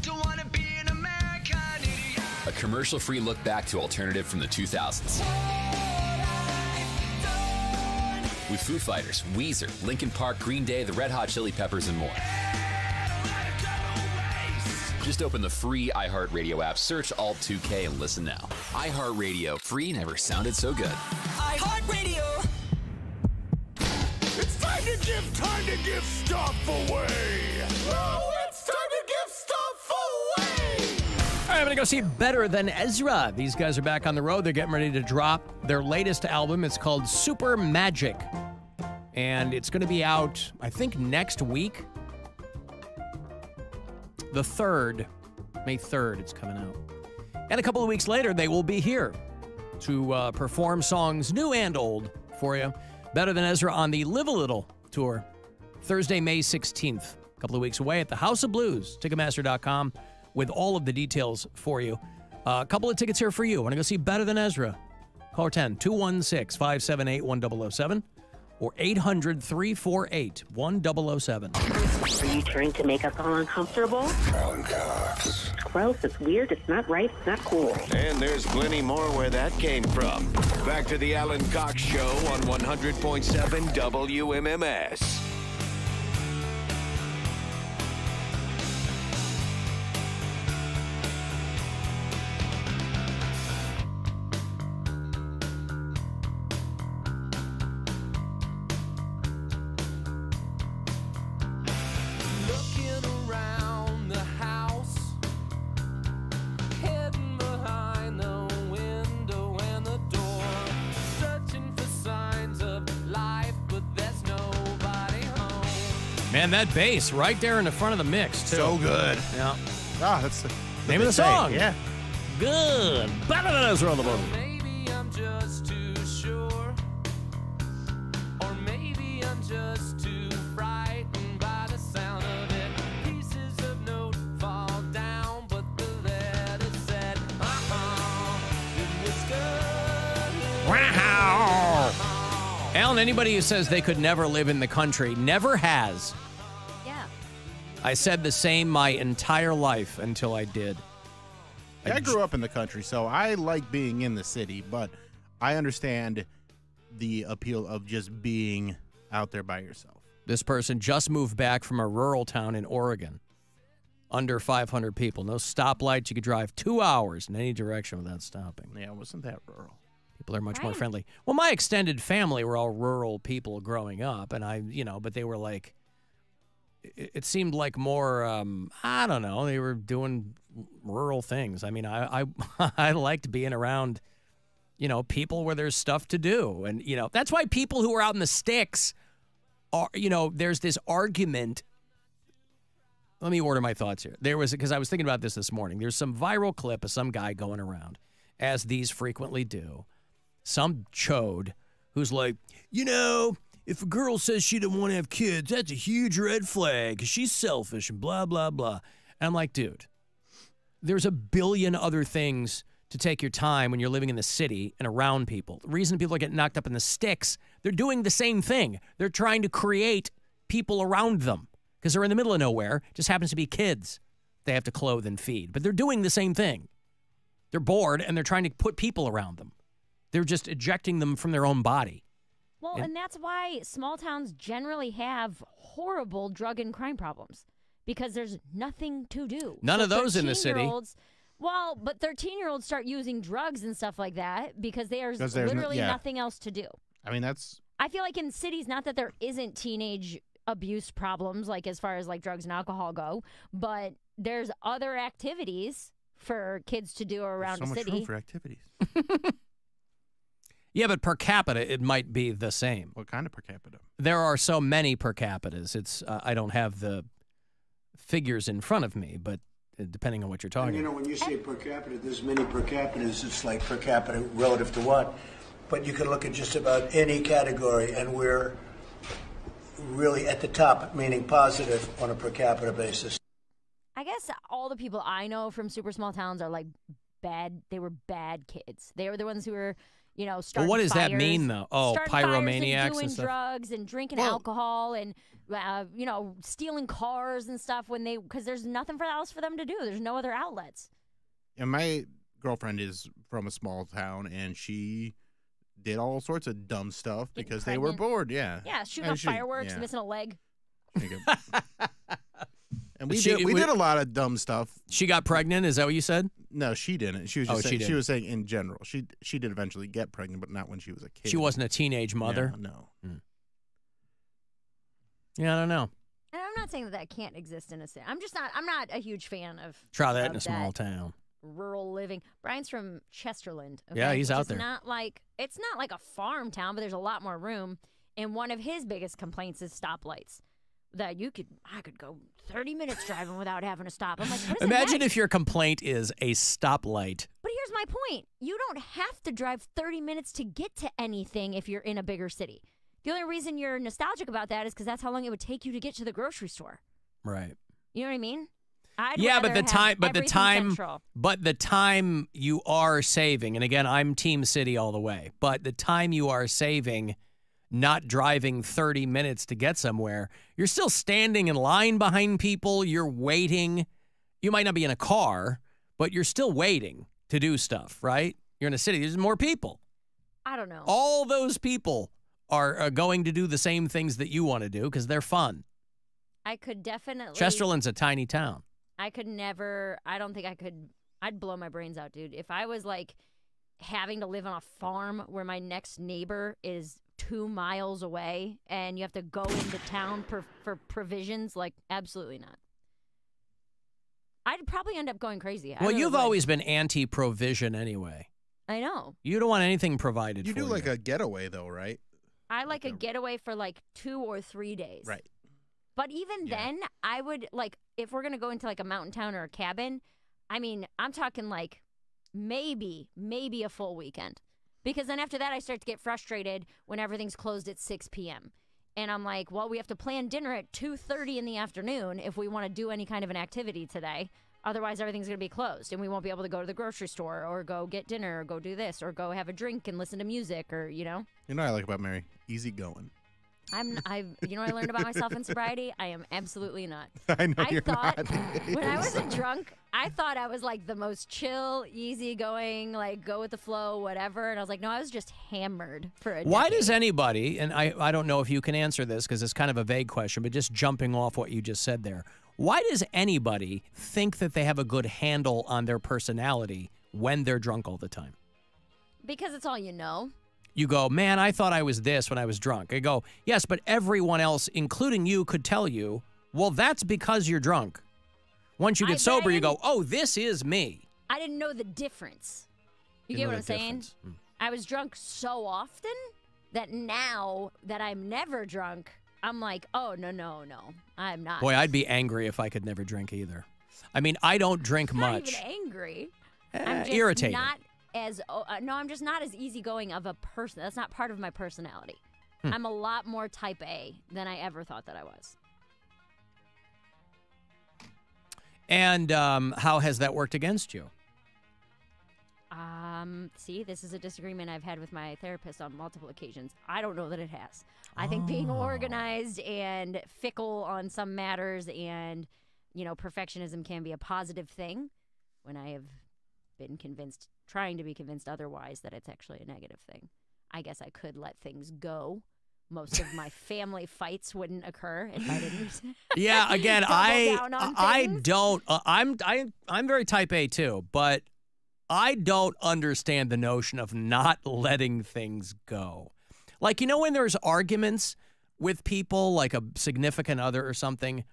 A commercial free look back to alternative from the 2000s. With Foo Fighters, Weezer, Linkin Park, Green Day, the Red Hot Chili Peppers, and more. Just open the free iHeartRadio app, search Alt 2K, and listen now. iHeartRadio, free never sounded so good. iHeartRadio. It's time to give, time to give stuff away. Oh, it's time to give stuff away. All right, I'm going to go see Better Than Ezra. These guys are back on the road. They're getting ready to drop their latest album. It's called Super Magic. And it's going to be out, I think, next week. The 3rd, May 3rd, it's coming out. And a couple of weeks later, they will be here to uh, perform songs new and old for you. Better Than Ezra on the Live a Little tour, Thursday, May 16th. A couple of weeks away at the House of Blues, Ticketmaster.com, with all of the details for you. Uh, a couple of tickets here for you. Want to go see Better Than Ezra? Call 10 216 578 1007 or 800 348 1007. Are you trying to make us all uncomfortable? Alan Cox. It's gross. It's weird. It's not right. It's not cool. And there's plenty more where that came from. Back to the Alan Cox Show on 100.7 WMMS. Man, that bass right there in the front of the mix, too. So good. Yeah. Ah, that's the Name of the they say, song. Yeah. Good. Better Than Ezra on the boat. Maybe I'm just too sure, or maybe I'm just too frightened by the sound of it. Pieces of note fall down, but the letter said, it good. Wow. Alan, anybody who says they could never live in the country never has. Yeah. I said the same my entire life until I did. Yeah, I grew up in the country, so I like being in the city, but I understand the appeal of just being out there by yourself. This person just moved back from a rural town in Oregon. Under 500 people. No stoplights. You could drive two hours in any direction without stopping. Yeah, wasn't that rural? People are much more friendly. Well, my extended family were all rural people growing up, and I, you know, but they were like, it, seemed like more, um, I don't know, they were doing rural things. I mean, I, I, I liked being around, you know, people where there's stuff to do, and you know, that's why people who are out in the sticks are, you know, there's this argument. Let me order my thoughts here. There was because I was thinking about this this morning. There's some viral clip of some guy going around, as these frequently do, some chode who's like, you know, if a girl says she didn't want to have kids, that's a huge red flag 'cause she's selfish and blah, blah, blah. And I'm like, dude, there's a billion other things to take your time when you're living in the city and around people. The reason people are getting knocked up in the sticks, they're doing the same thing. They're trying to create people around them because they're in the middle of nowhere, it just happens to be kids they have to clothe and feed. But they're doing the same thing. They're bored and they're trying to put people around them. They're just ejecting them from their own body. Well, And- and that's why small towns generally have horrible drug and crime problems because there's nothing to do. None of those in the city. Well, but 13 year olds start using drugs and stuff like that because there's 'Cause there's no- literally yeah. nothing else to do. I mean, that's I feel like in cities, not that there isn't teenage abuse problems, like as far as like drugs and alcohol go, but there's other activities for kids to do around so a much room for activities. Yeah, but per capita, it might be the same. What kind of per capita? There are so many per capitas. It's uh, I don't have the figures in front of me, but uh, depending on what you're talking And you know, when you say per capita, there's many per capitas. It's like per capita relative to what? But you can look at just about any category, and we're really at the top, meaning positive on a per capita basis. I guess all the people I know from super small towns are like bad. They were bad kids. They were the ones who were you know, starting what does that fires- mean, though? Oh, starting fires pyromaniacs and and doing stuff? drugs and drinking alcohol and uh, you know stealing cars and stuff when they because there's nothing for else for them to do. There's no other outlets. And my girlfriend is from a small town, and she did all sorts of dumb stuff Getting because they were bored. Yeah. Yeah, shooting And off she- fireworks, yeah. missing a leg. And we She- did we we- did a lot of dumb stuff. She got pregnant. Is that what you said? No, she didn't. She was Oh, just she saying, she, didn't. was saying in general. She she did eventually get pregnant, but not when she was a kid. She wasn't a teenage mother. No. no. Yeah, I don't know. And I'm not saying that that can't exist in a city. I'm just not. I'm not a huge fan of. Try that of in a small town. Rural living. Brian's from Chesterland. Yeah, he's which out there. Not like it's not like a farm town, but there's a lot more room. And one of his biggest complaints is stoplights. That you could, I could go 30 minutes driving without having to stop. I'm like, what is Imagine if your complaint is a stoplight. But here's my point: you don't have to drive 30 minutes to get to anything if you're in a bigger city. The only reason you're nostalgic about that is because that's how long it would take you to get to the grocery store. Right. You know what I mean? I'd yeah, but the time, but the time, central. but the time you are saving, and again, I'm Team City all the way. But the time you are saving, not driving 30 minutes to get somewhere, you're still standing in line behind people. You're waiting. You might not be in a car, but you're still waiting to do stuff. Right? You're in a city. There's more people. I don't know. All those people are uh, going to do the same things that you want to do because they're fun. I could definitely. Chesterland's a tiny town. I could never. I don't think I could. I'd blow my brains out, dude. If I was like having to live on a farm where my next neighbor is two miles away and you have to go into town for, for provisions, like absolutely not. I'd probably end up going crazy. I Well, really you've would. always been anti-provision anyway. I know. You don't want anything provided You for do like a getaway though, right? I like a getaway for like two or three days. Right. But even then, I would like if we're gonna go into like a mountain town or a cabin. I mean, I'm talking like maybe, maybe a full weekend, because then after that, I start to get frustrated when everything's closed at 6 p.m. And I'm like, well, we have to plan dinner at 2:30 in the afternoon if we want to do any kind of an activity today. Otherwise, everything's going to be closed, and we won't be able to go to the grocery store or go get dinner or go do this or go have a drink and listen to music or you know. You know what I like about Mary? Easy going. I'm I you know what I learned about myself in sobriety? I am absolutely not. I know you're thought not. when I was a drunk, I thought I was like the most chill, easygoing, like go with the flow, whatever. And I was like, no, I was just hammered for a Why decade. does anybody, and I, I don't know if you can answer this because it's kind of a vague question, but just jumping off what you just said there, why does anybody think that they have a good handle on their personality when they're drunk all the time? Because it's all you know. You go, man, I thought I was this when I was drunk. I go, yes, but everyone else, including you, could tell you, well, that's because you're drunk. Once you I get sober, you go, oh, this is me. I didn't know the difference. You get what I'm saying? Hmm. I was drunk so often that now that I'm never drunk, I'm like, oh no, no, no. I'm not. Boy, I'd be angry if I could never drink either. I mean, I don't drink not much. even angry. Eh, I'm just irritated. not as oh, uh, no, I'm just not as easygoing of a person. That's not part of my personality. Hmm. I'm a lot more type A than I ever thought that I was. And um, how has that worked against you? Um, see, this is a disagreement I've had with my therapist on multiple occasions. I don't know that it has. I think being Oh. organized and fickle on some matters and, you know, perfectionism can be a positive thing when I have been convinced, trying to be convinced otherwise, that it's actually a negative thing. I guess I could let things go. Most of my family fights wouldn't occur if I didn't. yeah again i i things. don't uh, i'm I, i'm very type a too but i don't understand the notion of not letting things go like you know when there's arguments with people like a significant other or something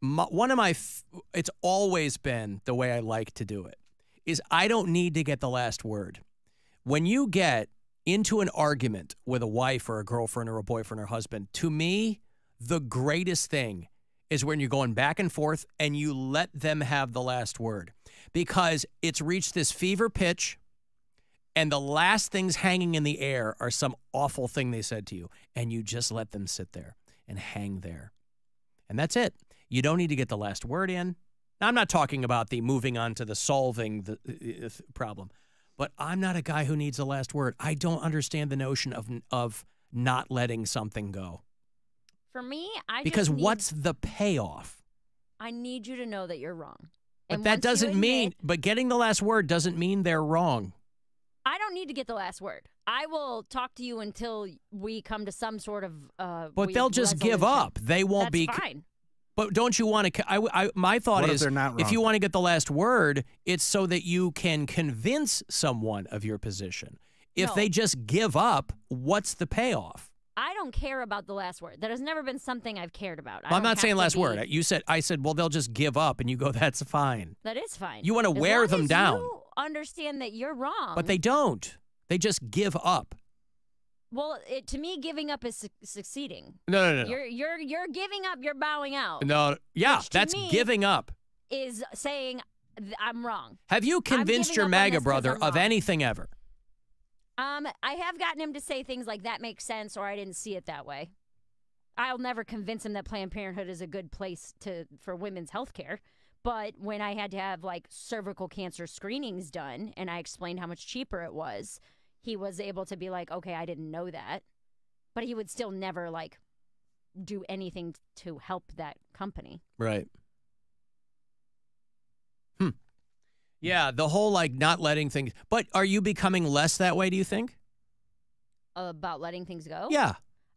my, one of my f- it's always been the way i like to do it is i don't need to get the last word when you get into an argument with a wife or a girlfriend or a boyfriend or husband, to me, the greatest thing is when you're going back and forth and you let them have the last word because it's reached this fever pitch and the last things hanging in the air are some awful thing they said to you and you just let them sit there and hang there. And that's it. You don't need to get the last word in. Now, I'm not talking about the moving on to the solving the uh, uh, problem, but I'm not a guy who needs the last word. I don't understand the notion of of not letting something go. For me, I Because need, what's the payoff? I need you to know that you're wrong. But And that doesn't mean but getting the last word doesn't mean they're wrong. I don't need to get the last word. I will talk to you until we come to some sort of. Uh, But they'll just give up. They won't That's be fine. But don't you want to? I, I, my thought What if is, not if you want to get the last word, it's so that you can convince someone of your position. If No. they just give up, what's the payoff? I don't care about the last word. That has never been something I've cared about. I I'm don't saying last be- word. You said I said, well, they'll just give up, and you go, that's fine. That is fine. You wanna As wear long them as down. You understand that you're wrong. But they don't. They just give up. Well, it, to me, giving up is su- succeeding. No, no, no, no. You're you're you're giving up. You're bowing out. No, yeah, that's giving up. Is saying th- I'm wrong. Have you convinced your MAGA brother of anything ever? Um, I have gotten him to say things like that makes sense, or I didn't see it that way. I'll never convince him that Planned Parenthood is a good place to for women's health care. But when I had to have like cervical cancer screenings done, and I explained how much cheaper it was, he was able to be like, "Okay, I didn't know that," but he would still never like do anything to help that company. Right. Hmm. Yeah, the whole like not letting things. But are you becoming less that way? Do you think? about letting things go. Yeah.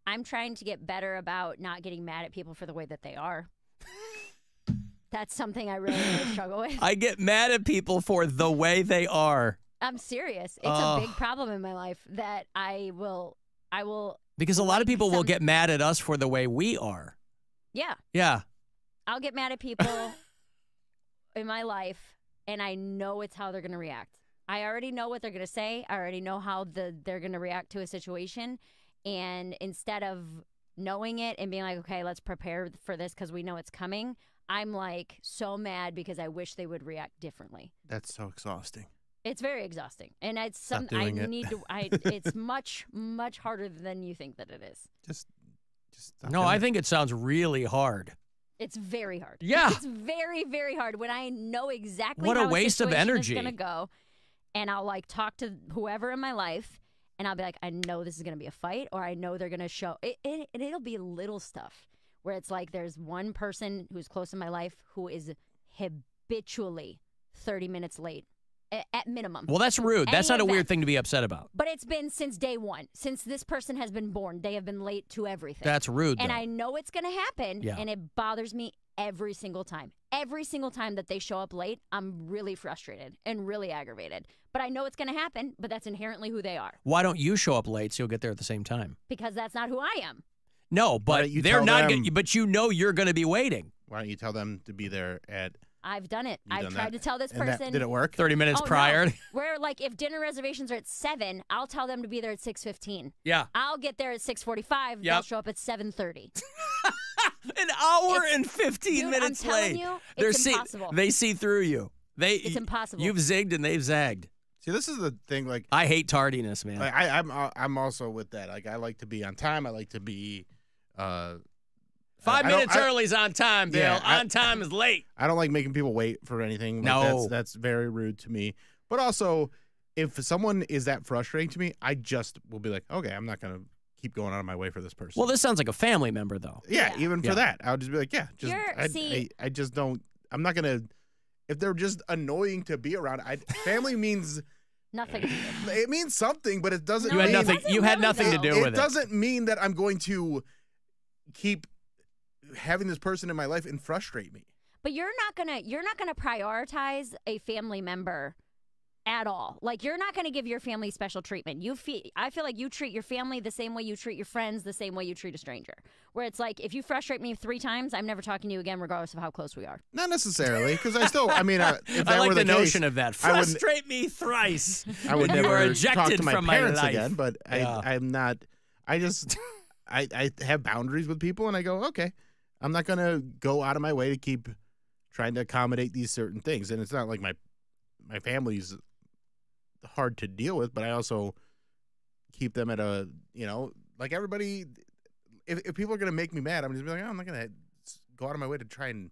I'm trying to get better about not getting mad at people for the way that they are. That's something I really, really struggle with. I get mad at people for the way they are I'm serious. It's Oh. a big problem in my life that I will, I will, because a lot of people will get mad at us for the way we are. yeah, Yeah. I'll get mad at people in my life, and I know it's how they're going to react. I already know what they're going to say. I already know how the they're going to react to a situation, and instead of knowing it and being like, okay, let's prepare for this because we know it's coming. I'm like so mad because I wish they would react differently. That's so exhausting. It's very exhausting, and it's Stop some I it. need to. I it's much much harder than you think that it is. Just, just stop No, I it. think it sounds really hard. It's very hard. Yeah. it's very very hard when I know exactly What a how waste of situation energy. is gonna go, and I'll like talk to whoever in my life, and I'll be like, I know this is gonna be a fight, or I know they're gonna show it. it and it'll be little stuff where it's like there's one person who's close in my life who is habitually thirty minutes late a- at minimum. Well, that's rude. That's Any not a weird thing to be upset about. But it's been since day one. Since this person has been born, they have been late to everything. That's rude, And though. I know it's going to happen. Yeah. And it bothers me every single time. Every single time that they show up late, I'm really frustrated and really aggravated. But I know it's going to happen, but that's inherently who they are Why don't you show up late so you'll get there at the same time? because that's not who I am. No, but you they're not. them- Get, but you know you're going to be waiting. Why don't you tell them to be there at? I've done it. You I've done tried that? to tell this And that- person. did it work? Thirty minutes Oh, no. prior. Where like if dinner reservations are at seven, I'll tell them to be there at six fifteen. Yeah. I'll get there at six forty five. They'll Yep. show up at seven thirty. An hour and fifteen dude, I'm minutes telling late. you, They're it's see- impossible. they see through you. They. It's impossible. You've zigged and they've zagged. See, this is the thing. Like, I hate tardiness, man. Like, I, I'm uh, I'm also with that. Like I like to be on time. I like to be. Uh, Five I minutes I- early is on time, Bill. Yeah, I- on time is late. I don't like making people wait for anything. Like, No. that's, that's very rude to me. But also, if someone is that frustrating to me, I just will be like, okay, I'm not gonna keep going out of my way for this person. Well, this sounds like a family member, though. yeah, even for Yeah. that, I'll just be like, yeah, just I, see- I, I just don't. I'm not gonna. If they're just annoying to be around, I, family means Nothing. it means something, but it doesn't. You had mean, nothing. You had nothing to do it with it. it. doesn't mean that I'm going to keep having this person in my life and frustrate me. But you're not gonna you're not gonna prioritize a family member at all. Like you're not gonna give your family special treatment. You feel I feel like you treat your family the same way you treat your friends, the same way you treat a stranger. Where it's like if you frustrate me three times, I'm never talking to you again, regardless of how close we are. Not necessarily, because I still. I mean, uh, if that I like were the, the, case, notion of that. Frustrate me thrice. I would never you are talk ejected to my from parents my life. again. But Yeah. I, I'm not. I just, I, I have boundaries with people, and I go, okay, I'm not gonna go out of my way to keep trying to accommodate these certain things. And it's not like my, my family's hard to deal with, but I also keep them at a, you know, like everybody. If, if people are gonna make me mad, I'm just be like, oh, I'm not gonna go out of my way to try and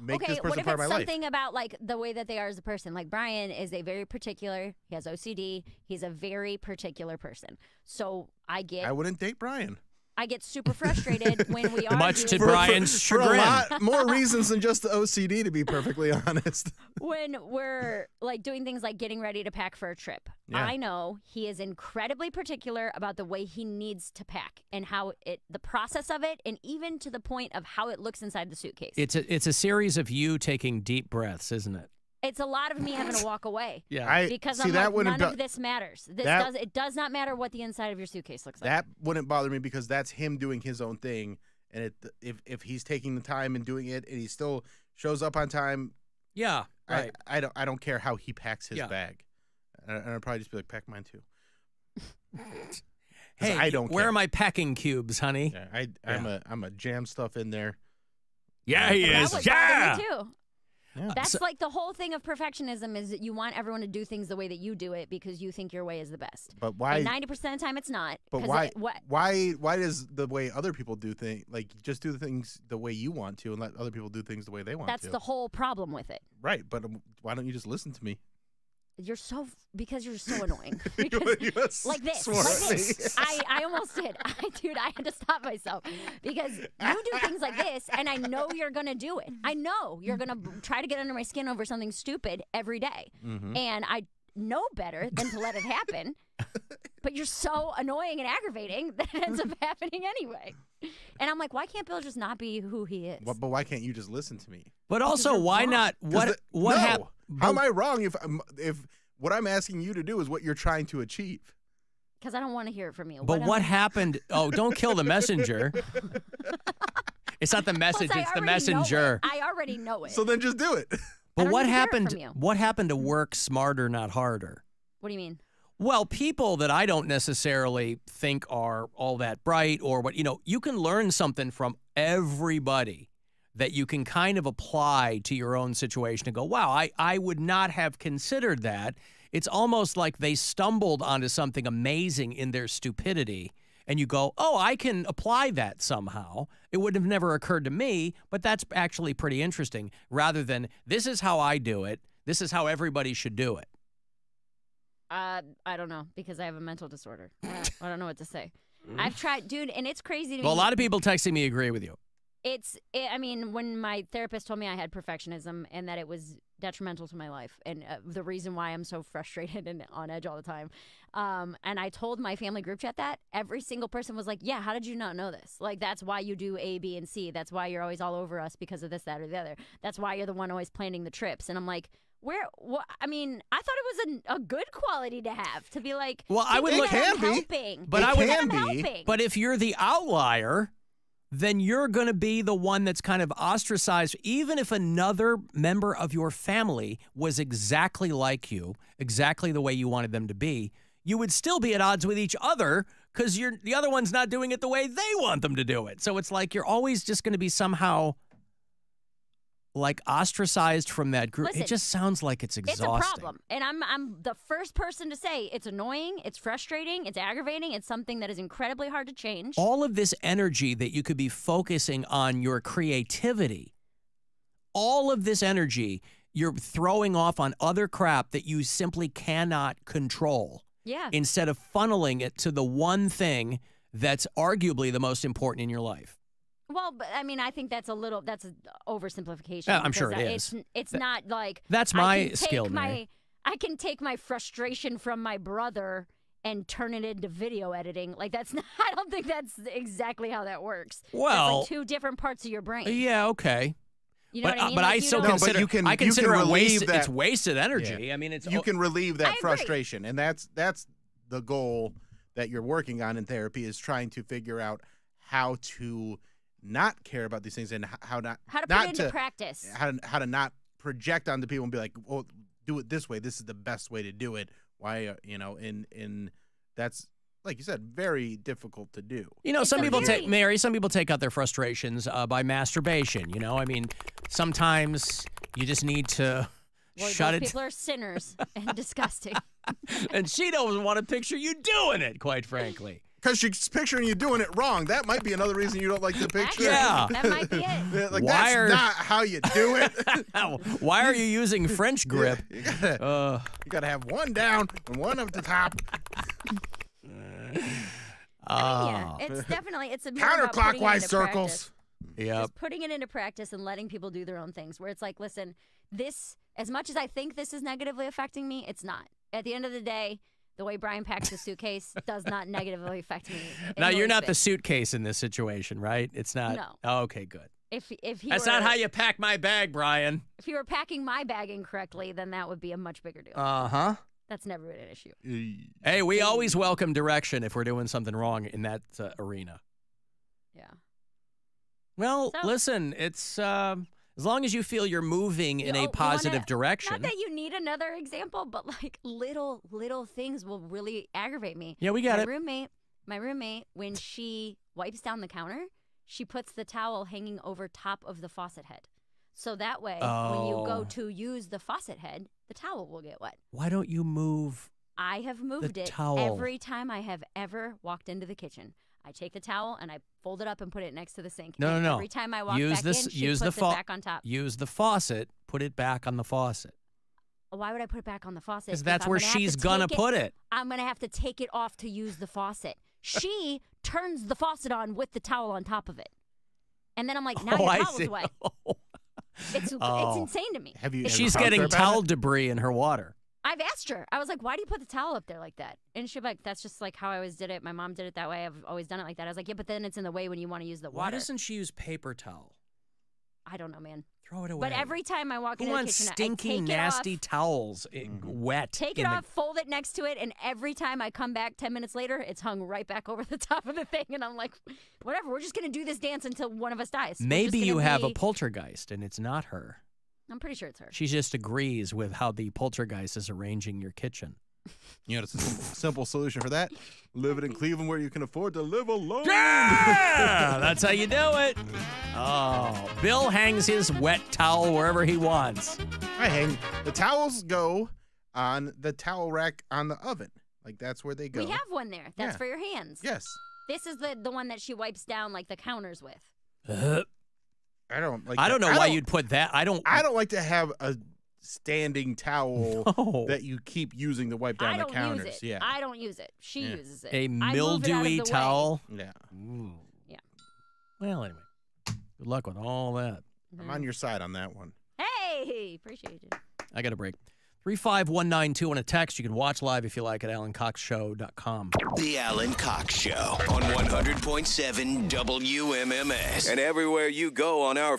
make okay, this person what if part it's of my life. something about like the way that they are as a person? Like Brian is a very particular. He has OCD. He's a very particular person. So I get I wouldn't date Brian. I get super frustrated when we are Much to doing- Brian's For a lot more reasons than just the OCD, to be perfectly honest. when we're like doing things like getting ready to pack for a trip. Yeah. I know he is incredibly particular about the way he needs to pack and how it the process of it and even to the point of how it looks inside the suitcase. It's a it's a series of you taking deep breaths, isn't it? It's a lot of me having to walk away. Yeah. I- because see, I'm that like, wouldn't none bo- of this matters. This that- does it does not matter what the inside of your suitcase looks like. That wouldn't bother me because that's him doing his own thing, and it, if if he's taking the time and doing it, and he still shows up on time, Yeah, right. I, I don't I don't care how he packs his Yeah. bag, and and I'd probably just be like, pack mine too. Hey, I don't. where care. are my packing cubes, honey? Yeah, I I'm a I'm a jam stuff in there. Yeah, he That is. would Yeah. me too. Yeah. That's So- like the whole thing of perfectionism is that you want everyone to do things the way that you do it because you think your way is the best. But why? Ninety percent of the time, it's not. But why? It, what? Why? Why does the way other people do things like just do the things the way you want to, and let other people do things the way they want to? That's to? the whole problem with it. right. But um, why don't you just listen to me? You're so because you're so annoying. Because, you like this, like this. I, I almost did. I, dude, I had to stop myself because you do things like this, and I know you're gonna do it. I know you're gonna try to get under my skin over something stupid every day. Mhm. and I know better than to let it happen. but you're so annoying and aggravating that it ends up happening anyway. And I'm like, why can't Bill just not be who he is? Wh- But why can't you just listen to me? But also, why not? What the- what no. happened? How am I wrong if um, if what I'm asking you to do is what you're trying to achieve? Because I don't want to hear it from you. But am what I- happened? Oh, don't kill the messenger. it's not the message; I it's the already know it. messenger. I already know it. So then just do it. But what need to hear it happened? What happened to work smarter, not harder? what do you mean? Well, people that I don't necessarily think are all that bright or what, you know, you can learn something from everybody that you can kind of apply to your own situation and go, wow, I, I would not have considered that. It's almost like they stumbled onto something amazing in their stupidity. And you go, oh, I can apply that somehow. It would have never occurred to me, but that's actually pretty interesting rather than this is how I do it. This is how everybody should do it. Uh, I don't know because I have a mental disorder. I don't- know what to say. I've tried, dude, and it's crazy to Well, a me. lot of people texting me agree with you. It's, it, I mean, when my therapist told me I had perfectionism and that it was detrimental to my life and uh, the reason why I'm so frustrated and on edge all the time. Um, and I told my family group chat that every single person was like, Yeah, how did you not know this? Like, that's why you do A, B, and C. That's why you're always all over us because of this, that, or the other. That's why you're the one always planning the trips. And I'm like, where? What? I mean, I thought it was a, a good quality to have to be like. Well, I would look look. at I'm helping. but Look I would. I'm helping. But if you're the outlier, then you're going to be the one that's kind of ostracized. Even if another member of your family was exactly like you, exactly the way you wanted them to be, you would still be at odds with each other because you're the other one's not doing it the way they want them to do it. So it's like you're always just going to be somehow like ostracized from that group. Listen, it just sounds like it's exhausting. It's a problem. And I'm I'm the first person to say it's annoying, it's frustrating, it's aggravating, it's something that is incredibly hard to change. all of this energy that you could be focusing on your creativity, all of this energy you're throwing off on other crap that you simply cannot control Yeah. instead of funneling it to the one thing that's arguably the most important in your life. Well, but I mean, I think that's a little that's an oversimplification. Yeah, I'm sure because, it is. It's it's That- not like that's my can skill, My, Mary. I can take my frustration from my brother and turn it into video editing. Like that's not. I don't think that's exactly how that works. Well- like two different parts of your brain. Yeah, okay. You know but what I mean? but Like, I still don't- No, but consider you can- I you can consider it relieve wasted, that- it's wasted energy. Yeah. I mean, it's you can relieve that I agree. frustration, and that's that's the goal that you're working on in therapy is trying to figure out how to not care about these things and how not How to put not it into to, practice. How to how to not project onto people and be like, well, do it this way. This is the best way to do it. Why, uh, you know, in in that's like you said, very difficult to do. You know, It's some people very- take Mary. Some people take out their frustrations uh, by masturbation. You know, I mean, sometimes you just need to Boy, shut those it. people are sinners and disgusting. and she doesn't want to picture you doing it. Quite frankly. Because she's picturing you doing it wrong. That might be another reason you don't like the picture. Yeah. That might be it. Like Why that's are- not how you do it. Why are you using French grip? you gotta, Uh, you gotta have one down and one up the top. ah. Yeah, it's definitely it's a more about putting it Counterclockwise circles. Yeah, Just putting it into practice and letting people do their own things. Where it's like, listen, this as much as I think this is negatively affecting me, it's not. At the end of the day, the way Brian packs his suitcase does not negatively affect me. Now you're least not the suitcase in this situation, right? It's not. No. Oh, okay, good. If if he That's were, not how you pack my bag, Brian. if you were packing my bag incorrectly, then that would be a much bigger deal. Uh huh. That's never been an issue. Hey, we always welcome direction if we're doing something wrong in that uh, arena. Yeah. Well, So- listen, it's um, as long as you feel you're moving in You- oh, a positive wanna- direction. Not that you need another example, but like little little things will really aggravate me. Yeah, we got my it. roommate, my roommate, when she wipes down the counter, she puts the towel hanging over top of the faucet head. So that way, when you Oh. go to use the faucet head, the towel will get wet. Why don't you move? I have moved it towel. every time I have ever walked into the kitchen. I take the towel and I fold it up and put it next to the sink. No, no, And no. Every time I walk use back this. in, she use puts the fa- it back on top. Use the faucet. Put it back on the faucet. Oh, why would I put it back on the faucet? Because that's I'm where gonna have to she's gonna take put it. I'm gonna have to take it off to use the faucet. She turns the faucet on with the towel on top of it, and then I'm like, now Oh, your I towel's wet. It's it's Oh. insane to me. Have you? She's ever talked to her getting towel it? debris in her water. I've asked her. I was like, why do you put the towel up there like that? And she's like, that's just like how I always did it. My mom did it that way. I've always done it like that. I was like, yeah, but then it's in the way when you want to use the Why water. doesn't she use paper towel? I don't know, man. Throw it away. But every time I walk Who into the wants kitchen, stinky, I take nasty it off, towels eh, wet? Take it in it the- off, fold it next to it, and every time I come back 10 minutes later, it's hung right back over the top of the thing. And I'm like, whatever, we're just going to do this dance until one of us dies. We're Maybe you gonna have a be- poltergeist and it's not her. I'm pretty sure it's her. She just agrees with how the poltergeist is arranging your kitchen. You know, it's a simple, simple solution for that. Live it in Cleveland where you can afford to live alone. Yeah, that's how you do it. Oh, Bill hangs his wet towel wherever he wants. I hang the towels go on the towel rack on the oven. Like that's where they go. We have one there. That's Yeah. for your hands. Yes. This is the, the one that she wipes down like the counters with. I don't like. I don't that. know why don't- you'd put that. I don't. I don't like to have a standing towel No. that you keep using to wipe down I the don't counters. use it. Yeah. I don't use it. She Yeah. uses it. A move it out of mildewy way. towel. yeah. Yeah. Well, anyway, good luck with all that. I'm on your side on that one. Hey, appreciate it. I got a break. 35192 on a text. You can watch live if you like at alancoxshow.com. The Alan Cox Show on 100.7 WMMS. And everywhere you go on our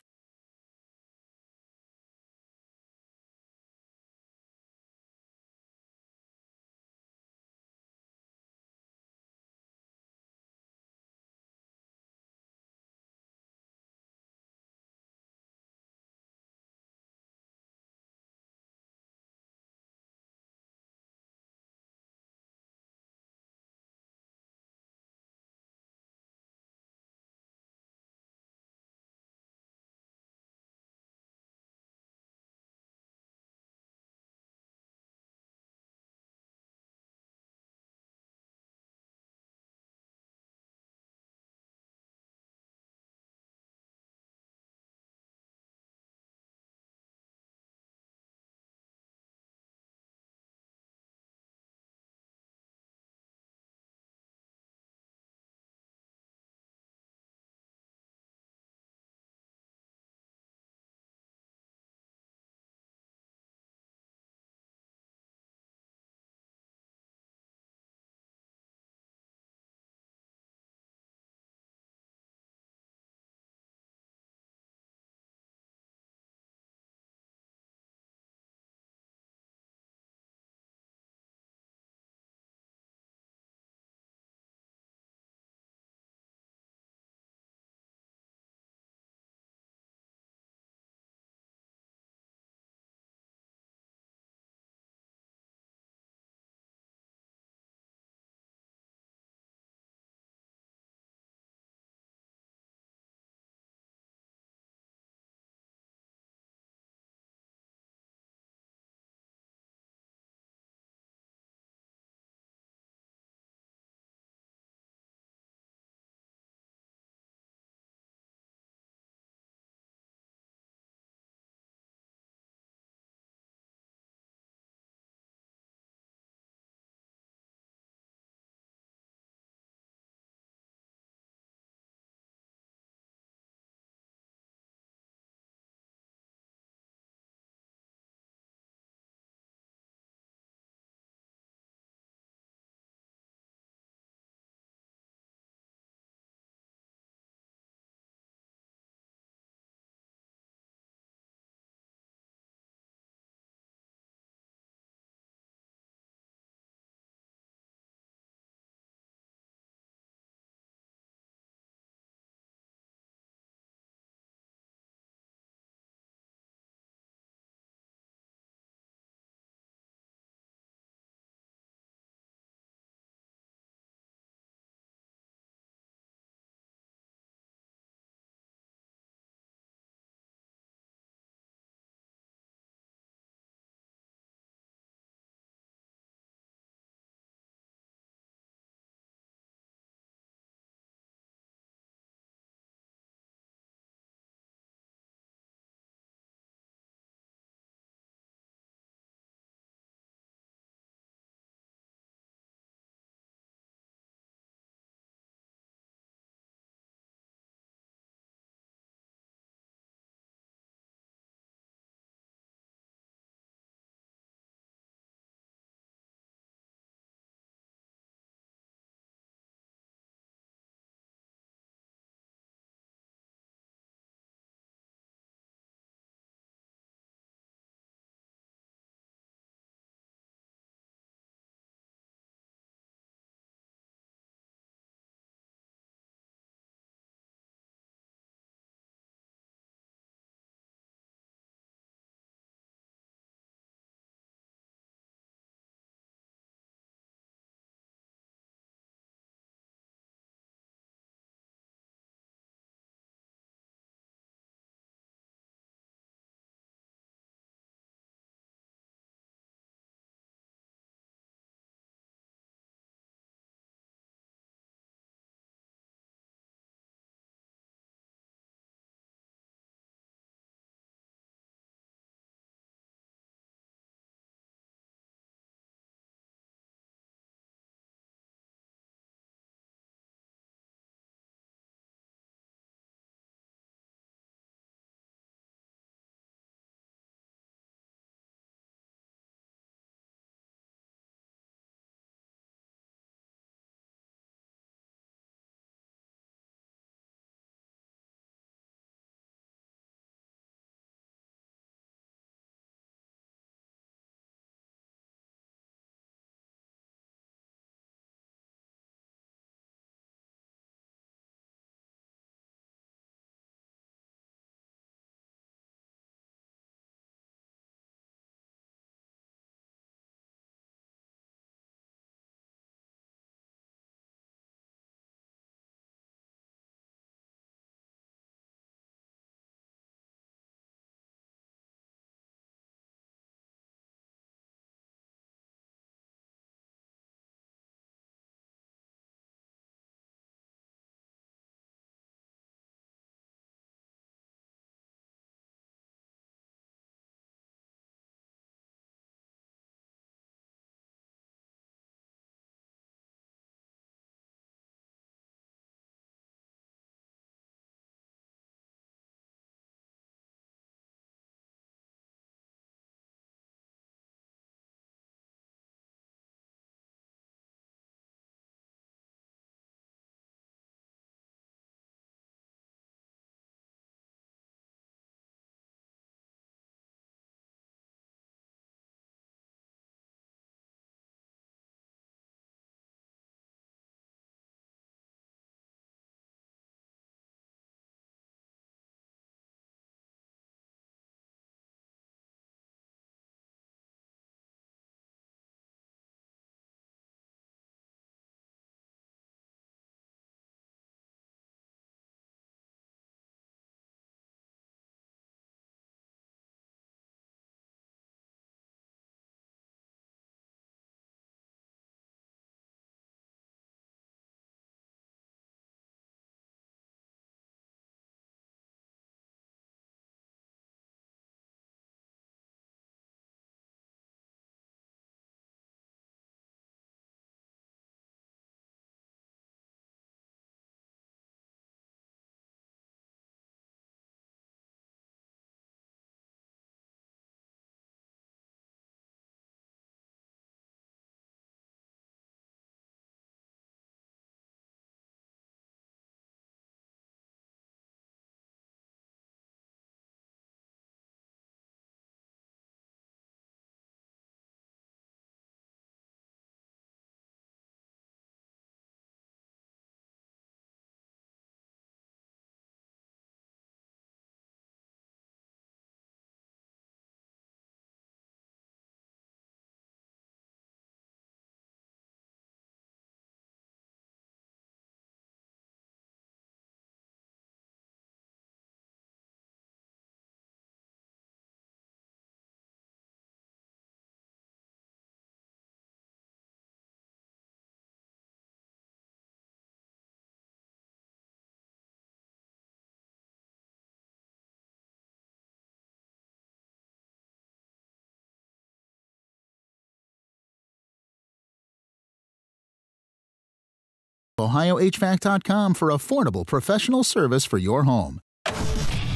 OhioHVAC.com for affordable professional service for your home.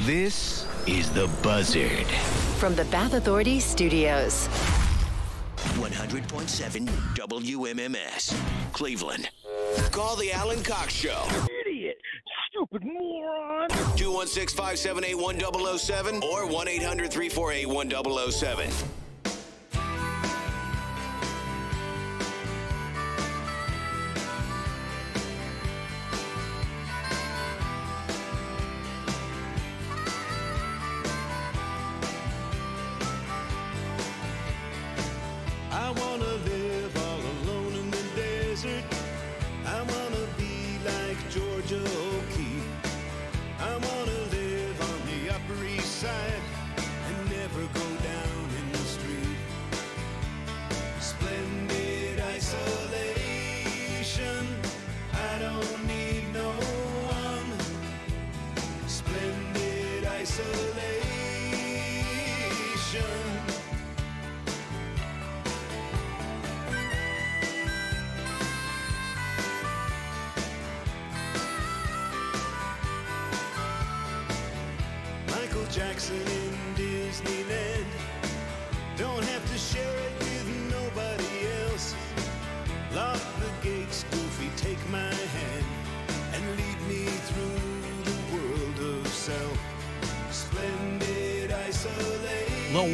This is the Buzzard. From the Bath Authority Studios. 100.7 WMMS, Cleveland. Call the Alan Cox Show. Idiot. Stupid moron. 216 578 1007 or 1 800 348 1007.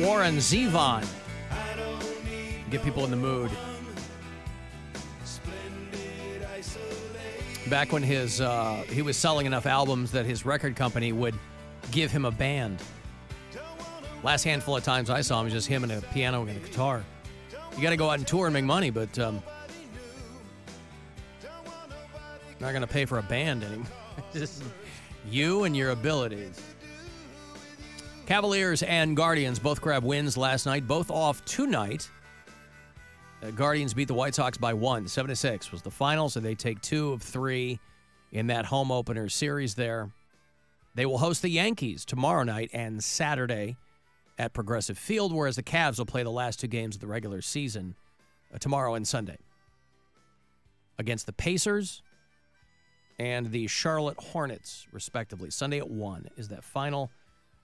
Warren Zevon. Get people in the mood. Back when his uh, he was selling enough albums that his record company would give him a band. Last handful of times I saw him, was just him and a piano and a guitar. You got to go out and tour and make money, but um, not going to pay for a band anymore. Just you and your abilities. Cavaliers and Guardians both grab wins last night, both off tonight. The Guardians beat the White Sox by one. Seven to six was the final, so they take two of three in that home opener series there. They will host the Yankees tomorrow night and Saturday at Progressive Field, whereas the Cavs will play the last two games of the regular season uh, tomorrow and Sunday against the Pacers and the Charlotte Hornets, respectively. Sunday at 1 is that final.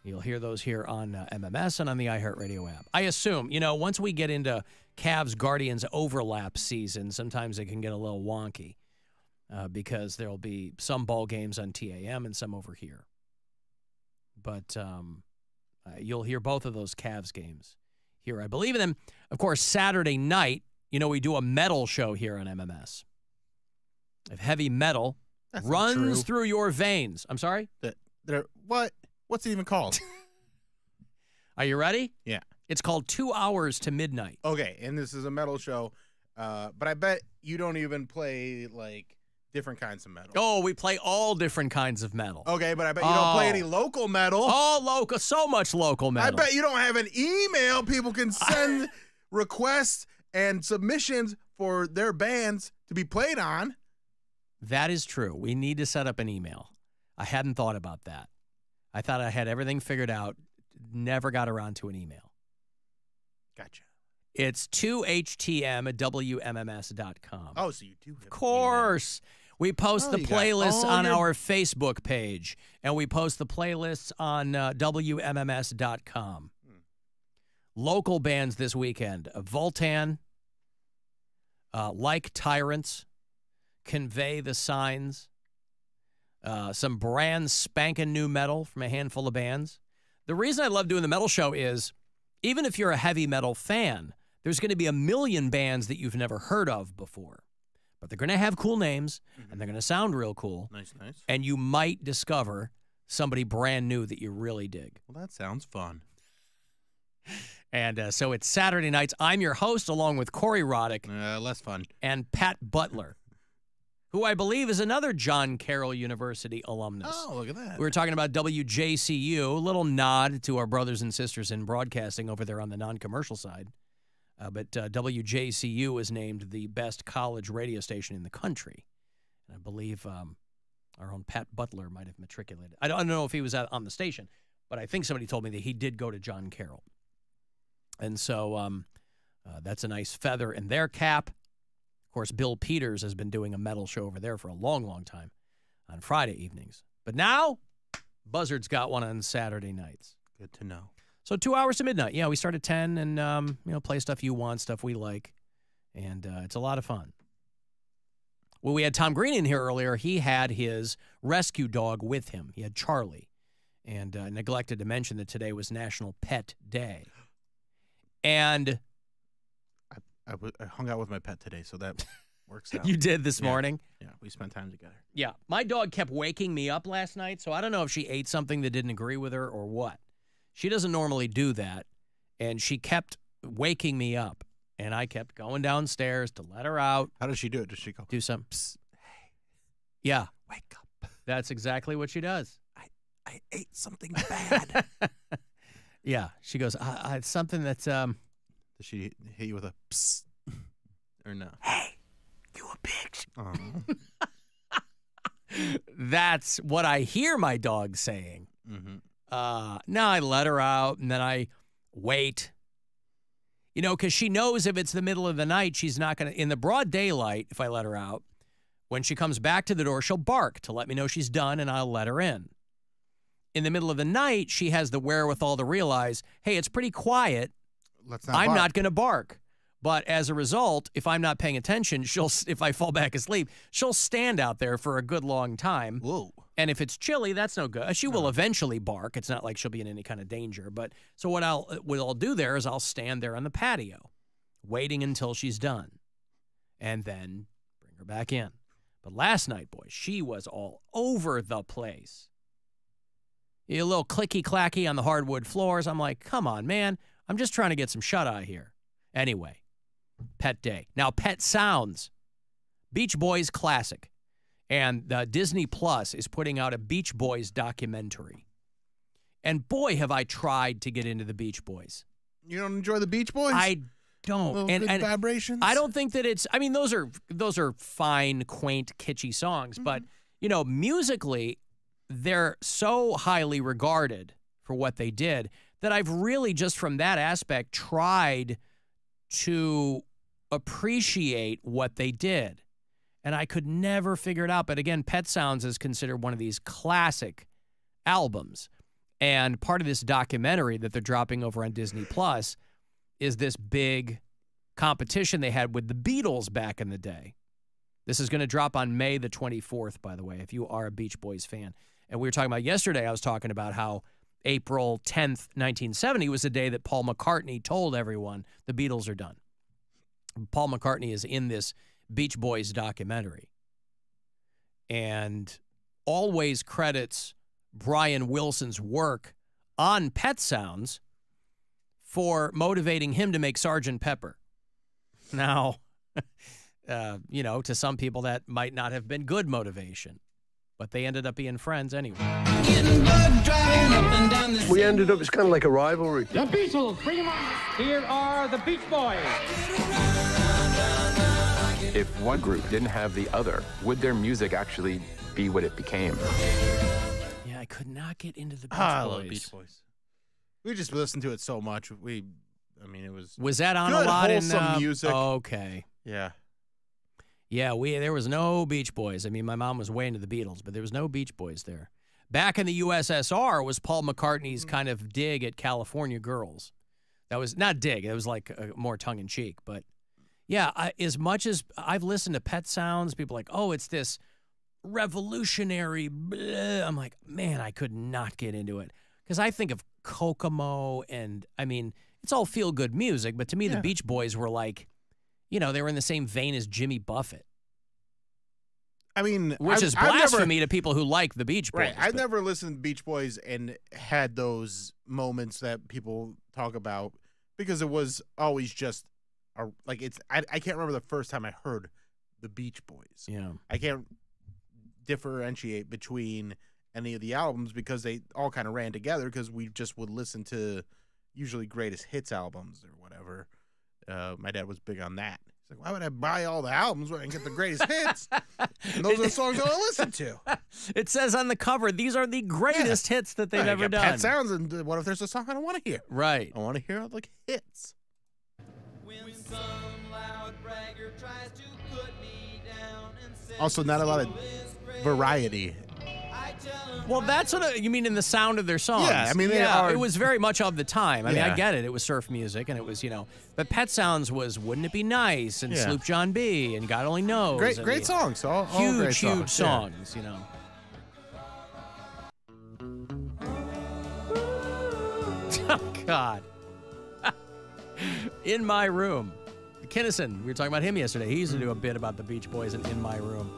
You'll hear those here on uh, MMS and on the iHeartRadio app. I assume, you know, once we get into Cavs Guardians overlap season, sometimes it can get a little wonky uh, because there'll be some ball games on TAM and some over here. But um, uh, you'll hear both of those Cavs games here. I believe in them. Of course, Saturday night, you know, we do a metal show here on MMS. If heavy metal That's runs through your veins. I'm sorry? That there what? What's it even called? Are you ready? Yeah. It's called Two Hours to Midnight. Okay, and this is a metal show, uh, but I bet you don't even play like different kinds of metal. Oh, we play all different kinds of metal. Okay, but I bet you don't play Oh. any local metal. All local, so much local metal. I bet you don't have an email people can send requests and submissions for their bands to be played on. That is true. We need to set up an email. I hadn't thought about that. I thought I had everything figured out. Never got around to an email. Gotcha. It's 2htm at wmms.com. Oh, so you do have Of course. We post Oh, the playlists on your- our Facebook page, and we post the playlists on uh, WMMS.com. Hmm. Local bands this weekend uh, Voltan, uh, Like Tyrants, Convey the Signs, uh, some brand spanking new metal from a handful of bands. The reason I love doing the metal show is even if you're a heavy metal fan, there's going to be a million bands that you've never heard of before. But they're going to have cool names and they're going to sound real cool. Nice, nice. And you might discover somebody brand new that you really dig. Well, that sounds fun. And uh, so it's Saturday nights. I'm your host along with Corey Roddick. Uh, less fun. And Pat Butler, who I believe is another John Carroll University alumnus. Oh, look at that. We were talking about WJCU, a little nod to our brothers and sisters in broadcasting over there on the non commercial side. Uh, but uh, WJCU was named the best college radio station in the country. And I believe um, our own Pat Butler might have matriculated. I don't, I don't know if he was at, on the station, but I think somebody told me that he did go to John Carroll. And so um, uh, that's a nice feather in their cap. Of course, Bill Peters has been doing a metal show over there for a long, long time on Friday evenings. But now, Buzzard's got one on Saturday nights. Good to know. So two hours to midnight. Yeah, we start at ten, and um, you know, play stuff you want, stuff we like, and uh, it's a lot of fun. Well, we had Tom Green in here earlier. He had his rescue dog with him. He had Charlie, and uh, neglected to mention that today was National Pet Day. And I, w- I hung out with my pet today, so that works out. you did this Yeah. morning. Yeah, we spent time together. Yeah, my dog kept waking me up last night, so I don't know if she ate something that didn't agree with her or what. She doesn't normally do that, and she kept waking me up, and I kept going downstairs to let her out. How does she do it? Does she go do something? Yeah, wake up. That's exactly what she does. I I ate something bad. Yeah, she goes. I, I, something that's um. Does she hit you with a psst or no? Hey, you a bitch. Oh. That's what I hear my dog saying. mm-hmm. Uh, now I let her out and then I wait. You know, because she knows if it's the middle of the night, she's not going to, in the broad daylight, if I let her out, when she comes back to the door, she'll bark to let me know she's done and I'll let her in. In the middle of the night, she has the wherewithal to realize, hey, it's pretty quiet. Let's not I'm bark. not going to bark. But as a result, if I'm not paying attention, she'll if I fall back asleep, she'll stand out there for a good long time. Whoa. And if it's chilly, that's no good. She will uh-huh. eventually bark. It's not like she'll be in any kind of danger. But so what I'll what I'll do there is I'll stand there on the patio, waiting until she's done, and then bring her back in. But last night, boy, she was all over the place. A little clicky clacky on the hardwood floors. I'm like, come on, man. I'm just trying to get some shut eye here. Anyway, Pet Day. Now, Pet Sounds, Beach Boys classic. And uh, Disney Plus is putting out a Beach Boys documentary. And boy, have I tried to get into the Beach Boys. You don't enjoy the Beach Boys? I don't. Little and, and vibrations? I don't think that it's. I mean, those are those are fine, quaint, kitschy songs, but you know, musically, they're so highly regarded for what they did that I've really just from that aspect tried to appreciate what they did. And I could never figure it out. But again, Pet Sounds is considered one of these classic albums. And part of this documentary that they're dropping over on Disney Plus is this big competition they had with the Beatles back in the day. This is going to drop on May the 24th, by the way, if you are a Beach Boys fan. And we were talking about yesterday, I was talking about how April 10th, 1970 was the day that Paul McCartney told everyone the Beatles are done. Paul McCartney is in this Beach Boys documentary and always credits Brian Wilson's work on Pet Sounds for motivating him to make Sergeant Pepper. Now, uh, you know, to some people that might not have been good motivation, but they ended up being friends anyway. We ended up, it's kind of like a rivalry. The Beatles, bring 'em on. Here are the Beach Boys. If one group didn't have the other, would their music actually be what it became? Yeah, I could not get into the Beach Ah, I Boys. love Beach Boys. We just listened to it so much. We, I mean, it was Was that on good, a lot in wholesome uh, music. Okay. Yeah. Yeah, we there was no Beach Boys. I mean, my mom was way into the Beatles, but there was no Beach Boys there. Back in the USSR was Paul McCartney's kind of dig at California girls. That was not dig. It was like uh, more tongue in cheek, but yeah. I, as much as I've listened to Pet Sounds, people are like, oh, it's this revolutionary. Blah. I'm like, man, I could not get into it because I think of Kokomo, and I mean, it's all feel good music, but to me, the Beach Boys were like, you know, they were in the same vein as Jimmy Buffett. I mean, Which I've- is I've never- blasphemy to people who like the Beach Boys. Right. I've but- never listened to Beach Boys and had those moments that people talk about because it was always just a, like it's. I, I can't remember the first time I heard the Beach Boys. Yeah. I can't differentiate between any of the albums because they all kind of ran together because we just would listen to usually greatest hits albums or whatever. Uh, my dad was big on that. He's like, why would I buy all the albums when I can get the greatest hits? and those are the songs that I listen to. It says on the cover, these are the greatest hits that they've Yeah, you ever get done. Pet Sounds, and uh, what if there's a song I don't want to hear? Right. I want to hear like hits. When some loud bragger tries to put Also, not a lot of variety. Well, that's what I- you mean in the sound of their songs. Yeah, I mean, they yeah, are- it was very much of the time. I mean, I get it. It was surf music, and it was you know, but Pet Sounds was "Wouldn't It Be Nice" and Yeah. Sloop John B. and God Only Knows. Great, and great songs. All, all huge, great huge songs. songs. You know. oh God. in my room. Kinison, we were talking about him yesterday. He used to do a bit about the Beach Boys and In My Room.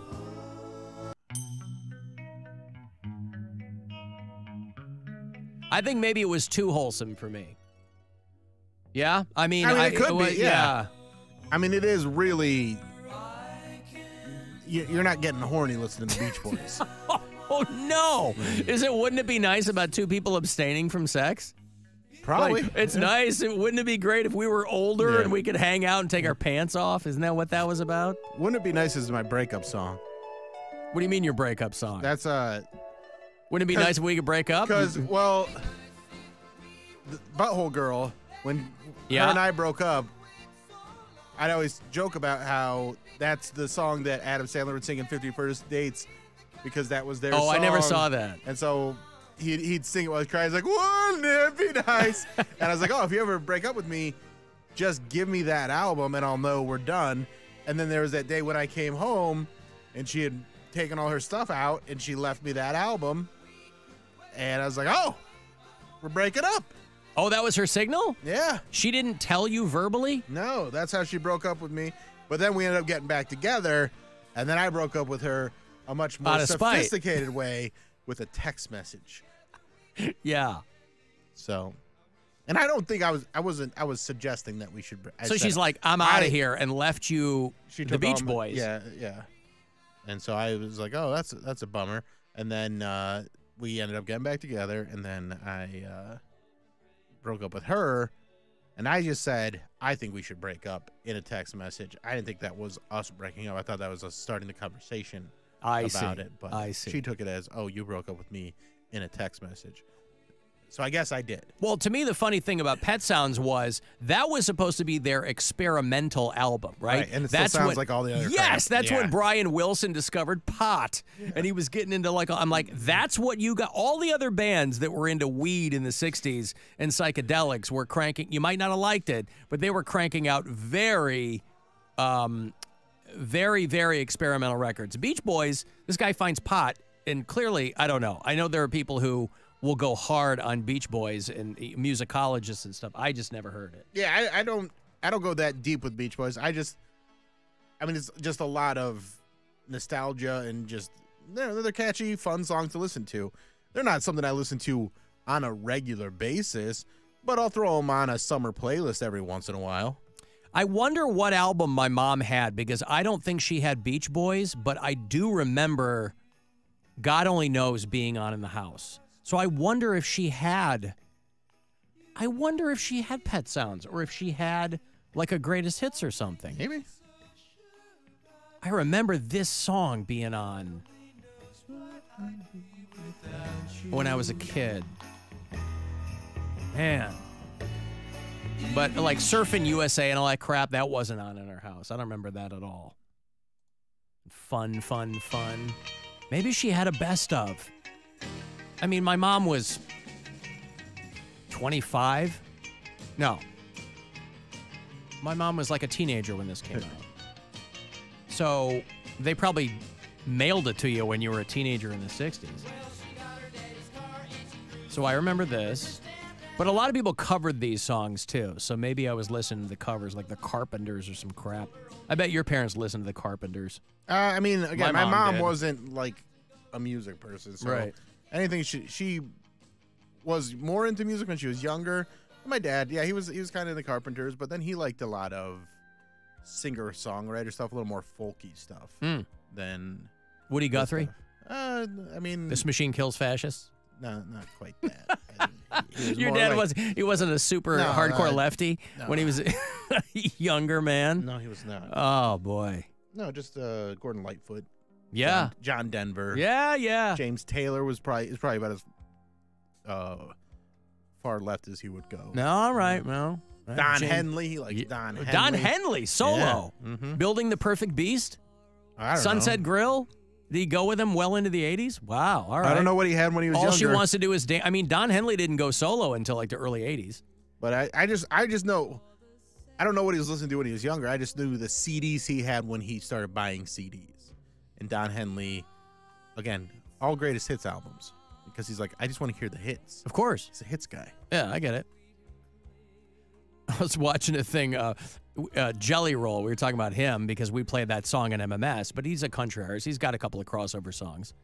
I think maybe it was too wholesome for me. Yeah, I mean, I mean, it could be. Yeah. I mean, it is really. you- You're not getting horny listening to Beach Boys. Oh no! Is it? Wouldn't it be nice about two people abstaining from sex? Probably. Like, it's Yeah. nice. It, wouldn't it be great if we were older Yeah. and we could hang out and take our pants off? Isn't that what that was about? Wouldn't it be nice? Is my breakup song. What do you mean your breakup song? That's uh. Wouldn't it be nice if we could break up? Because well, the Butthole Girl, when Yeah. her and I broke up, I'd always joke about how that's the song that Adam Sandler would sing in 50 First Dates because that was their Oh, I never saw that. And so he'd, he'd sing it while he was crying. He's like, wouldn't it be nice? and I was like, oh, if you ever break up with me, just give me that album and I'll know we're done. And then there was that day when I came home and she had taken all her stuff out and she left me that album. And I was like, oh, we're breaking up. Oh, that was her signal? Yeah. She didn't tell you verbally? No, that's how she broke up with me. But then we ended up getting back together. And then I broke up with her a much more Out of spite. sophisticated way with a text message. Yeah. So, and I don't think I was, I wasn't, I was suggesting that we should. I so said, she's like, I'm out of here and left you the Beach my- Boys. Yeah, yeah. And so I was like, oh, that's that's a bummer. And then uh, we ended up getting back together, and then I uh, broke up with her. And I just said, I think we should break up in a text message. I didn't think that was us breaking up. I thought that was us starting the conversation I about see. it. But I see. she took it as, oh, you broke up with me in a text message. So I guess I did. Well, to me, the funny thing about Pet Sounds was that was supposed to be their experimental album, right? Right, and it still sounds like all the other Yes, crap. that's Yeah. when Brian Wilson discovered pot, and he was getting into like I'm like that's what you got. All the other bands that were into weed in the '60s and psychedelics were cranking. You might not have liked it, but they were cranking out very. Um, very, very experimental records. Beach Boys, this guy finds pot, and clearly, I don't know. I know there are people who will go hard on Beach Boys and eh, musicologists and stuff. I just never heard it. Yeah, I, I don't I don't go that deep with Beach Boys. I just I mean it's just a lot of nostalgia and just they're, they're catchy, fun songs to listen to. They're not something I listen to on a regular basis, but I'll throw them on a summer playlist every once in a while. I wonder what album my mom had because I don't think she had Beach Boys, but I do remember God Only Knows being on in the house. So I wonder if she had I wonder if she had Pet Sounds or if she had like a greatest hits or something. Maybe. I remember this song being on when I was a kid. Man. But like Surfing USA and all that crap, that wasn't on in our house. I don't remember that at all. Fun, fun, fun. Maybe she had a best of. I mean, my mom was 25. No. My mom was like a teenager when this came out. So they probably mailed it to you when you were a teenager in the 60s. So I remember this. But a lot of people covered these songs too. So maybe I was listening to the covers like the Carpenters or some crap. I bet your parents listened to the Carpenters. Uh, I mean, again, my, mom, mom did. wasn't like a music person, so Right. Anything she she was more into music when she was younger. My dad, yeah, he was he was kind of the Carpenters, but then he liked a lot of singer songwriter stuff, a little more folky stuff Hmm. than Woody Guthrie? Uh, I mean, This machine kills fascists? no, not quite that. Your dad like- was he wasn't a super No, hardcore uh, lefty when he was a younger man. No, he was not. Oh boy. No, just uh, Gordon Lightfoot. Yeah. John, John Denver. Yeah, yeah. James Taylor was probably is probably about as uh, far left as he would go. No, all right. Well, Don James- Henley. He likes Don Henley. Don Henley solo. Yeah. Mhm. Building the perfect beast. I don't Sunset know. Grill. Did he go with him well into the 80s? Wow. All right. I don't know what he had when he was All younger. she wants to do is dance. I mean, Don Henley didn't go solo until like the early 80s. But I, I just I just know I don't know what he was listening to when he was younger. I just knew the CDs he had when he started buying CDs. And Don Henley, again, all greatest hits albums. Because he's like, I just want to hear the hits. Of course. He's a hits guy. Yeah, I get it. I was watching a thing, uh, uh, Jelly Roll. We were talking about him because we played that song in MMS, but he's a country artist. He's got a couple of crossover songs.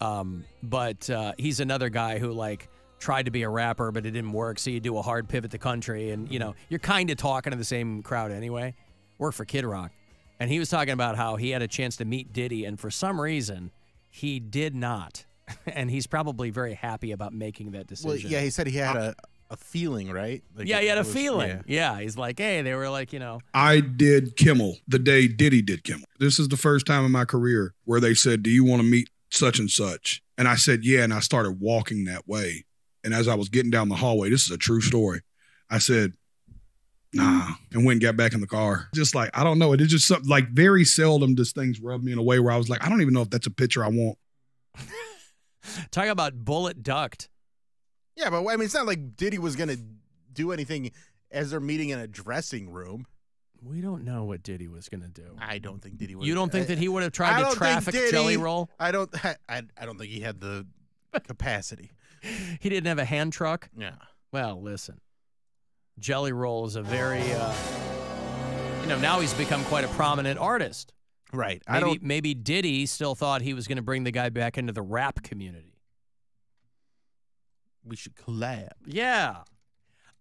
Um, but uh, he's another guy who like tried to be a rapper, but it didn't work. So you do a hard pivot to country, and you know you're kind of talking to the same crowd anyway. Work for Kid Rock, and he was talking about how he had a chance to meet Diddy, and for some reason he did not, and he's probably very happy about making that decision. Well, yeah, he said he had a, a feeling, right? Like yeah, it- he had a was- feeling. yeah. Yeah. he's like, hey, they were like, you know, I did Kimmel the day Diddy did Kimmel. This is the first time in my career where they said, Do you want to meet such and such? And I said, Yeah. And I started walking that way. And as I was getting down the hallway, this is a true story. I said, Nah, and went and got back in the car. Just like, I don't know. It is just something like very seldom does things rub me in a way where I was like, I don't even know if that's a picture I want. talking about bullet ducked. Yeah, but I mean, it's not like Diddy was gonna do anything as they're meeting in a dressing room. We don't know what Diddy was gonna do. I don't think Diddy would. You don't think that he would have tried don't to traffic Diddy- Jelly Roll? I don't. I, I I don't think he had the capacity. He didn't have a hand truck. Yeah. Well, listen, Jelly Roll is a very, uh, you know, now he's become quite a prominent artist. Right. I Maybe, don't. maybe Diddy still thought he was going to bring the guy back into the rap community. We should collab. Yeah.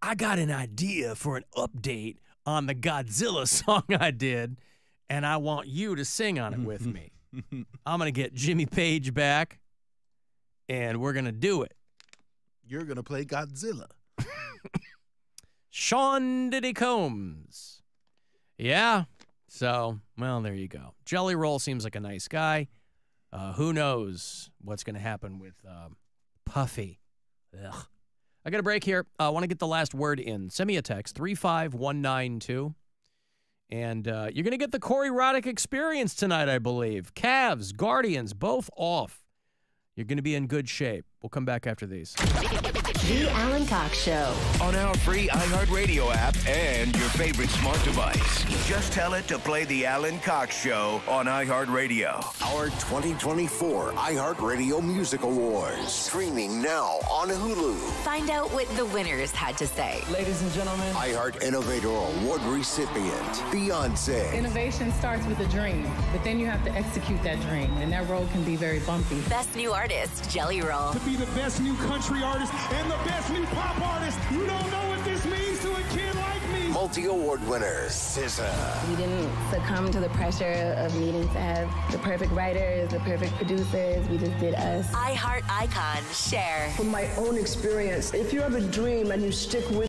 I got an idea for an update on the Godzilla song I did, and I want you to sing on it with me. I'm going to get Jimmy Page back, and we're going to do it. You're gonna play Godzilla. Sean Diddy Combs. Yeah. So, well, there you go. Jelly Roll seems like a nice guy. Uh, who knows what's going to happen with um, Puffy? Ugh. I got a break here. I want to get the last word in. Send me a text 35192. And uh, you're going to get the Corey Roddick experience tonight, I believe. Cavs, Guardians, both off. You're going to be in good shape. We'll come back after these. The Alan Cox Show. On our free iHeartRadio app and your favorite smart device. Just tell it to play the Alan Cox Show on iHeartRadio. Our 2024 iHeartRadio Music Awards. Streaming now on Hulu. Find out what the winners had to say. Ladies and gentlemen, iHeart Innovator Award recipient, Beyonce. Innovation starts with a dream, but then you have to execute that dream, and that road can be very bumpy. Best new artist, Jelly Roll. To be the best new country artist and the best new pop artist. You don't know what this means to a kid like me. Multi award winner, SZA. We didn't succumb to the pressure of needing to have the perfect writers, the perfect producers. We just did us. iHeart icon, Cher. From my own experience, if you have a dream and you stick with